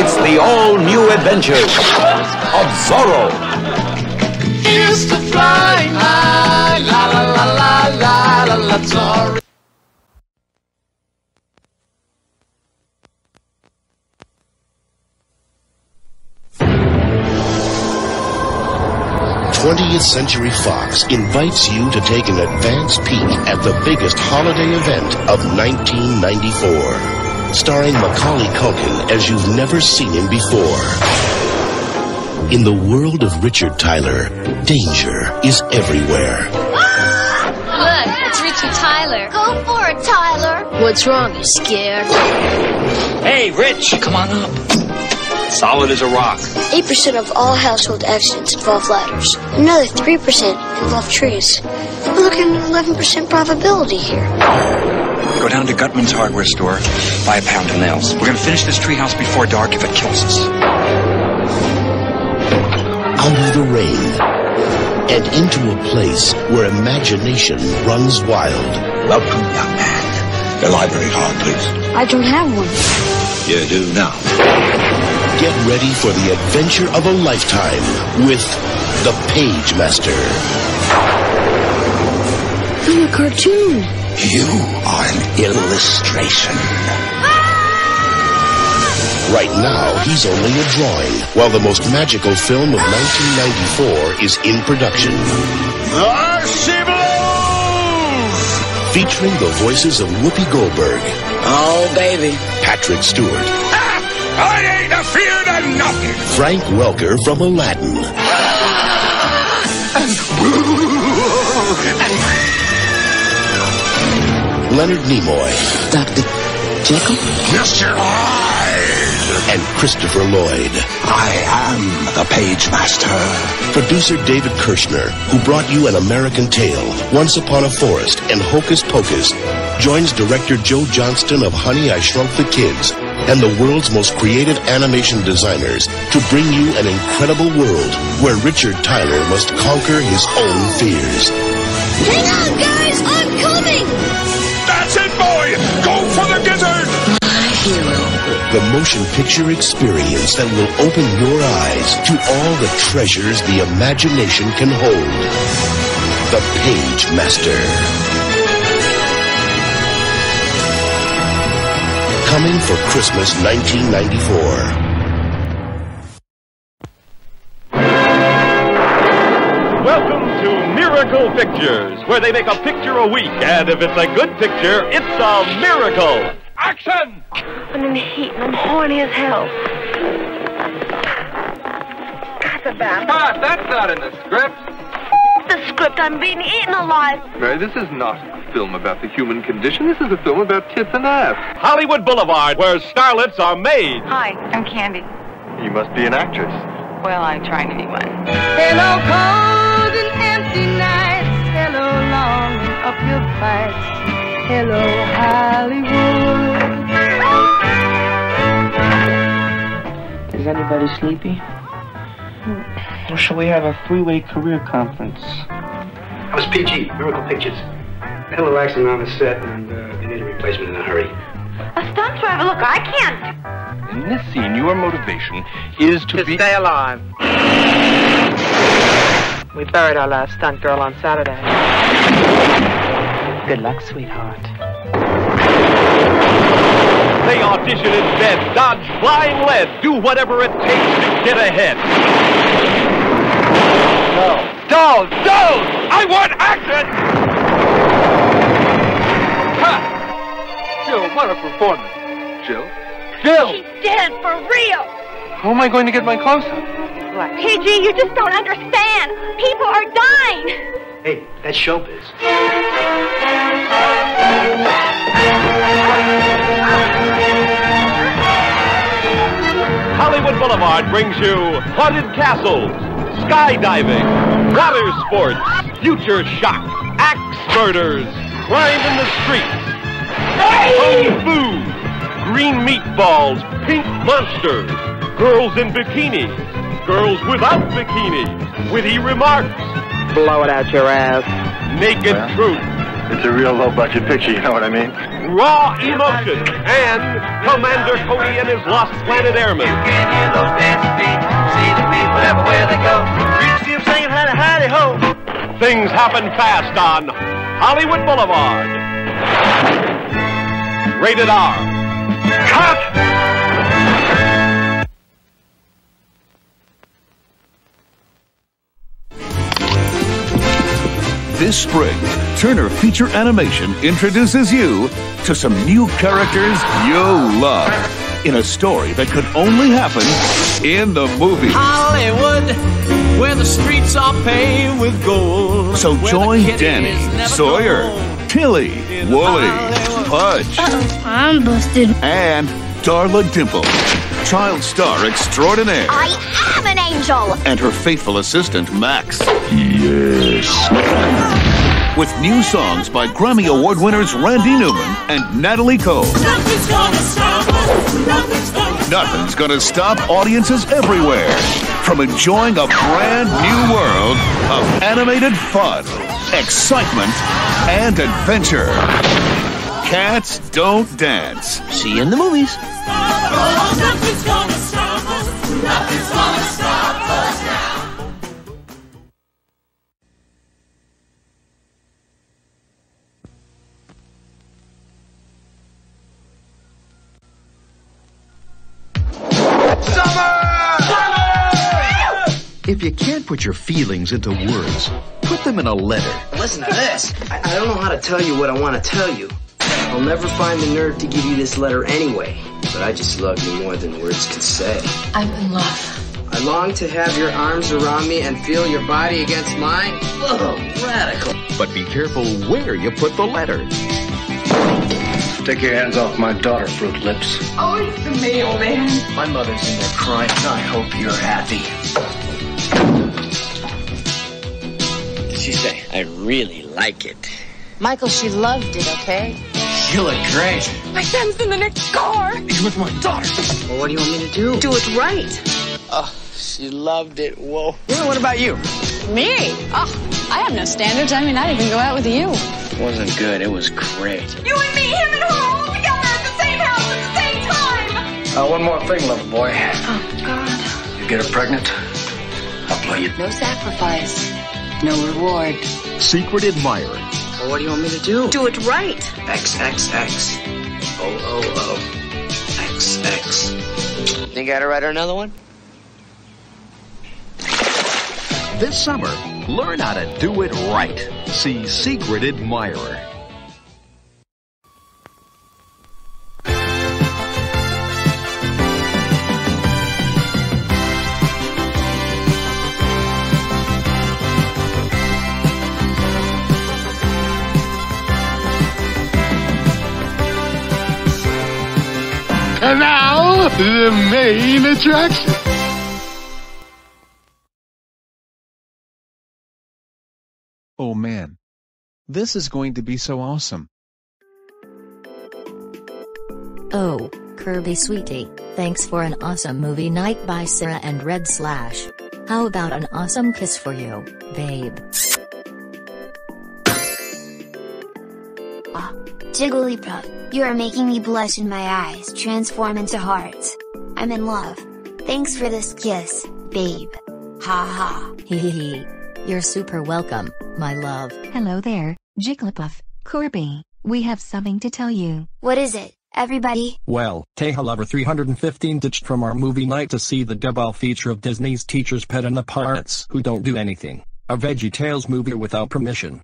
It's the all new adventure of Zorro. Here's to fly high, la la la la la la la. Twentieth Century Fox invites you to take an advance peek at the biggest holiday event of 1994, starring Macaulay Culkin as you've never seen him before. In the world of Richard Tyler, danger is everywhere. Look, it's Richard Tyler. Go for it, Tyler. What's wrong? You scared? Hey, Rich, come on up. Solid as a rock. 8% of all household accidents involve ladders. Another 3% involve trees. We're looking at an 11% probability here. Go down to Gutman's hardware store, buy a pound of nails. We're gonna finish this treehouse before dark if it kills us. Out of the rain and into a place where imagination runs wild. Welcome, young man. Your library card, please. I don't have one. You do now. Get ready for the adventure of a lifetime with the Page Master. I'm a cartoon. You are an illustration. Right now, he's only a drawing, while the most magical film of 1994 is in production. Featuring the voices of Whoopi Goldberg, Oh, baby. Patrick Stewart, I ain't afeard of nothing. Frank Welker from Aladdin, And. [laughs] Leonard Nimoy, Dr. Jekyll? Mr. Hyde, and Christopher Lloyd. I am the Page Master. Producer David Kirshner, who brought you An American Tail, Once Upon a Forest, and Hocus Pocus, joins director Joe Johnston of Honey, I Shrunk the Kids, and the world's most creative animation designers to bring you an incredible world where Richard Tyler must conquer his own fears. Hang on, guys! I'm coming! That's it, boy! The motion picture experience that will open your eyes to all the treasures the imagination can hold. The Page Master. Coming for Christmas 1994. Welcome to Miracle Pictures, where they make a picture a week, and if it's a good picture, it's a miracle. Action! I'm in the heat and I'm horny as hell. That's a bad. Ah, that's not in the script. The script, I'm being eaten alive. Mary, this is not a film about the human condition. This is a film about tits and ass. Hollywood Boulevard, where starlets are made. Hi, I'm Candy. You must be an actress. Well, I'm trying to be one. Hello, cold and empty nights. Hello, long and occupied. Hello, Hollywood. Is anybody sleepy? Or shall we have a three-way career conference? I was PG, Miracle Pictures. Had a little accident on the set, and uh, they need a replacement in a hurry. A stunt driver, look, I can't. In this scene, your motivation is to, To be. stay alive. We buried our last stunt girl on Saturday. Good luck, sweetheart. They audition in bed, dodge flying lead, do whatever it takes to get ahead. No. Don't! Don't! I want action! Ha! Jill, what a performance. Jill? Jill! She's dead for real. How am I going to get my close up? PG, you just don't understand. People are dying. Hey, that's showbiz. Hollywood Boulevard brings you haunted castles, skydiving, water sports, future shock, axe murders, crime in the streets, kung fu, green meatballs, pink monsters, girls in bikinis, girls without bikinis, witty remarks, Blow it out your ass. naked truth, It's a real low-budget picture, you know what I mean? raw emotion, and Commander Cody and his Lost Planet Airmen. Things happen fast on Hollywood Boulevard. Rated R. Cut! This spring, Turner Feature Animation introduces you to some new characters you'll love in a story that could only happen in the movies. Hollywood, where the streets are paved with gold. So join Danny, Sawyer, grow. Tillie, Woolie, Pudge, I'm busted. and Darla Dimple, child star extraordinaire, I am an angel. and her faithful assistant, Max. Yes. With new songs by Grammy Award winners Randy Newman and Natalie Cole. Nothing's gonna stop us. Nothing's gonna Nothing's gonna stop audiences everywhere from enjoying a brand new world of animated fun, excitement, and adventure. Cats don't dance. See you in the movies. Nothing's gonna stop us. Nothing's gonna stop us now. If you can't put your feelings into words, put them in a letter. Listen to this. I, I don't know how to tell you what I want to tell you. I'll never find the nerve to give you this letter anyway. But I just love you more than words can say. I'm in love. I long to have your arms around me and feel your body against mine. Whoa, radical. But be careful where you put the letter. Take your hands off my daughter, Fruit Lips. Oh, it's the mailman. My mother's in there crying. I hope you're happy. What'd she say? I really like it. Michael, she loved it, okay? You look great. My son's in the next car. He's with my daughter. Well, what do you want me to do? Do it right. Oh, she loved it. Whoa. Yeah, what about you? Me? Oh, I have no standards. I mean, I'd even go out with you. It wasn't good. It was great. You and me, him and her, all together at the same house at the same time. Uh, one more thing, little boy. Oh, God. You get her pregnant, I'll blow you. No sacrifice. No reward. Secret admirer. Well, what do you want me to do? Do it right. X, X, X. O, O, O. X, X. Think I gotta write another one? This summer, learn how to do it right. See Secret Admirer. And now, the main attraction. Oh man. This is going to be so awesome. Oh, Kirby sweetie, thanks for an awesome movie night by Sarah and Red Slash. How about an awesome kiss for you, babe? Ah, Jigglypuff, you are making me blush and my eyes transform into hearts. I'm in love. Thanks for this kiss, babe. Ha ha. [laughs] Hee hee hee. You're super welcome, my love. Hello there, Jigglypuff, Kirby. We have something to tell you. What is it? everybody. Well, Tahee Lover 315 ditched from our movie night to see the double feature of Disney's Teacher's Pet and the Pirates Who Don't Do Anything, a VeggieTales movie without permission.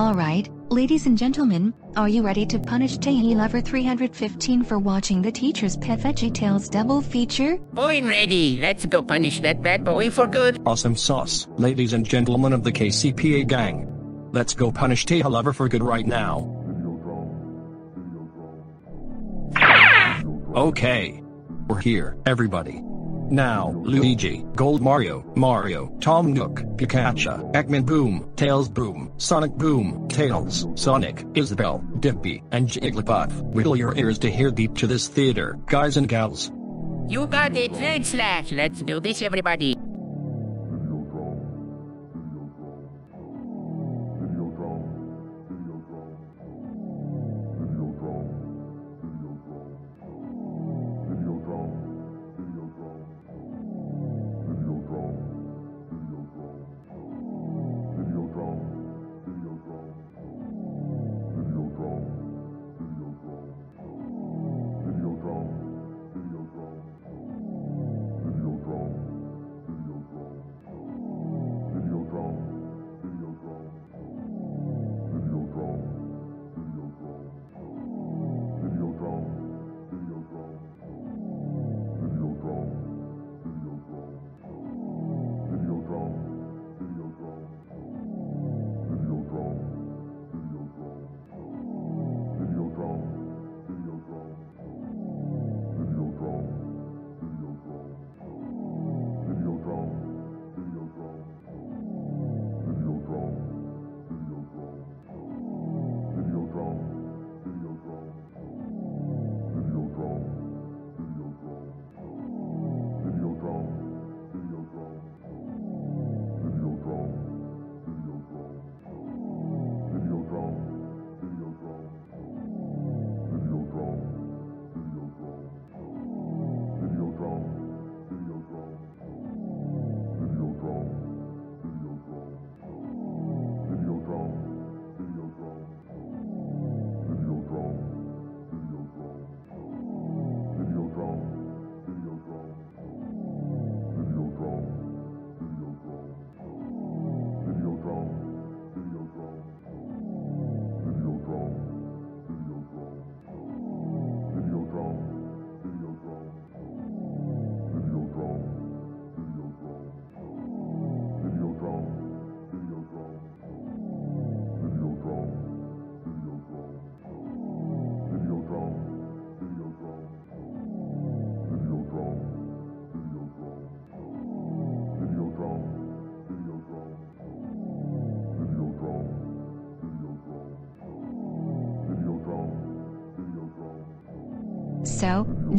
Alright, ladies and gentlemen, are you ready to punish Tahee Lover 315 for watching the Teacher's Pet VeggieTales double feature? Boy ready, let's go punish that bad boy for good. Awesome sauce, ladies and gentlemen of the KCPA gang. Let's go punish Tahee Lover for good right now. Okay. We're here, everybody. Now, Luigi, Gold Mario, Mario, Tom Nook, Pikachu, Eggman Boom, Tails Boom, Sonic Boom, Tails, Sonic, Isabelle, Dippy, and Jigglypuff. Wiggle your ears to hear deep to this theater, guys and gals. You got it, Slash. Let's do this, everybody.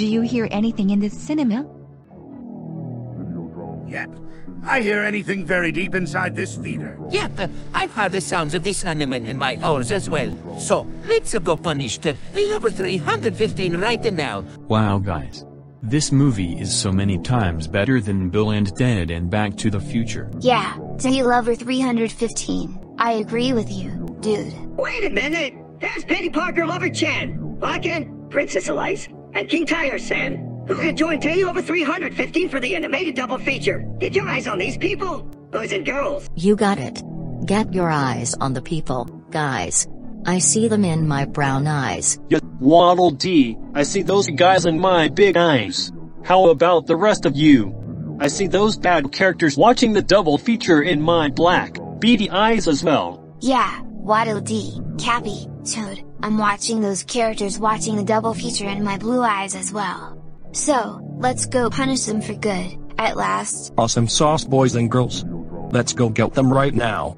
Do you hear anything in this cinema? Yep. I hear anything very deep inside this theater. Yep, uh, I've heard the sounds of this animal in my ears as well. So, let's go punish the number 315 right now. Wow guys. This movie is so many times better than Bill and Ted and Back to the Future. Yeah, Day Lover 315. I agree with you, dude. Wait a minute! That's Peni Parker Lover Chan, Bokkun, Princess Elise, and King Tyler San. Who can join Day Over 315 for the animated double feature? Get your eyes on these people, boys and girls. You got it. Get your eyes on the people, guys. I see them in my brown eyes. Yeah, Waddle Dee, I see those guys in my big eyes. How about the rest of you? I see those bad characters watching the double feature in my black, beady eyes as well. Yeah, Waddle Dee, Cappy, Toad, I'm watching those characters watching the double feature in my blue eyes as well. So, let's go punish them for good, at last. Awesome sauce boys and girls. Let's go get them right now.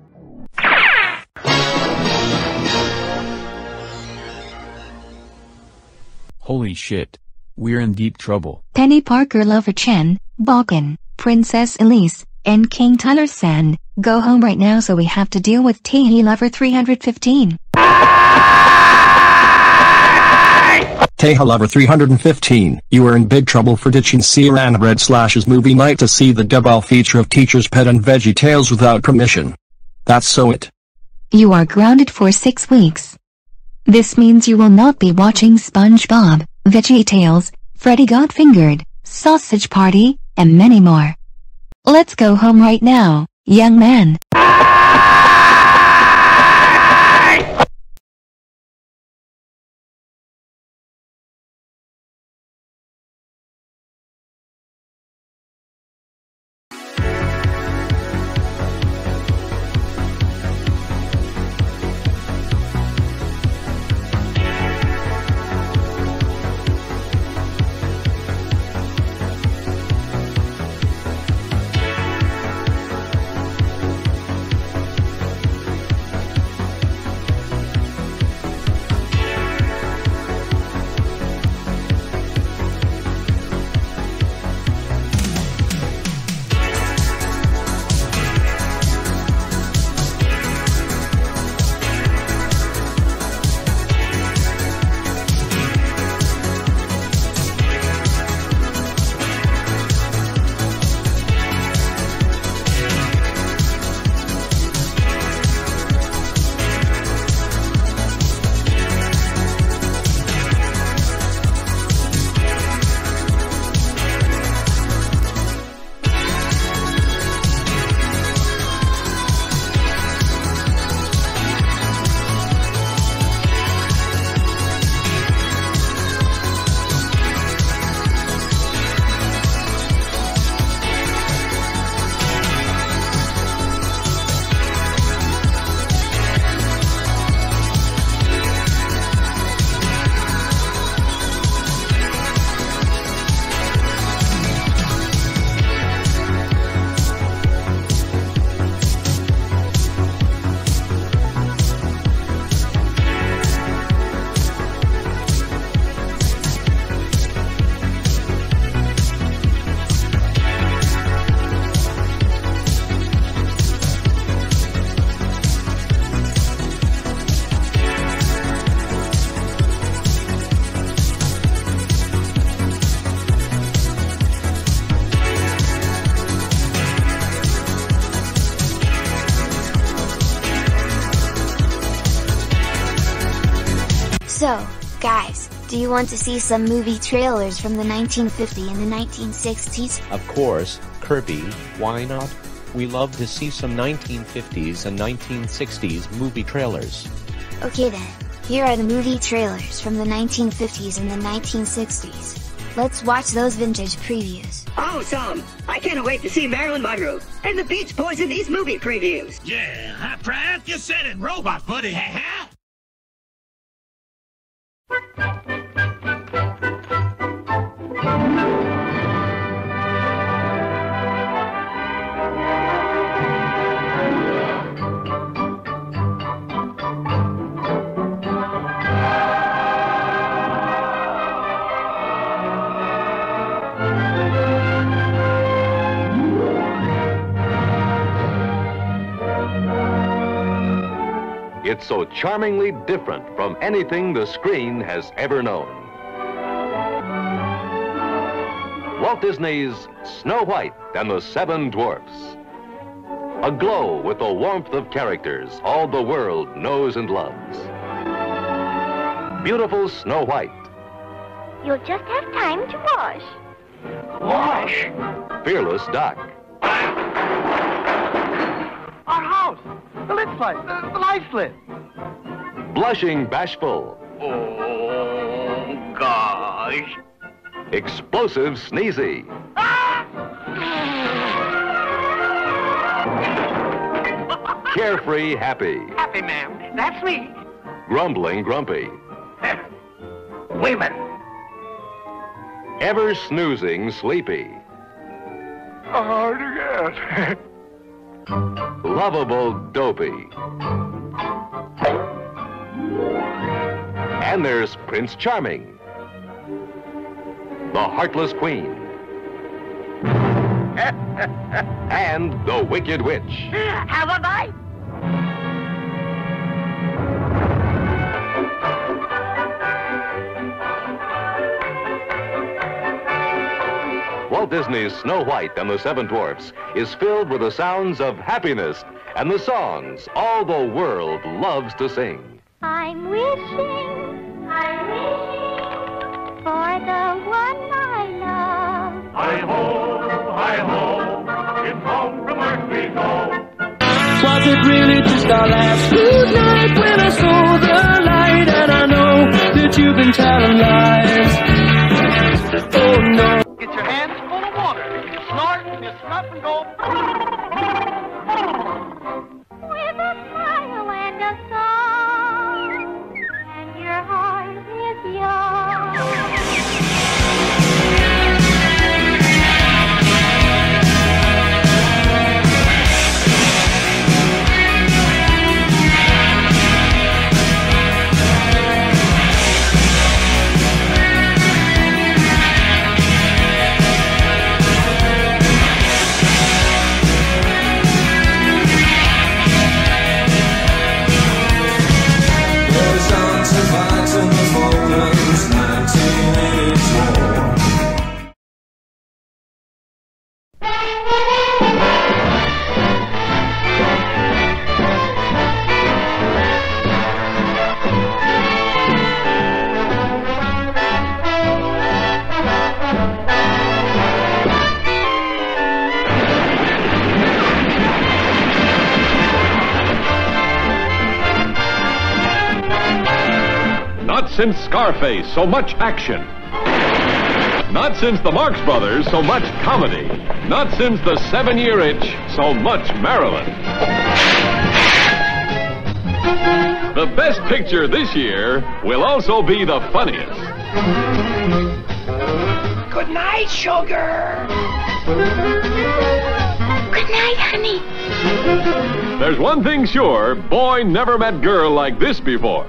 Holy shit. We're in deep trouble. Peni Parker Lover Chan, Bokkun, Princess Elise, and King Tyler San, go home right now so we have to deal with Tahee Lover 315. Tahee Lover 315, you are in big trouble for ditching Syara and Red Slash's movie night to see the double feature of Teacher's Pet and VeggieTales without permission. That's so it. You are grounded for six weeks. This means you will not be watching SpongeBob, VeggieTales, Freddy Got Fingered, Sausage Party, and many more. Let's go home right now, young man. Do you want to see some movie trailers from the 1950s and the 1960s? Of course, Kirby, why not? We love to see some 1950s and 1960s movie trailers. Okay then, here are the movie trailers from the 1950s and the 1960s. Let's watch those vintage previews. Oh, Awesome! I can't wait to see Marilyn Monroe and the Beach Boys in these movie previews. Yeah, huh, Pratt? You said it, robot buddy, charmingly different from anything the screen has ever known. Walt Disney's Snow White and the Seven Dwarfs. Aglow with the warmth of characters all the world knows and loves. Beautiful Snow White. You'll just have time to wash. Wash. Fearless Doc. Our house! The lid slide! The, the light slid! Blushing Bashful. Oh, gosh. Explosive Sneezy. Carefree Happy. Happy, ma'am. That's me. Grumbling Grumpy. Women. Ever snoozing Sleepy. Hard to get. Lovable Dopey. And there's Prince Charming. The Heartless Queen. [laughs] and the Wicked Witch. Have a bite. Disney's Snow White and the Seven Dwarfs is filled with the sounds of happiness and the songs all the world loves to sing. I'm wishing, I'm wishing for the one I love. Hi ho, hi ho, it's home from earth we go. Was it really just our last good night when I saw the light and I know that you've been telling lies? Oh no. Get your hands snort and you snuff and go. With a smile and a song, Scarface, so much action. Not since the Marx Brothers, so much comedy. Not since the Seven Year Itch, so much Marilyn. The best picture this year will also be the funniest. Good night, sugar. Good night, honey. There's one thing sure, boy never met girl like this before.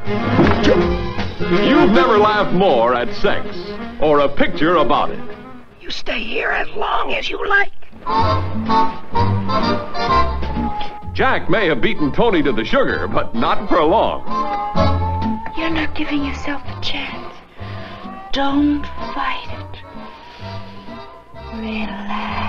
You've never laughed more at sex or a picture about it. You stay here as long as you like. Jack may have beaten Tony to the sugar, but not for long. You're not giving yourself a chance. Don't fight it. Relax.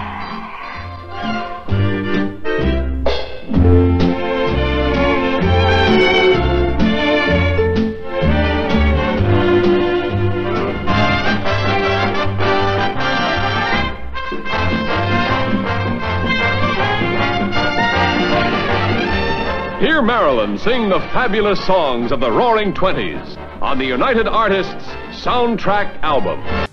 Hear Marilyn sing the fabulous songs of the Roaring Twenties on the United Artists Soundtrack Album.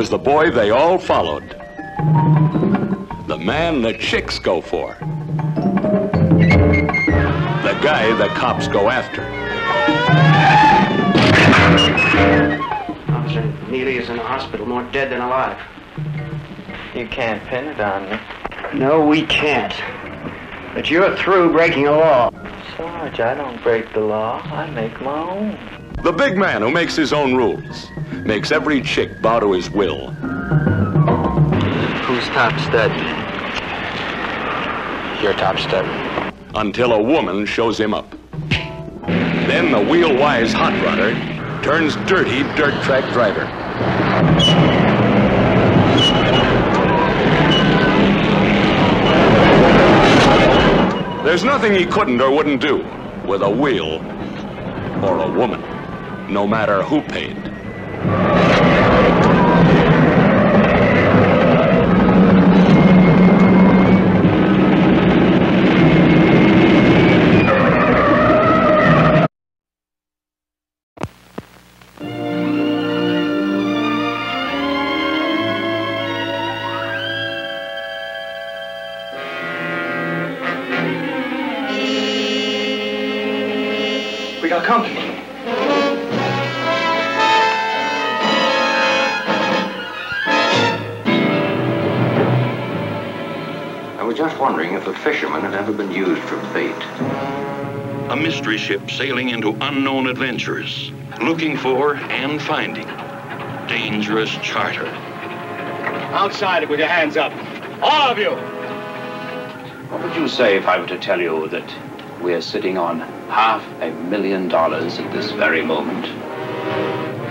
Was the boy they all followed. The man the chicks go for. The guy the cops go after. Officer Neely is in the hospital, more dead than alive. You can't pin it on me. No, we can't. But you're through breaking a law. Sarge, I don't break the law. I make my own. The big man who makes his own rules. Makes every chick bow to his will. Who's top stud? You're top stud. Until a woman shows him up. Then the wheel-wise hot rodder turns dirty dirt track driver. There's nothing he couldn't or wouldn't do with a wheel or a woman, no matter who paid. Wondering sailing into unknown adventures, looking for and finding dangerous charter. Outside it with your hands up. All of you! What would you say if I were to tell you that we're sitting on half a million dollars at this very moment?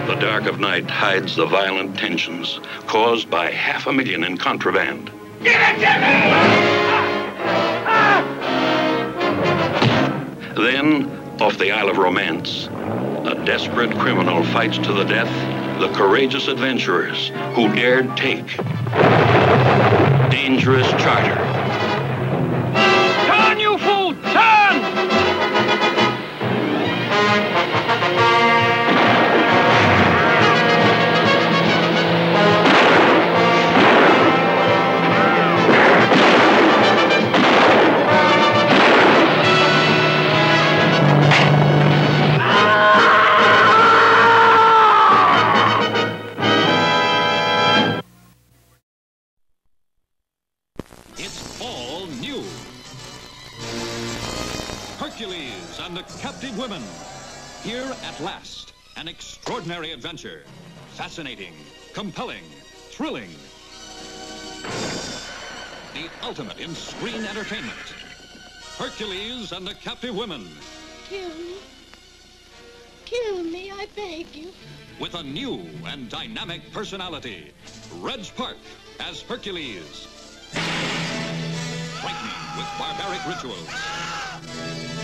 The dark of night hides the violent tensions caused by half a million in contraband. Give it to me! Ah! Ah! Then, off the Isle of Romance, a desperate criminal fights to the death the courageous adventurers who dared take dangerous charter. Adventure. Fascinating, compelling, thrilling. The ultimate in screen entertainment. Hercules and the Captive Women. Kill me. Kill me, I beg you. With a new and dynamic personality. Reg Park as Hercules. Frightening with barbaric rituals.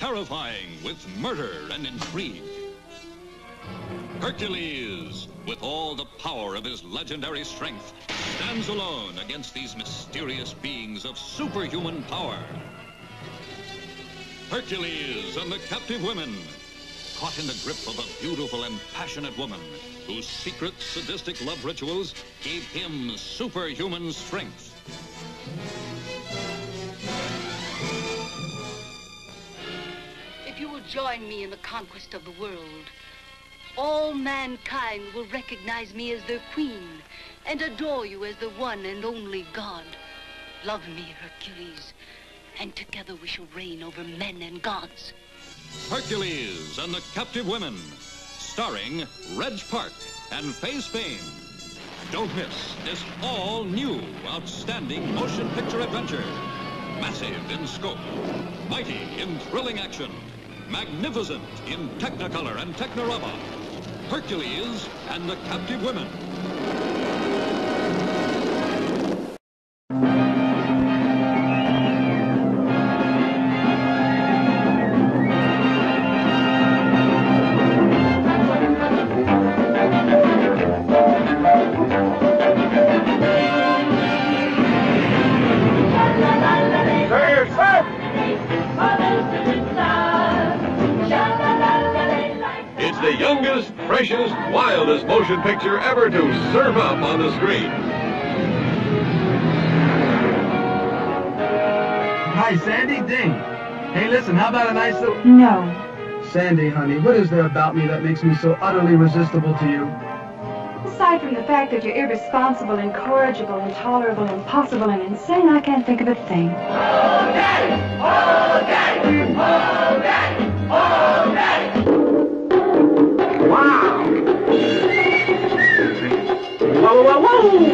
Terrifying with murder and intrigue. Hercules, with all the power of his legendary strength, stands alone against these mysterious beings of superhuman power. Hercules and the captive women, caught in the grip of a beautiful and passionate woman whose secret sadistic love rituals gave him superhuman strength. Join me in the conquest of the world, all mankind will recognize me as their queen and adore you as the one and only God. Love me, Hercules, and together we shall reign over men and gods. Hercules and the Captive Women, starring Reg Park and Fay Spain. Don't miss this all new, outstanding motion picture adventure. Massive in scope, mighty in thrilling action, magnificent in Technicolor and Technirama. Hercules and the Captive Women. Ever to serve up on the screen. Hi, Sandy. Ding. Hey, listen, how about a nice little... No. Sandy, honey, what is there about me that makes me so utterly resistible to you? Aside from the fact that you're irresponsible, incorrigible, intolerable, impossible, and insane, I can't think of a thing. Wow! Whoa, whoa, whoa!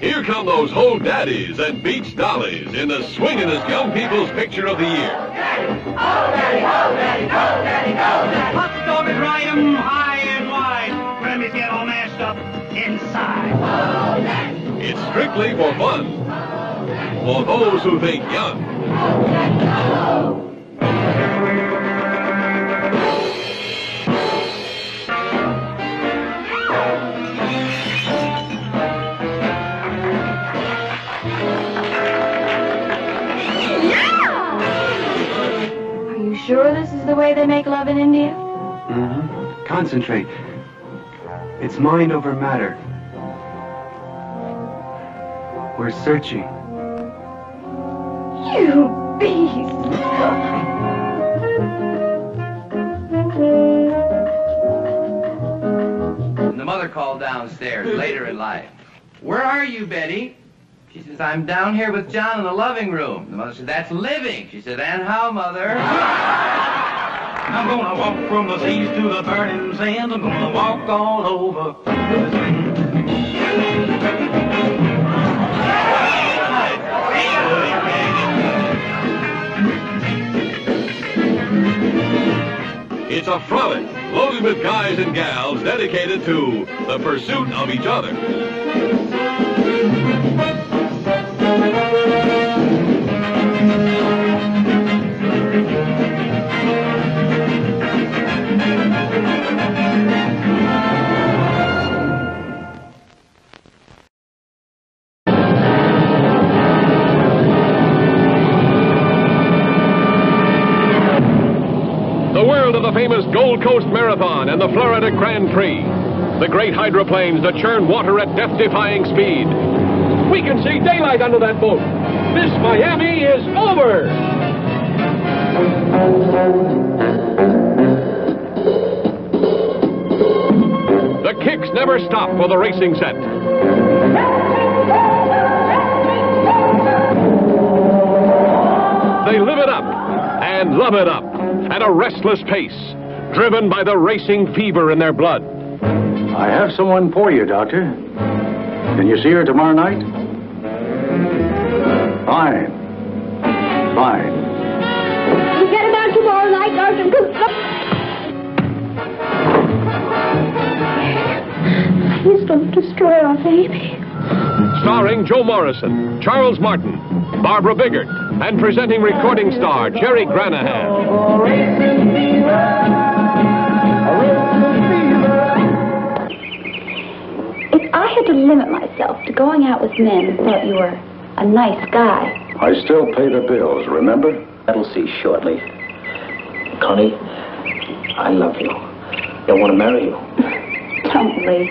Here come those whole daddies and beach dollies in the swingin'est young people's picture of the year. Hot dog and ride 'em high and wide. Grammys get all mashed up inside. It's strictly for fun. For those who think young. Are you sure this is the way they make love in India? Mm-hmm. Concentrate. It's mind over matter. We're searching. You beast! And the mother calls. later in life. Where are you, Betty? She says, I'm down here with John in the loving room. The mother said, that's living. She said, and how, mother? [laughs] I'm gonna walk from the seas to the burning sands. I'm gonna walk all over the sand. It's a frolic loaded with guys and gals dedicated to the pursuit of each other. Famous Gold Coast Marathon and the Florida Grand Prix. The great hydroplanes that churn water at death-defying speed. We can see daylight under that boat. This Miami is over. The kicks never stop for the racing set. They live it up and love it up at a restless pace, driven by the racing fever in their blood. I have someone for you, Doctor. Can you see her tomorrow night? Fine. Fine. We get him out tomorrow night, Sergeant. Please don't destroy our baby. Starring Joe Morrison, Charles Martin, Barbara Biggert, and presenting recording star Jerry Granahan. If I had to limit myself to going out with men who thought you were a nice guy, I still pay the bills, remember? That'll see shortly. Connie, I love you. I want to marry you. [laughs] don't, Lee.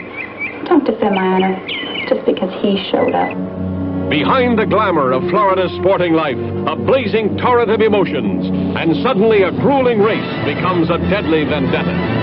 Don't defend my honor just because he showed up. Behind the glamour of Florida's sporting life, a blazing torrent of emotions, and suddenly a grueling race becomes a deadly vendetta.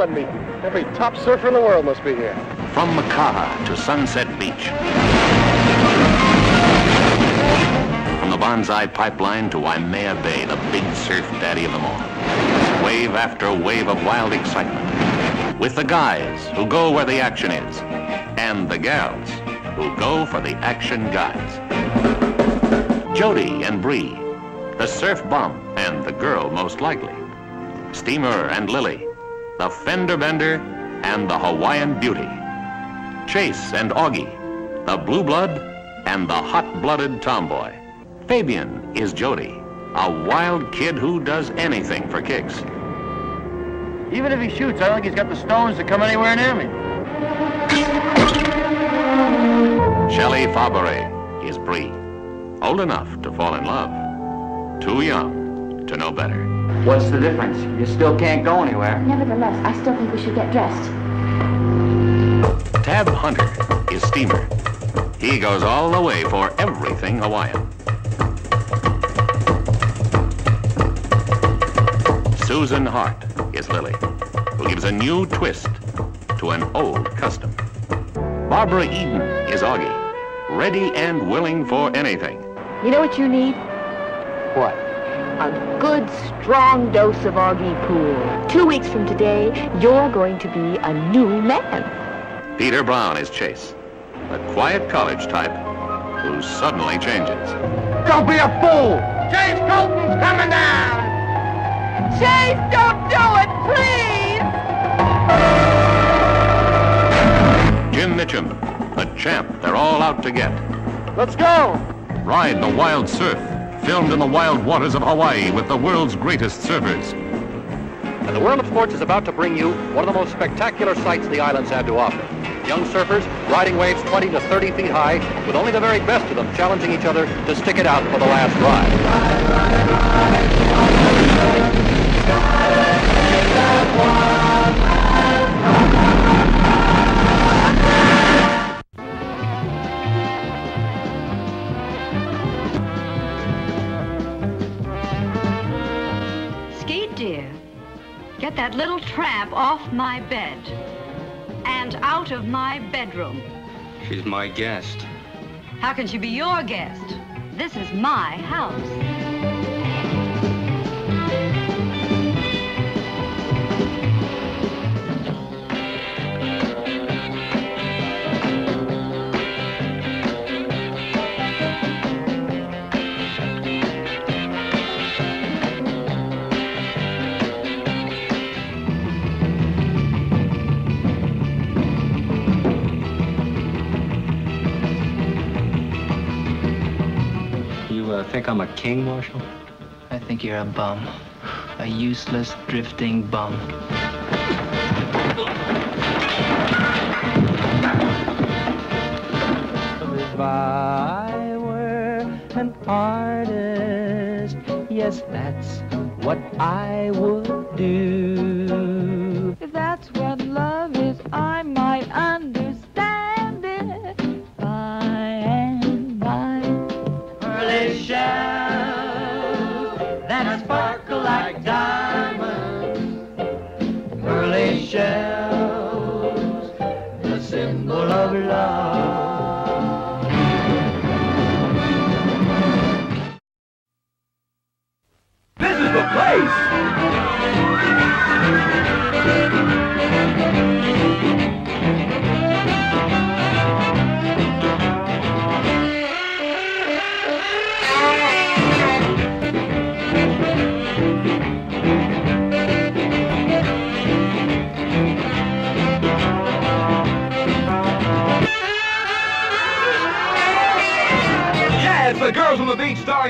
Summit meeting. Every top surfer in the world must be here. From Makaha to Sunset Beach. From the Banzai Pipeline to Waimea Bay, the big surf daddy of them all. Wave after wave of wild excitement. With the guys who go where the action is. And the gals who go for the action guys. Jody and Bree. The surf bum and the girl most likely. Steamer and Lily. The fender bender and the Hawaiian beauty. Chase and Augie, the blue blood and the hot-blooded tomboy. Fabian is Jody, a wild kid who does anything for kicks. Even if he shoots, I don't think he's got the stones to come anywhere near me. Shelley Fabares is Bree, old enough to fall in love, too young to know better. What's the difference? You still can't go anywhere. Nevertheless, I still think we should get dressed. Tab Hunter is Steamer. He goes all the way for everything Hawaiian. Susan Hart is Lily, who gives a new twist to an old custom. Barbara Eden is Augie, ready and willing for anything. You know what you need? What? A good, strong dose of Augie Pool. Two weeks from today, you're going to be a new man. Peter Brown is Chase, a quiet college type who suddenly changes. Don't be a fool! Chase Colton's coming down! Chase, don't do it, please! Jim Mitchum, a champ they're all out to get. Let's go! Ride the wild surf, filmed in the wild waters of Hawaii with the world's greatest surfers. And the world of sports is about to bring you one of the most spectacular sights the islands have to offer. Young surfers riding waves 20 to 30 feet high, with only the very best of them challenging each other to stick it out for the last ride. Skeet, get that little tramp off my bed and out of my bedroom. She's my guest. How can she be your guest? This is my house. Think I'm a king, Marshal? I think you're a bum. A useless, drifting bum. If I were an artist, yes, that's what I would do. Like diamonds.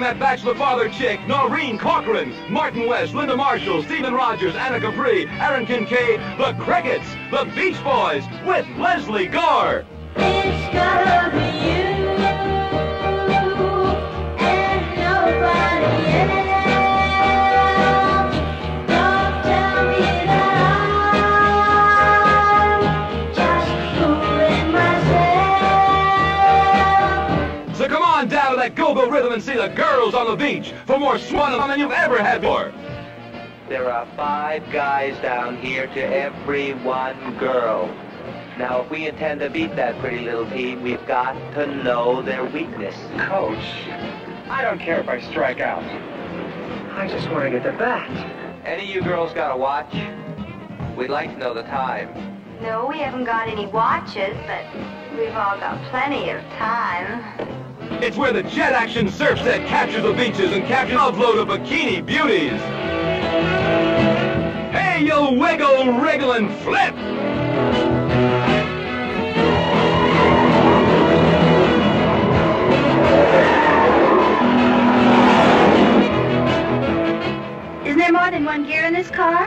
Starring that bachelor father chick, Noreen Corcoran, Martin West, Linda Marshall, Stephen Rogers, Anna Capri, Aron Kincaid, the Crickets, the Beach Boys, with Lesley Gore. It's gotta be you go-go and see the Girls on the Beach for more swan than you've ever had before. There are five guys down here to every one girl. Now, if we intend to beat that pretty little team, we've got to know their weakness. Coach, I don't care if I strike out. I just want to get the bat. Any of you girls got a watch? We'd like to know the time. No, we haven't got any watches, but we've all got plenty of time. It's where the jet action surf set captures the beaches and captures a load of bikini beauties. Hey, you wiggle, wriggle, and flip! Isn't there more than one gear in this car?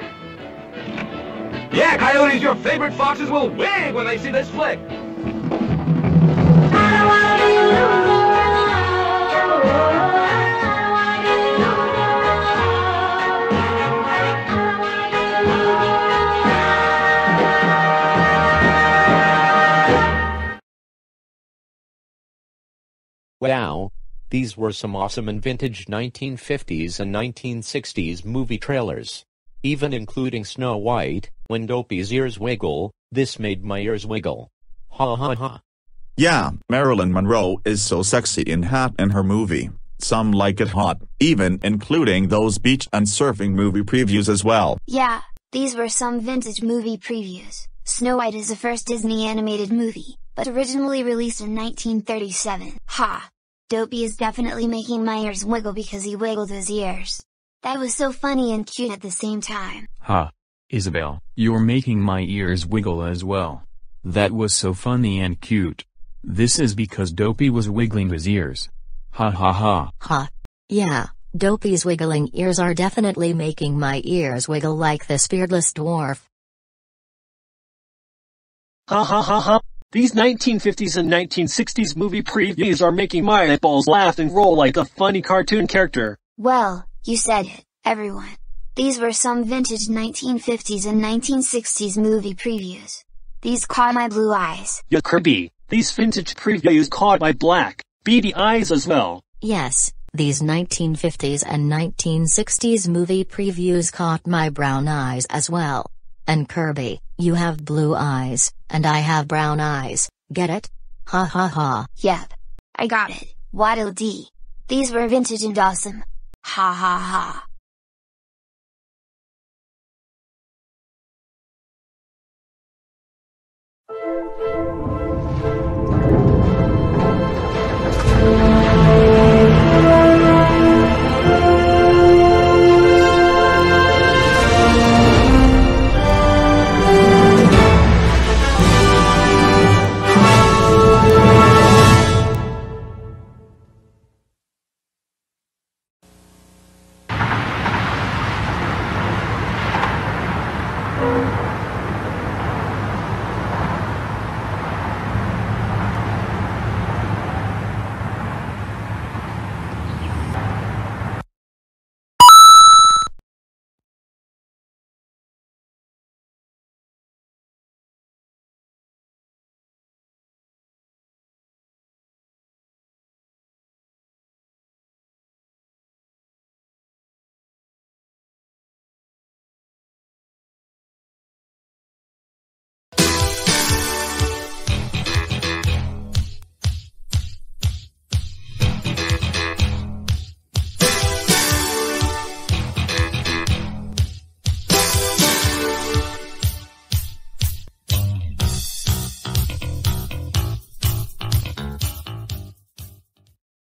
Yeah, coyotes, your favorite foxes will wig when they see this flick. Wow. These were some awesome and vintage 1950s and 1960s movie trailers. Even including Snow White, when Dopey's ears wiggle, this made my ears wiggle. Ha ha ha. Yeah, Marilyn Monroe is so sexy and hot in her movie. Some like it hot, even including those beach and surfing movie previews as well. Yeah, these were some vintage movie previews. Snow White is the first Disney animated movie, but originally released in 1937. Ha! Dopey is definitely making my ears wiggle because he wiggled his ears. That was so funny and cute at the same time. Ha! Isabelle, you're making my ears wiggle as well. That was so funny and cute. This is because Dopey was wiggling his ears. Ha ha ha. Ha. Yeah, Dopey's wiggling ears are definitely making my ears wiggle like this beardless dwarf. Ha ha ha ha. These 1950s and 1960s movie previews are making my eyeballs laugh and roll like a funny cartoon character. Well, you said it, everyone. These were some vintage 1950s and 1960s movie previews. These caught my blue eyes. Yeah, Kirby. These vintage previews caught my black, beady eyes as well. Yes, these 1950s and 1960s movie previews caught my brown eyes as well. And Kirby, you have blue eyes, and I have brown eyes, get it? Ha ha ha. Yep. I got it, Waddle Dee. These were vintage and awesome. Ha ha ha.